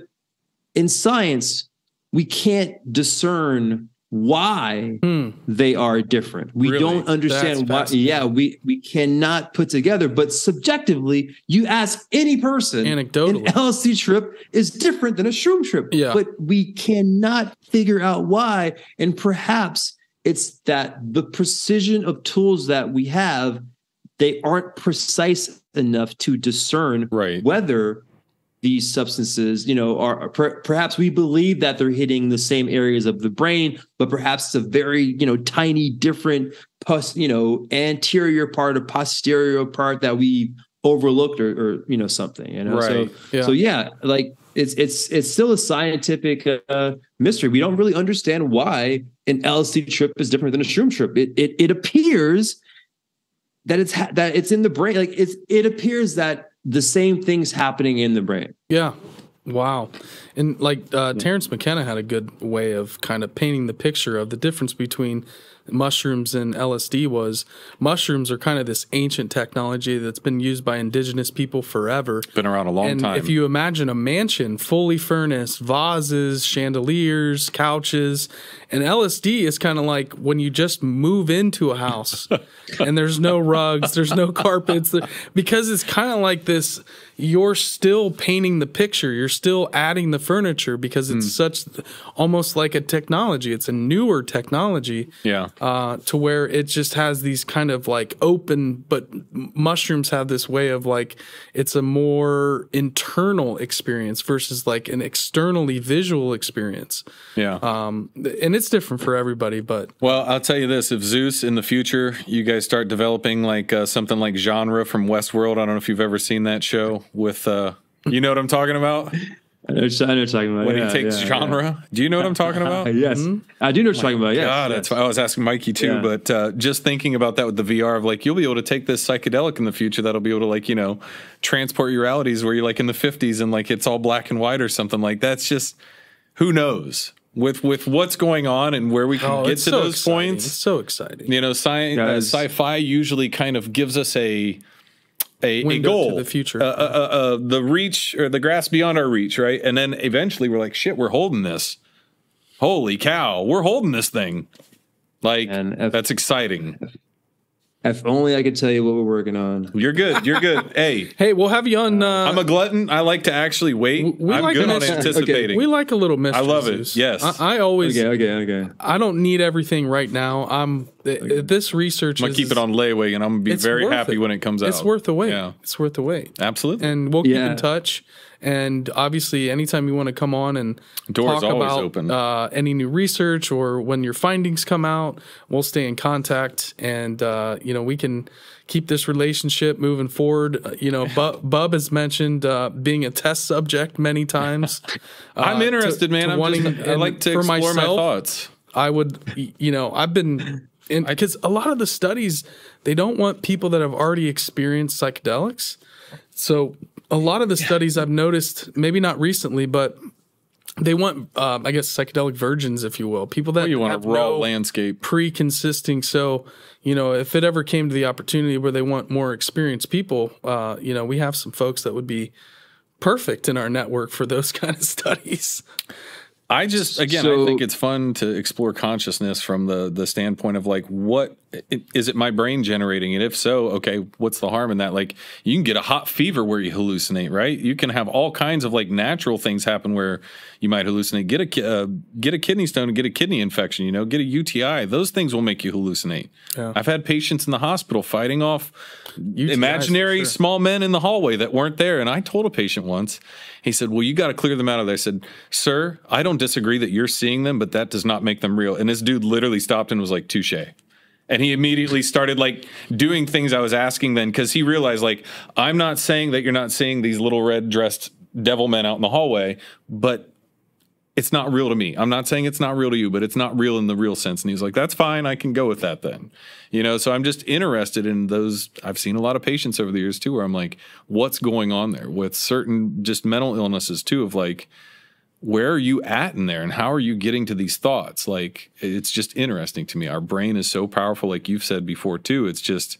in science we can't discern why Hmm. they are different. We Really? don't understand That's why. Yeah, we we cannot put together. But subjectively, you ask any person, an Anecdotally. LSD trip is different than a shroom trip. Yeah. but we cannot figure out why. And perhaps it's that the precision of tools that we have, they aren't precise enough to discern Right. whether these substances, you know, are per, perhaps we believe that they're hitting the same areas of the brain, but perhaps it's a very, you know, tiny different, pos, you know, anterior part or posterior part that we overlooked or, or you know, something, you know. Right. So, Yeah. so yeah, like it's it's it's still a scientific uh, mystery. We don't really understand why an LSD trip is different than a shroom trip. It it it appears that it's ha- that it's in the brain. Like it's it appears that the same things happening in the brain. Yeah. Wow. And like uh, Terence McKenna had a good way of kind of painting the picture of the difference between mushrooms and LSD was mushrooms are kind of this ancient technology that's been used by indigenous people forever. Been around a long time. and time. if you imagine a mansion fully furnished, vases, chandeliers, couches, and LSD is kind of like when you just move into a house and there's no rugs, there's no carpets, there- because it's kind of like this. You're still painting the picture. You're still adding the furniture because it's such almost like a technology. It's a newer technology yeah. uh, to where it just has these kind of like open, but mushrooms have this way of like it's a more internal experience versus like an externally visual experience. Yeah. Um, and it's different for everybody, but Well, I'll tell you this: if Zeus in the future, you guys start developing like uh, something like genre from Westworld. I don't know if you've ever seen that show with, uh, you know what I'm talking about I know, what- I know what you're talking about. when yeah, he takes yeah, genre. Do you know what I'm talking about? yes, I do know what you're talking about. Yes, God, yes. that's why I was asking Mikey too. Yeah. But uh, just thinking about that with the VR of like, you'll be able to take this psychedelic in the future that'll be able to like, you know, transport your realities where you're like in the 50s and like it's all black and white or something like that's just who knows with with what's going on and where we can oh, get it's to so those exciting. points. It's so exciting. You know, sci- uh, sci-fi usually kind of gives us a a, a Window to goal, the future. uh, uh, uh, uh, the reach or the grass beyond our reach, right? And then eventually we're like, shit, we're holding this. Holy cow, we're holding this thing. Like And if- that's exciting. If only I could tell you what we're working on. You're good. You're good. hey, Hey, we'll have you on. Uh, I'm a glutton. I like to actually wait. we I'm like good on mystery. anticipating. we like a little mystery. I love it. Yes. I, I always. Okay, okay, okay. I don't need everything right now. I'm th- this research. I'm gonna is, keep it on layaway, and I'm gonna be it's very worth happy it. when it comes out. It's worth the wait. Yeah, It's worth the wait. absolutely. And we'll keep Yeah. in touch. And obviously, anytime you want to come on and Door's talk about open. Uh, any new research or when your findings come out, we'll stay in contact. And uh, you know, we can keep this relationship moving forward. Uh, you know, Bu- Bub has mentioned uh, being a test subject many times. I'm uh, interested, to- man. to I'm wanting- just, I like to explore my thoughts. I would, you know, I've been in because a lot of the studies they don't want people that have already experienced psychedelics. So a lot of the studies I've noticed, maybe not recently, but they want, um, I guess, psychedelic virgins, if you will, people that You want a raw no landscape. pre-consisting. So you know, if it ever came to the opportunity where they want more experienced people, uh, you know, we have some folks that would be perfect in our network for those kind of studies. I just again, So- I think it's fun to explore consciousness from the the standpoint of like, what i- it my brain generating? And if so, okay, what's the harm in that? Like, you can get a hot fever where you hallucinate, right? You can have all kinds of like natural things happen where you might hallucinate. Get a uh, get a kidney stone and get a kidney infection. You know, get a UTI. Those things will make you hallucinate. Yeah. I've had patients in the hospital fighting off Imaginary sure. small men in the hallway that weren't there. And I told a patient once, he said, Well, you got to clear them out of there. I said, Sir, I don't disagree that you're seeing them, but that does not make them real. And this dude literally stopped and was like, Touche. And he immediately started like doing things I was asking then because he realized, like, I'm not saying that you're not seeing these little red dressed devil men out in the hallway, but it's not real to me. I'm not saying it's not real to you, but it's not real in the real sense. And he's like, that's fine. I can go with that then. You know, so I'm just interested in those. I've seen a lot of patients over the years too, where I'm like, what's going on there with certain just mental illnesses too, of like, where are you at in there and how are you getting to these thoughts? Like, it's just interesting to me. Our brain is so powerful, like you've said before too. It's just,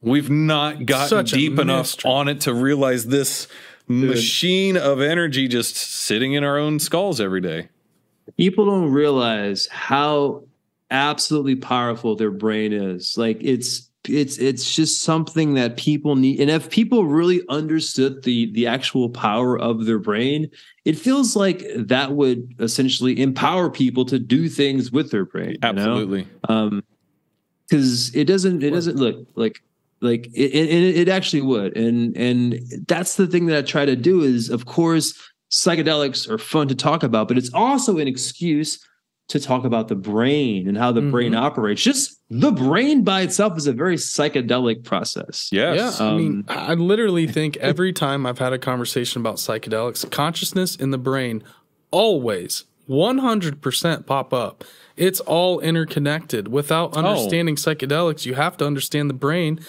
we've not gotten Such deep enough on it to realize this machine of energy just sitting in our own skulls every day. people don't realize how absolutely powerful their brain is like it's it's it's just something that people need and if people really understood the the actual power of their brain it feels like that would essentially empower people to do things with their brain you know? Absolutely. um because it doesn't it doesn't look like like it, it it actually would and and that's the thing that i try to do is of course psychedelics are fun to talk about but it's also an excuse to talk about the brain and how the brain operates just the brain by itself is a very psychedelic process Yes. Yeah, I mean, Um, I literally think every time I've had a conversation about psychedelics, consciousness in the brain always 100% pop up. It's all interconnected. Without oh. understanding psychedelics, you have to understand the brain.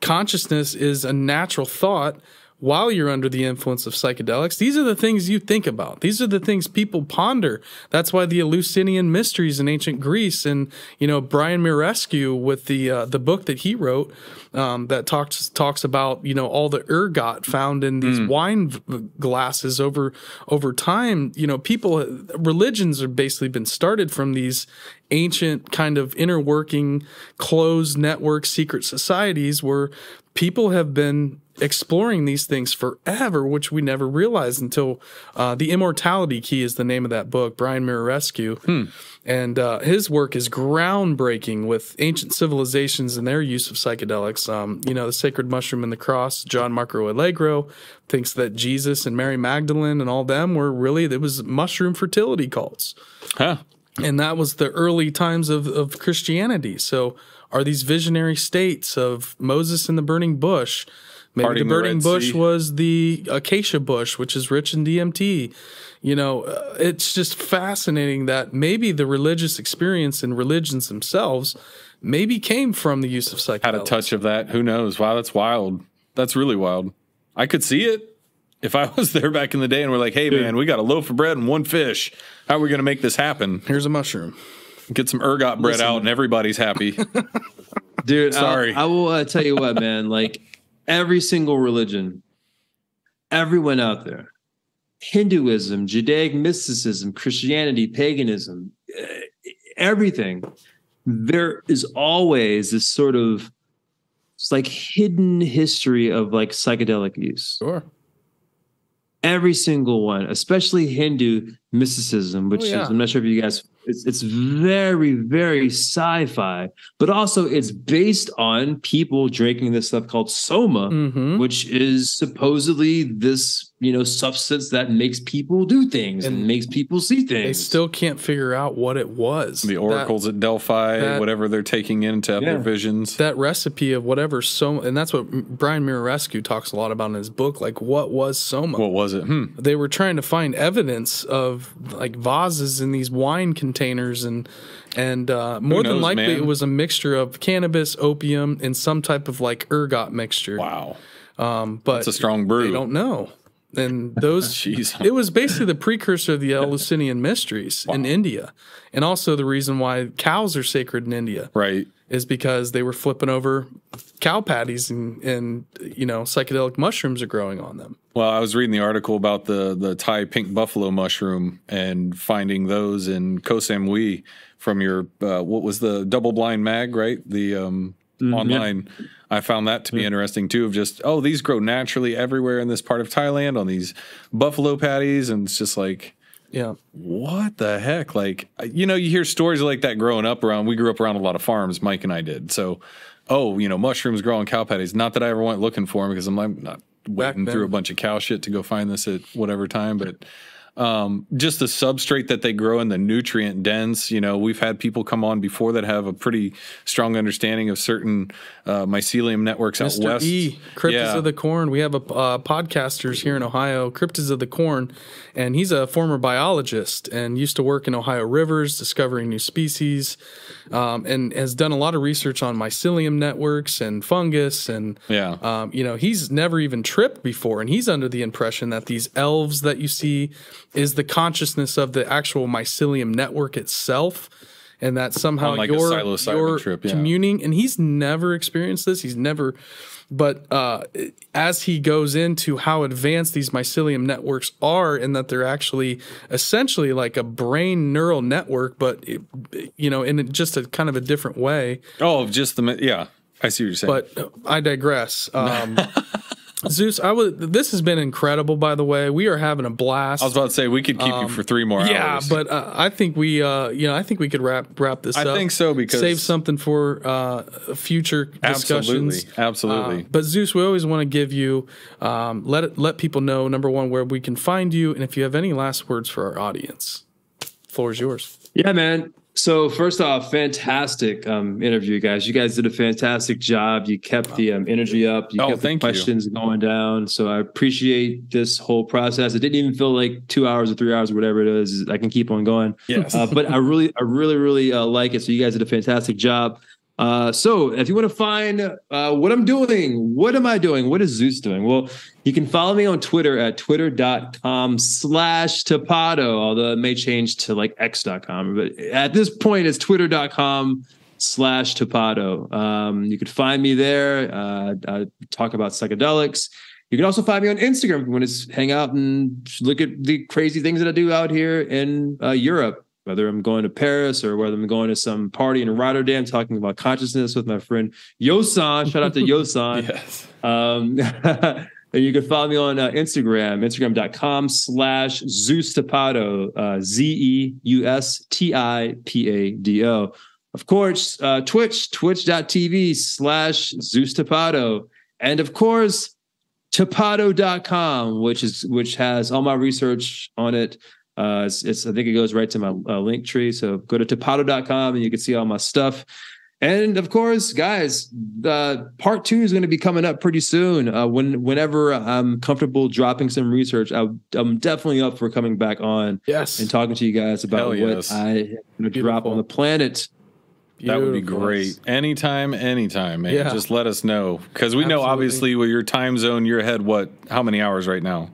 Consciousness is a natural thought while you're under the influence of psychedelics. These are the things you think about. These are the things people ponder. That's why the Eleusinian mysteries in ancient Greece and, you know, Brian Muraresku with the uh, the book that he wrote um, that talks talks about, you know, all the ergot found in these wine v- glasses over over time, you know, people religions have basically been started from these ancient kind of inner working closed network secret societies where people have been exploring these things forever, which we never realized until uh, the Immortality Key is the name of that book, Brian Muraresku. And uh, his work is groundbreaking with ancient civilizations and their use of psychedelics. Um, you know, the sacred mushroom and the cross, John Marco Allegro thinks that Jesus and Mary Magdalene and all them were really, it was mushroom fertility cults Huh. and that was the early times of, of Christianity. So, are these visionary states of Moses in the burning bush? Maybe Parting the the burning Red bush Sea. was the acacia bush, which is rich in DMT. You know, uh, it's just fascinating that maybe the religious experience and religions themselves maybe came from the use of psychedelics. Had a touch of that. Who knows? Wow, that's wild. That's really wild. I could see it if I was there back in the day and we're like, hey, man, we got a loaf of bread and one fish. How are we going to make this happen? Here's a mushroom. Get some ergot bread out and everybody's happy. dude I'll- Sorry. i will uh, tell you what man like every single religion everyone out there hinduism judaic mysticism christianity paganism eh, everything there is always this sort of it's like hidden history of like psychedelic use. Sure. Every single one, especially Hindu mysticism, which Oh, yeah. is I'm not sure if you guys it's it's very, very sci-fi, but also it's based on people drinking this stuff called soma, hmm which is supposedly this, you know, substance that makes people do things and, And makes people see things. They still can't figure out what it was. The That- oracles at Delphi, that- whatever they're taking in to have Yeah. their visions. that recipe of whatever soma, and that's what Brian Muraresku talks a lot about in his book. Like, what was soma? what was it? Hmm. they were trying to find evidence of like vases in these wine containers and and uh, more than likely man? it was a mixture of cannabis, opium, and some type of like ergot mixture. Wow. Um, but It's a strong brew. they don't know. And those Jeez. it was basically the precursor of the Eleusinian mysteries in India. And also the reason why cows are sacred in India Right. is because they were flipping over cow patties and, and you know, psychedelic mushrooms are growing on them. Well, I was reading the article about the the Thai pink buffalo mushroom and finding those in Koh Samui from your uh, what was the double blind mag, right? The um, Mm-hmm, online. I found that to be interesting too. Of just oh, these grow naturally everywhere in this part of Thailand on these buffalo patties, and it's just like Yeah. what the heck? Like, uh, you know, you hear stories like that growing up around. We grew up around a lot of farms, Mike and I did. So, oh, you know, mushrooms grow on cow patties. Not that I ever went looking for them because I'm like not wading through a bunch of cow shit to go find this at whatever time. But um, just the substrate that they grow in the nutrient dense. You know, we've had people come on before that have a pretty strong understanding of certain uh, mycelium networks out Mr. west. E, Cryptids Yeah. of the Corn. We have a uh, podcasters here in Ohio, Cryptids of the Corn, and he's a former biologist and used to work in Ohio rivers, discovering new species, um, and has done a lot of research on mycelium networks and fungus. And Yeah. um, you know, he's never even tripped before, and he's under the impression that these elves that you see is the consciousness of the actual mycelium network itself. And that somehow Unlike a you're, you're trip, yeah. communing, and he's never experienced this. He's never, but uh, as he goes into how advanced these mycelium networks are, and that they're actually essentially like a brain neural network, but it, you know, in just a kind of a different way. oh, just the yeah. I see what you're saying. But uh, I digress. Um, Zeus, I would. This has been incredible. By the way, we are having a blast. I was about to say we could keep you for three more Um, yeah, hours. but uh, I think we, uh, you know, I think we could wrap wrap this I up. I think so, because- save something for uh, future discussions. Absolutely, absolutely. Uh, but Zeus, we always want to give you um, let it, let people know number one where we can find you, and if you have any last words for our audience, floor is yours. Yeah, man. So first off, fantastic um, interview, guys. You guys did a fantastic job. You kept the um, energy up. You Oh, kept thank the you. questions going down. So I appreciate this whole process. It didn't even feel like two hours or three hours or whatever it is. I can keep on going. Yes. Uh, but I really, I really, really uh, like it. So you guys did a fantastic job. Uh, so if you want to find uh, what I'm doing, what am I doing? What is Zeus doing? Well, you can follow me on Twitter at twitter.com slash Tipado, although it may change to like x.com. But at this point, it's twitter.com slash Tipado. Um, you could find me there, uh, I talk about psychedelics. You can also find me on Instagram if you want to hang out and look at the crazy things that I do out here in uh, Europe whether I'm going to Paris or whether I'm going to some party in Rotterdam talking about consciousness with my friend Yosan. Shout out to Yosan. yes. Um, and you can follow me on uh, Instagram, instagram.com slash Zeus Tipado, uh, Z E U S T I P A D O. Of course, uh, Twitch, twitch.tv slash Zeus Tipado. And of course, tipado.com, which is which has all my research on it. Uh, it's, it's I think it goes right to my uh, link tree. So go to tipado.com and you can see all my stuff. And of course, guys, uh, part two is going to be coming up pretty soon. Uh, when whenever I'm comfortable dropping some research, I, I'm definitely up for coming back on Yes, and talking to you guys about Hell what yes. I am going to drop on the planet. That would be great. Anytime, anytime, man. Yeah. Just let us know. Because we know, obviously, with your time zone, you're ahead, what, how many hours right now?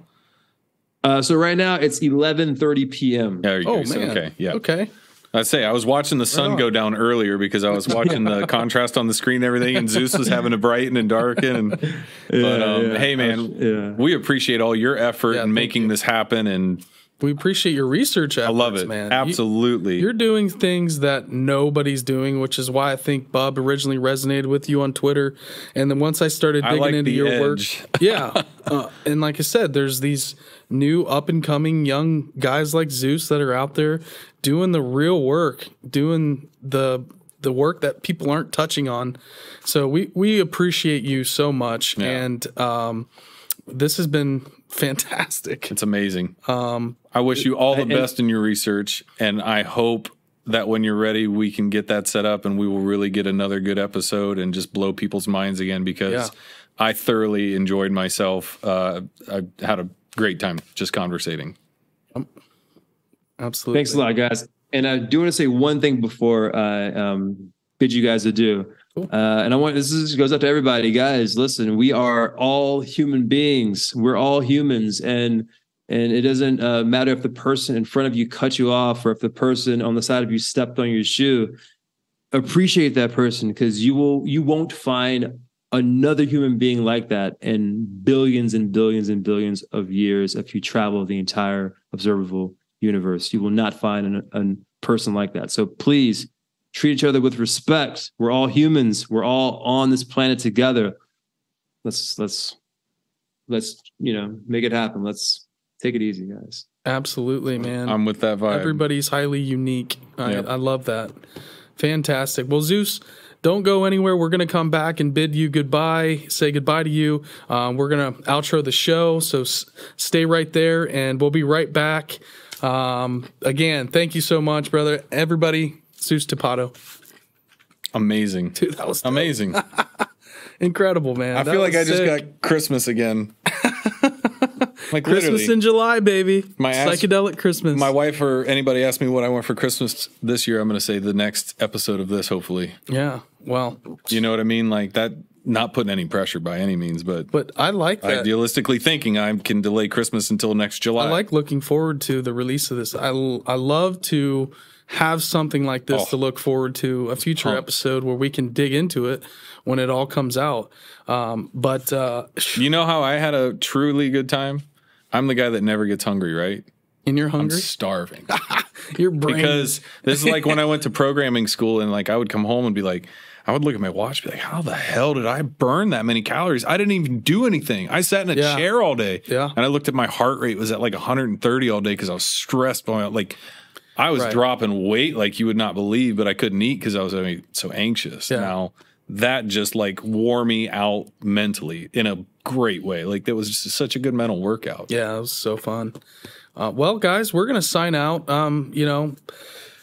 Uh, so right now it's 11:30 p.m. Yeah, you Oh so- man. Okay. Yeah. Okay. I'd say I was watching the sun on. go down earlier because I was watching the contrast on the screen and everything, and Zeus was having to brighten and darken. And, but um, yeah. hey, man, Yeah. we appreciate all your effort Yeah, in making you. this happen. And We appreciate your research efforts, I love it, man. Absolutely. You're doing things that nobody's doing, which is why I think Bub originally resonated with you on Twitter. And then once I started I digging like into your edge. work, yeah. Uh, and like I said, there's these new up and coming young guys like Zeus that are out there doing the real work, doing the the work that people aren't touching on. So we we appreciate you so much, and um, this has been fantastic. It's amazing. Um, I wish you all the best in your research, and I hope that when you're ready, we can get that set up, and we will really get another good episode and just blow people's minds again. Because Yeah. I thoroughly enjoyed myself. Uh, I had a great time just conversating. Absolutely. Thanks a lot, guys. And I do want to say one thing before I um, bid you guys adieu. Uh, and I want this is, goes out to everybody, guys. Listen, we are all human beings. We're all humans, and and it doesn't uh, matter if the person in front of you cut you off or if the person on the side of you stepped on your shoe. Appreciate that person because you will you won't find another human being like that in billions and billions and billions of years if you travel the entire observable universe. You will not find a person like that. So please treat each other with respect. We're all humans. We're all on this planet together. Let's let's let's you know make it happen. Let's take it easy, guys. Absolutely, man. I'm with that vibe. Everybody's highly unique. I, Yep. I love that. Fantastic. Well, Zeus, don't go anywhere. We're going to come back and bid you goodbye, say goodbye to you. Um, we're going to outro the show. So s- stay right there and we'll be right back. Um, again, thank you so much, brother. Everybody, Zeus Tipado. Amazing. Dude, that was Amazing. incredible, man. I That feel like I just got Christmas again. like Christmas in July, baby. My ass- Psychedelic Christmas. my wife or anybody asked me what I want for Christmas this year, I'm going to say the next episode of this, hopefully. yeah. Well, You know what I mean? Like that, not putting any pressure by any means, but but I like that. idealistically thinking, I can delay Christmas until next July. I like looking forward to the release of this. I, I love to have something like this Oh. to look forward to, a future pumped. episode where we can dig into it when it all comes out. Um, but uh, you know how I had a truly good time? I'm the guy that never gets hungry, right? in your I'm hungry, starving. your brain because this is like when I went to programming school and like I would come home and be like, I would look at my watch, and be like, how the hell did I burn that many calories? I didn't even do anything. I sat in a Yeah. chair all day. Yeah. And I looked at my heart rate was at like 130 all day because I was stressed. By like I was Right. dropping weight like you would not believe, but I couldn't eat because I was I mean, so anxious. Yeah. Now that just like wore me out mentally in a great way. Like that was just such a good mental workout. Yeah, it was so fun. Uh, well, guys, we're gonna sign out. Um, you know,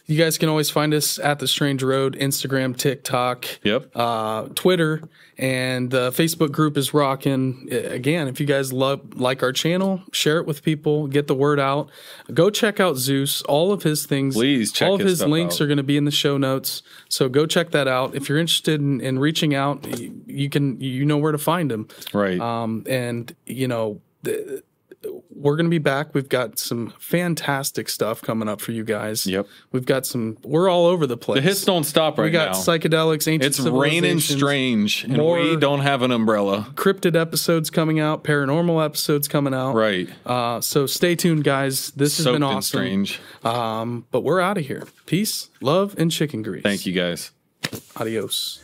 you guys can always find us at the Strange Road, Instagram, TikTok, Yep. uh, Twitter, and the Facebook group is rocking. Again, if you guys love like our channel, share it with people, get the word out. Go check out Zeus. All of his things, Please check all of his his links out. are going to be in the show notes. So go check that out. If you're interested in, in reaching out, you, you can you know where to find him. right. Um, and you know, the, we're going to be back. We've got some fantastic stuff coming up for you guys. Yep. We've got some. We're all over the place. the hits don't stop right we got now. psychedelics, ancient It's raining strange, and we don't have an umbrella. cryptid episodes coming out, paranormal episodes coming out. Right. Uh, so stay tuned, guys. This has Soaked been in awesome. strange. Um, but we're out of here. Peace, love, and chicken grease. Thank you guys. Adios.